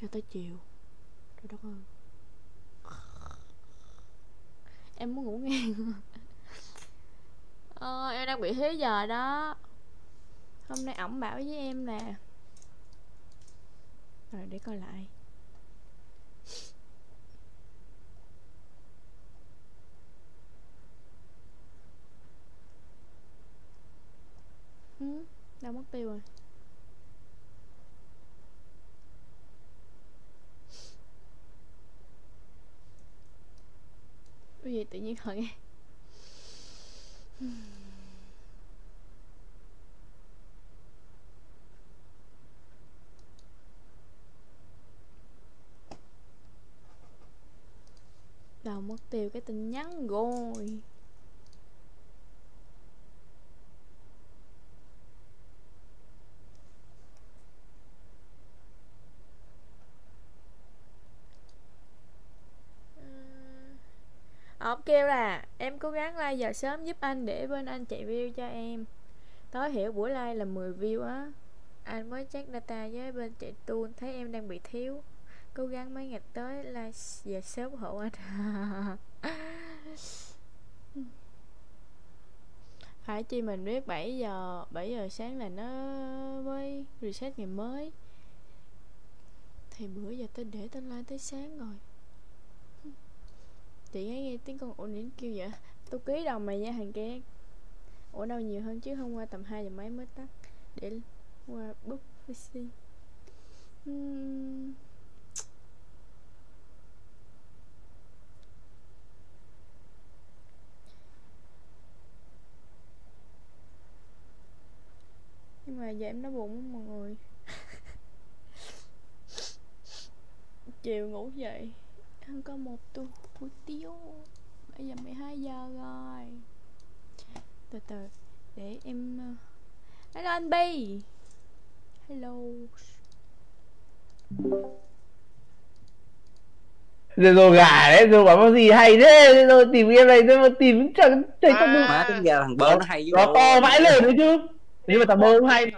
Speaker 4: cho tới chiều. Trời đất ơi em muốn ngủ ngang. Ờ, em đang bị thế giờ đó. Hôm nay ổng bảo với em nè rồi để coi lại. Ừ, đâu mất tiêu rồi? Cái gì tự nhiên hỏi nghe? Đâu mất tiêu cái tin nhắn rồi. Ờ, ông kêu là, em cố gắng like giờ sớm giúp anh để bên anh chạy view cho em. Tối hiểu buổi like là 10 view á. Anh mới check data với bên chạy tool, thấy em đang bị thiếu. Cố gắng mấy ngày tới là về sớm hộ anh. Phải chi mình biết 7 giờ 7 giờ sáng là nó mới reset ngày mới. Thì bữa giờ tôi để tôi like tới sáng rồi. Chị nghe nghe tiếng con ổn đến kêu vậy? Tôi ký đầu mày nha, thằng kia ổn đâu nhiều hơn chứ hôm qua tầm 2 giờ mấy mới tắt. Để qua bút PC. Uhm. Nhưng mà giờ em đói bụng lắm mọi người. Chiều ngủ dậy ăn có một tô hủ tiếu. Bây giờ 12 giờ rồi. Từ từ để em ờ, hello anh Bi. Hello.
Speaker 17: Rồi rồi gà đấy rồi bảo gì hay thế. Rồi tìm game này rồi mà tìm chẳng thấy
Speaker 22: má À, tính ra thằng bơ nó hay
Speaker 17: nó to vãi lên đấy chứ nhưng mà thằng bơ cũng hay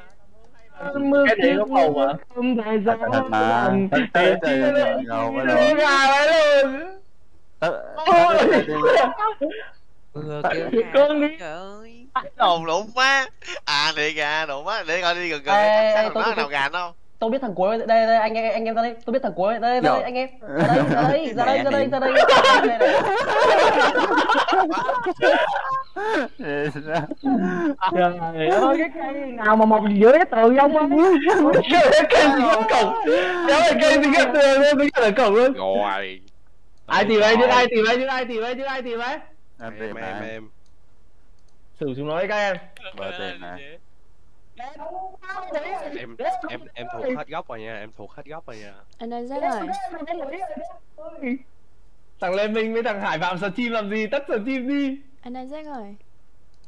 Speaker 17: cái đấy có màu mà. không thời gian
Speaker 21: Thật mà. trời ơi ngầu quá rồi
Speaker 17: gà luôn. Con đi.
Speaker 15: Đồn lộn má. À thì gà đồn má. Để coi đi gần gần
Speaker 23: tôi-
Speaker 15: nó nào gà đâu
Speaker 23: tôi biết thằng cuối đây đây anh em anh em ra đây. Tôi biết thằng cuối đây đây, đây
Speaker 15: Rồi.
Speaker 23: anh em. Ra đây ra đây ra đây ra đây ra đây. Đây, đây.
Speaker 17: trời ơi cái cây nào mà mọc dưới cái tường không á cái cây gì cổng? Kéo lại cây gì ở tường luôn đứng ở cổng luôn
Speaker 15: Rồi.
Speaker 17: Ai tìm ai chứ ai tìm ai chứ ai tìm ai chứ ai tìm ai?
Speaker 21: Em
Speaker 15: Em
Speaker 21: tìm
Speaker 15: em.
Speaker 17: Xử chúng nó đi các em.
Speaker 21: Bơ tìm mà
Speaker 20: em em em thuộc hết góc rồi nha em thuộc hết góc rồi nha.
Speaker 4: Anh ơi giác rồi.
Speaker 17: Thằng lê minh với thằng hải sờ chim làm gì? Tắt sờ chim đi.
Speaker 4: Anh ơi giác rồi.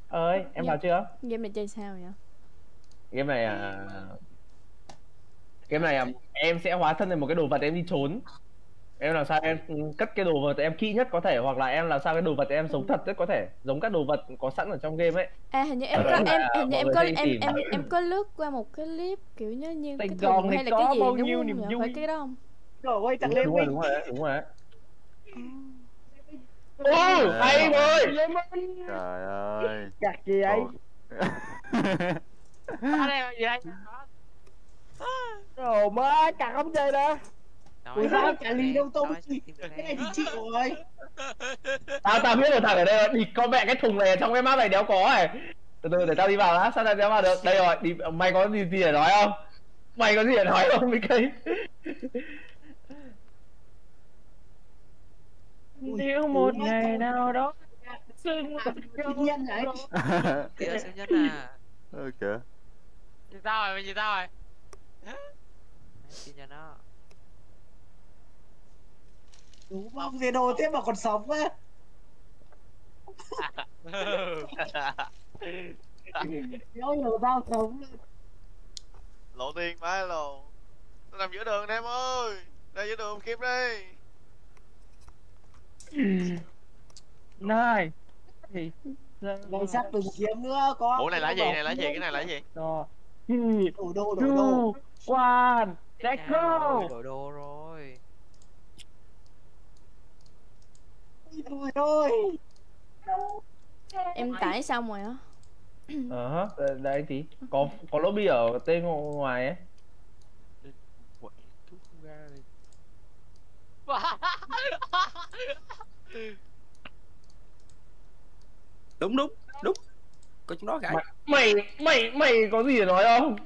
Speaker 17: Ơi em vào chưa?
Speaker 4: game này chơi sao vậy?
Speaker 17: Game này à game này à em sẽ hóa thân thành một cái đồ vật em đi trốn em làm sao em cất cái đồ vật em kỹ nhất có thể hoặc là em làm sao cái đồ vật em sống thật nhất có thể giống các đồ vật có sẵn ở trong game ấy.
Speaker 4: À hình như em
Speaker 17: Ờ,
Speaker 4: có em hình như em có em
Speaker 17: tìm.
Speaker 4: em em có lướt qua một cái clip kiểu như như cái thùng
Speaker 17: này
Speaker 4: hay là
Speaker 17: có
Speaker 4: cái gì
Speaker 17: bao
Speaker 4: đúng
Speaker 17: nhiêu
Speaker 4: không
Speaker 17: niềm vui.
Speaker 4: phải cái đó không?
Speaker 6: Rồi ơi
Speaker 17: đúng,
Speaker 6: thằng Lê
Speaker 17: đúng rồi đúng rồi đúng rồi. Ô, hay rồi.
Speaker 21: Trời ơi.
Speaker 6: Gạt gì ấy
Speaker 14: ở đây gì đây
Speaker 6: Rồi má cả không chơi đó Ủa sao cả ly đâu tôm Cái này thì chịu rồi.
Speaker 17: Tao tao biết một thằng ở đây rồi. đi có mẹ cái thùng này trong cái map này đéo có này. Từ từ để tao đi vào đã sao tao đéo vào được? Đây rồi đi mày có gì gì để nói không? Mày có gì để nói không mấy cây nếu một ngày nào đó.
Speaker 6: Sinh nhân đấy.
Speaker 22: Kìa siêu nhân à
Speaker 21: kìa.
Speaker 14: Gì sao rồi gì sao rồi.
Speaker 22: Siêu nhân đó
Speaker 6: Đúng không? Gì đồ thế mà còn sống á. Nhớ nhiều tao sống
Speaker 15: Lộ tiền má lộ. Nó nằm giữa đường em ơi. Đây giữa đường kiếm đi.
Speaker 17: Này.
Speaker 6: Này sắp đừng kiếm nữa có
Speaker 15: Ủa này là gì này là gì cái này là gì?
Speaker 17: Đó.
Speaker 6: Đổi đồ đổi đồ
Speaker 17: One, let's go.
Speaker 22: đổi đồ rồi
Speaker 6: Thôi thôi
Speaker 4: em tải xong rồi á
Speaker 17: Ờ hả, đây- anh tí. Có có lobby ở tên ngo- ngoài ấy.
Speaker 22: đúng đúng đúng có chúng nó gãi
Speaker 17: Mày mày mày có gì để nói không?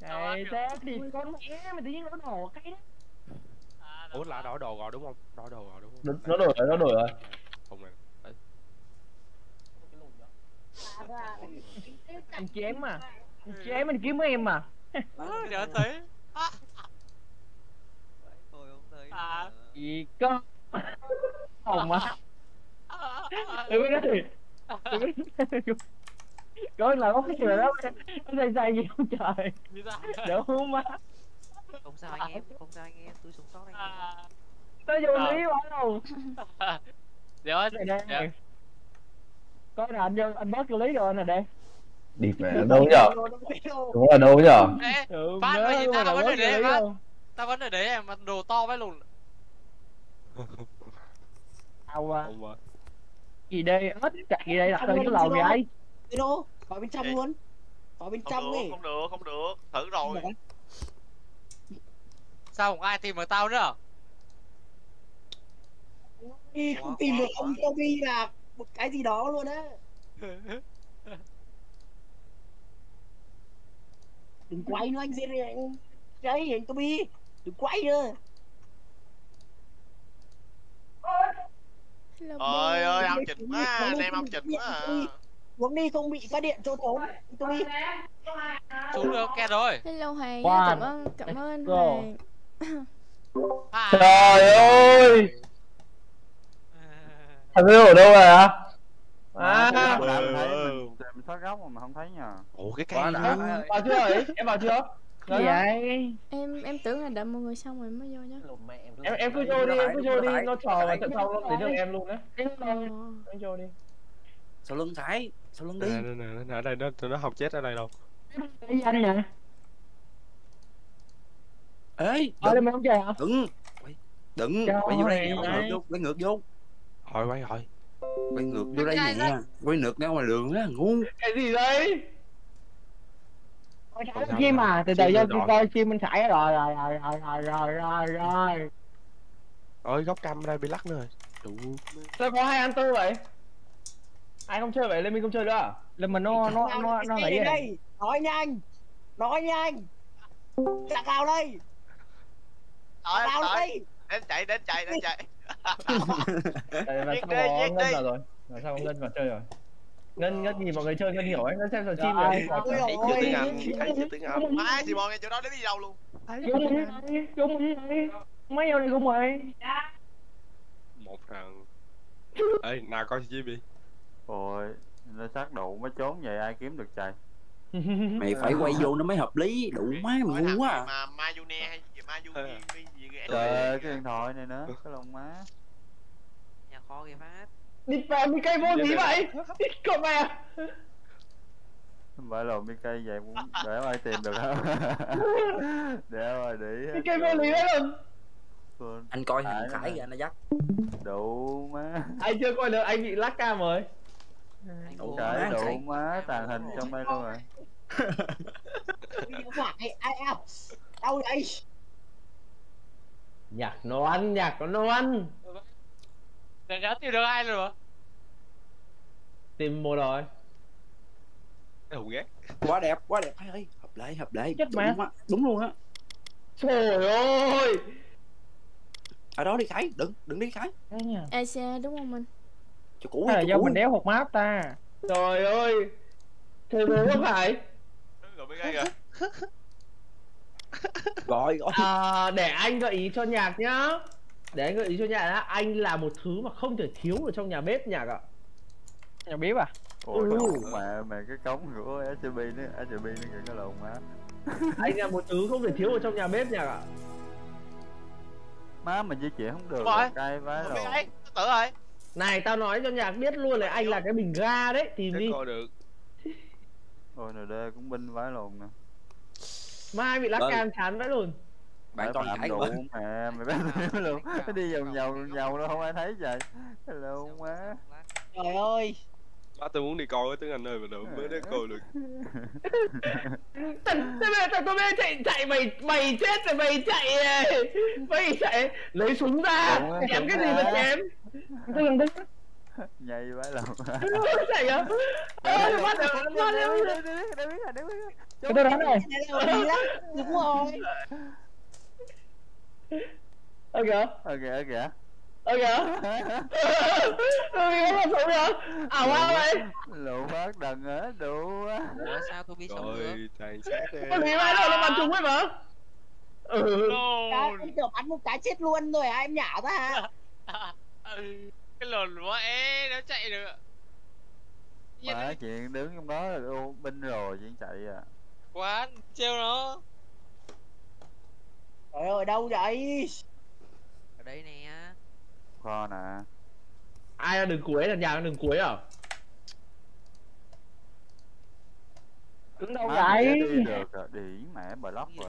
Speaker 17: Này thế thì con mẹ mày tự nhiên nó đổ cái đấy.
Speaker 20: Ủa là đổi đồ rồi đúng không đổi đồ rồi đúng không
Speaker 17: Nó- nó đổi rồi, nó đổi rồi.
Speaker 20: không này Đấy.
Speaker 17: Anh chém mà. Anh chém anh kiếm em mà.
Speaker 14: giờ thấy
Speaker 22: à
Speaker 17: Gì có Hồng mà. Đừng có nói Có là có cái chuyện đó Nó dày dày gì không trời
Speaker 14: gì
Speaker 17: Đúng mà
Speaker 22: không sao anh em không sao anh em tôi sống sót anh em.
Speaker 17: Nó vô lý quá đâu
Speaker 14: Điều ơi
Speaker 17: Này đây
Speaker 14: Dạ.
Speaker 17: này. Có là anh vô anh bớt vô lý rồi anh này đây Đi mẹ đâu nhở Đúng là đâu nhở
Speaker 14: Phát ơi gì tao vẫn ở đấy
Speaker 17: lý
Speaker 14: Phát.
Speaker 17: đâu.
Speaker 14: Tao vẫn ở đấy em mà đồ to với lùn
Speaker 17: Tao à Gì đây? Ớt chạy gì đây đặt lên cái lầu vậy
Speaker 6: Cái đồ Vào bên trong luôn. Vào bên trong đi.
Speaker 15: không được không được. Thử rồi
Speaker 14: Sao không ai tìm được tao nữa?
Speaker 24: Toby không tìm được ông Toby là một cái gì đó luôn á. Đừng quay nữa anh Jerry anh đấy anh Toby đừng quay nữa.
Speaker 15: Ôi ơi, ông chỉnh quá, anh em ông chỉnh quá à.
Speaker 24: uống đi không bị phát điện cho tốn Toby.
Speaker 25: Xuống được ok rồi.
Speaker 4: Hello Hoàng, cảm ơn cảm ơn
Speaker 17: Go. Trời ơi Thằng Bill ở đâu rồi hả? À,
Speaker 21: Em thấy mình mình thoát góc mà không thấy nhờ.
Speaker 20: Ủa cái cây
Speaker 17: đã. vào chưa rồi? Em vào chưa? Rồi đó.
Speaker 4: Em em tưởng là đợi mọi người xong rồi mới vô chứ.
Speaker 17: Em em cứ vô đi, em cứ vô đi, nó trò và trận sau nó đến được em luôn đấy.
Speaker 4: Ờ.
Speaker 17: Em vô đi.
Speaker 26: sau lưng thái sau lưng đi
Speaker 20: Nè, nè, nè, ở đây nó tụi nó không chết ở đây đâu
Speaker 17: Cái anh nè.
Speaker 26: Ê
Speaker 17: Ở đây mày không chơi hả?
Speaker 26: đừng đừng.
Speaker 17: Trời
Speaker 26: quay vô đây quay ngược vô quay ngược vô.
Speaker 20: Rồi quay rồi.
Speaker 26: Quay ngược vô đây nè. quay ngược ra ngoài đường á ngu.
Speaker 17: Cái gì đấy? chim à từ từ cho tôi coi chim bên phải rồi rồi rồi rồi rồi rồi rồi rồi.
Speaker 20: Ơi góc cam ở đây bị lắc nữa rồi. Đủ.
Speaker 17: Sao có hai anh tư vậy? Ai không chơi vậy? Lên mình không chơi nữa à? lên mà nó nó nó nó lấy
Speaker 24: đây, nói nhanh. Nói nhanh. Đặt vào đây
Speaker 15: Tới,
Speaker 24: vào
Speaker 15: tới.
Speaker 24: đây
Speaker 15: Đến chạy, đến chạy, đến chạy.
Speaker 17: Mà
Speaker 15: Giết đi,
Speaker 17: có
Speaker 15: giết
Speaker 17: ngân
Speaker 15: đi.
Speaker 17: rồi mà sao có ngân vào chơi rồi ngân ngân nhìn mọi người chơi ngân hiểu ấy ngân xem trò chim rồi
Speaker 20: thấy chưa tiếng anh thấy chưa tiếng anh
Speaker 15: Ai thì bọn ngay chỗ đó đến đi đâu luôn.
Speaker 17: Đúng rồi, đúng rồi. Mấy ông này cũng rồi.
Speaker 20: một thằng ê nào coi chi đi
Speaker 21: Ôi, nó sát đủ mới trốn vậy ai kiếm được trời.
Speaker 26: mày phải quay vô nó mới hợp lý đủ má mày ngu quá à
Speaker 15: Mà Mayune hay gì gì gì
Speaker 21: Trời ơi, cái điện thoại này nữa, cái lông má.
Speaker 22: Nhà kho kìa phát.
Speaker 17: Địt mẹ mi cây vô lý vậy? Địt con mẹ.
Speaker 21: Không phải là cây vậy cũng để ai tìm được hả? để ai để
Speaker 17: Mi cây vô lý đấy luôn.
Speaker 21: Quên.
Speaker 26: anh coi thằng
Speaker 21: nữa
Speaker 26: khải kìa nó dắt
Speaker 21: Đủ má.
Speaker 17: Anh chưa coi được anh bị lắc cam rồi.
Speaker 26: đủ
Speaker 21: Cái đủ má tàn hình trong đây luôn rồi.
Speaker 24: ai à đâu vậy
Speaker 17: Nhạc nó ăn, nhạc nó ăn.
Speaker 25: Đã đã tìm được ai rồi
Speaker 17: Tìm một rồi.
Speaker 20: hùng ghét
Speaker 26: quá đẹp quá đẹp ơi hợp lệ hợp lệ
Speaker 17: Chết mẹ.
Speaker 26: đúng luôn á
Speaker 17: Trời ơi.
Speaker 26: ở đó đi khải đừng đừng đi khải
Speaker 4: Asia đúng không mình?
Speaker 26: cho cũ
Speaker 17: Hay là
Speaker 26: cho
Speaker 17: do
Speaker 26: cũ
Speaker 17: mình đéo hột map ta. Trời ơi. Ơi không phải.
Speaker 15: Rồi mới gây kìa.
Speaker 26: Gọi gọi
Speaker 17: À, để anh gợi ý cho nhạc nhá. Để anh gợi ý cho nhạc á, anh là một thứ mà không thể thiếu ở trong nhà bếp nhạc ạ. Nhà bếp à?
Speaker 21: Ôi
Speaker 17: Ừ.
Speaker 21: mẹ mẹ cái cống của SCP nó SCP nó kìa cái lồn má.
Speaker 17: anh là một thứ không thể thiếu ở trong nhà bếp nhạc ạ.
Speaker 21: Má mình di chuyển không được
Speaker 15: rồi.
Speaker 21: cay vái
Speaker 15: Rồi mới
Speaker 21: rồi.
Speaker 17: Này tao nói cho nhạc biết luôn là anh là cái bình ga đấy, tìm
Speaker 20: để
Speaker 17: đi.
Speaker 20: coi được
Speaker 21: Ôi ND cũng binh vái lồn nè.
Speaker 17: Mai bị lắc
Speaker 26: Vâng.
Speaker 17: cam chán vãi luôn.
Speaker 26: bạn
Speaker 21: Phải
Speaker 26: khải
Speaker 21: đủ
Speaker 26: quá
Speaker 21: mẹ mày biết thiếu luôn. Nó đi vòng vòng vòng nó không ai thấy trời. Hello má.
Speaker 24: trời ơi
Speaker 20: má tôi muốn đi coi cái tiếng anh ơi mà đâu mới để coi được
Speaker 17: Thằng thằng mẹ thằng tôi mẹ chạy chạy mày mày chết rồi mày chạy này. Mày chạy lấy súng ra. Chém cái gì mà chém. Tôi làm đúng.
Speaker 21: Nhây vái lồn.
Speaker 17: Chạy á. Ôi bắt được bắt được.
Speaker 21: Đây biết rồi, đây biết rồi.
Speaker 17: Cái
Speaker 24: là gì lắm đúng rồi
Speaker 17: Ơ kìa.
Speaker 21: Ờ kìa, ờ kìa.
Speaker 17: Ơ kìa. Tôi bị có súng kìa. Ảo quá vậy.
Speaker 21: Lộ phát đần á, đủ á.
Speaker 22: Ủa sao tôi biết sống được?
Speaker 20: rồi tàn sát đi
Speaker 17: Con lý đâu nó bắn trúng ấy mà. Ừ.
Speaker 24: Cái tưởng bắn một cái chết luôn rồi à, em nhả ra hả
Speaker 25: Ừ, Cái lồn quá ế nó chạy được
Speaker 21: Má chuyện đứng trong đó là ô, binh rồi chuyện chạy à.
Speaker 25: Quá trêu nó
Speaker 24: trời ơi đâu vậy
Speaker 22: Ở đây nè.
Speaker 21: Kho nè.
Speaker 17: Ai đừng cuối là nhà đừng cuối à? Đứng đâu
Speaker 21: Má
Speaker 17: vậy?
Speaker 21: được à, đi mẹ block rồi.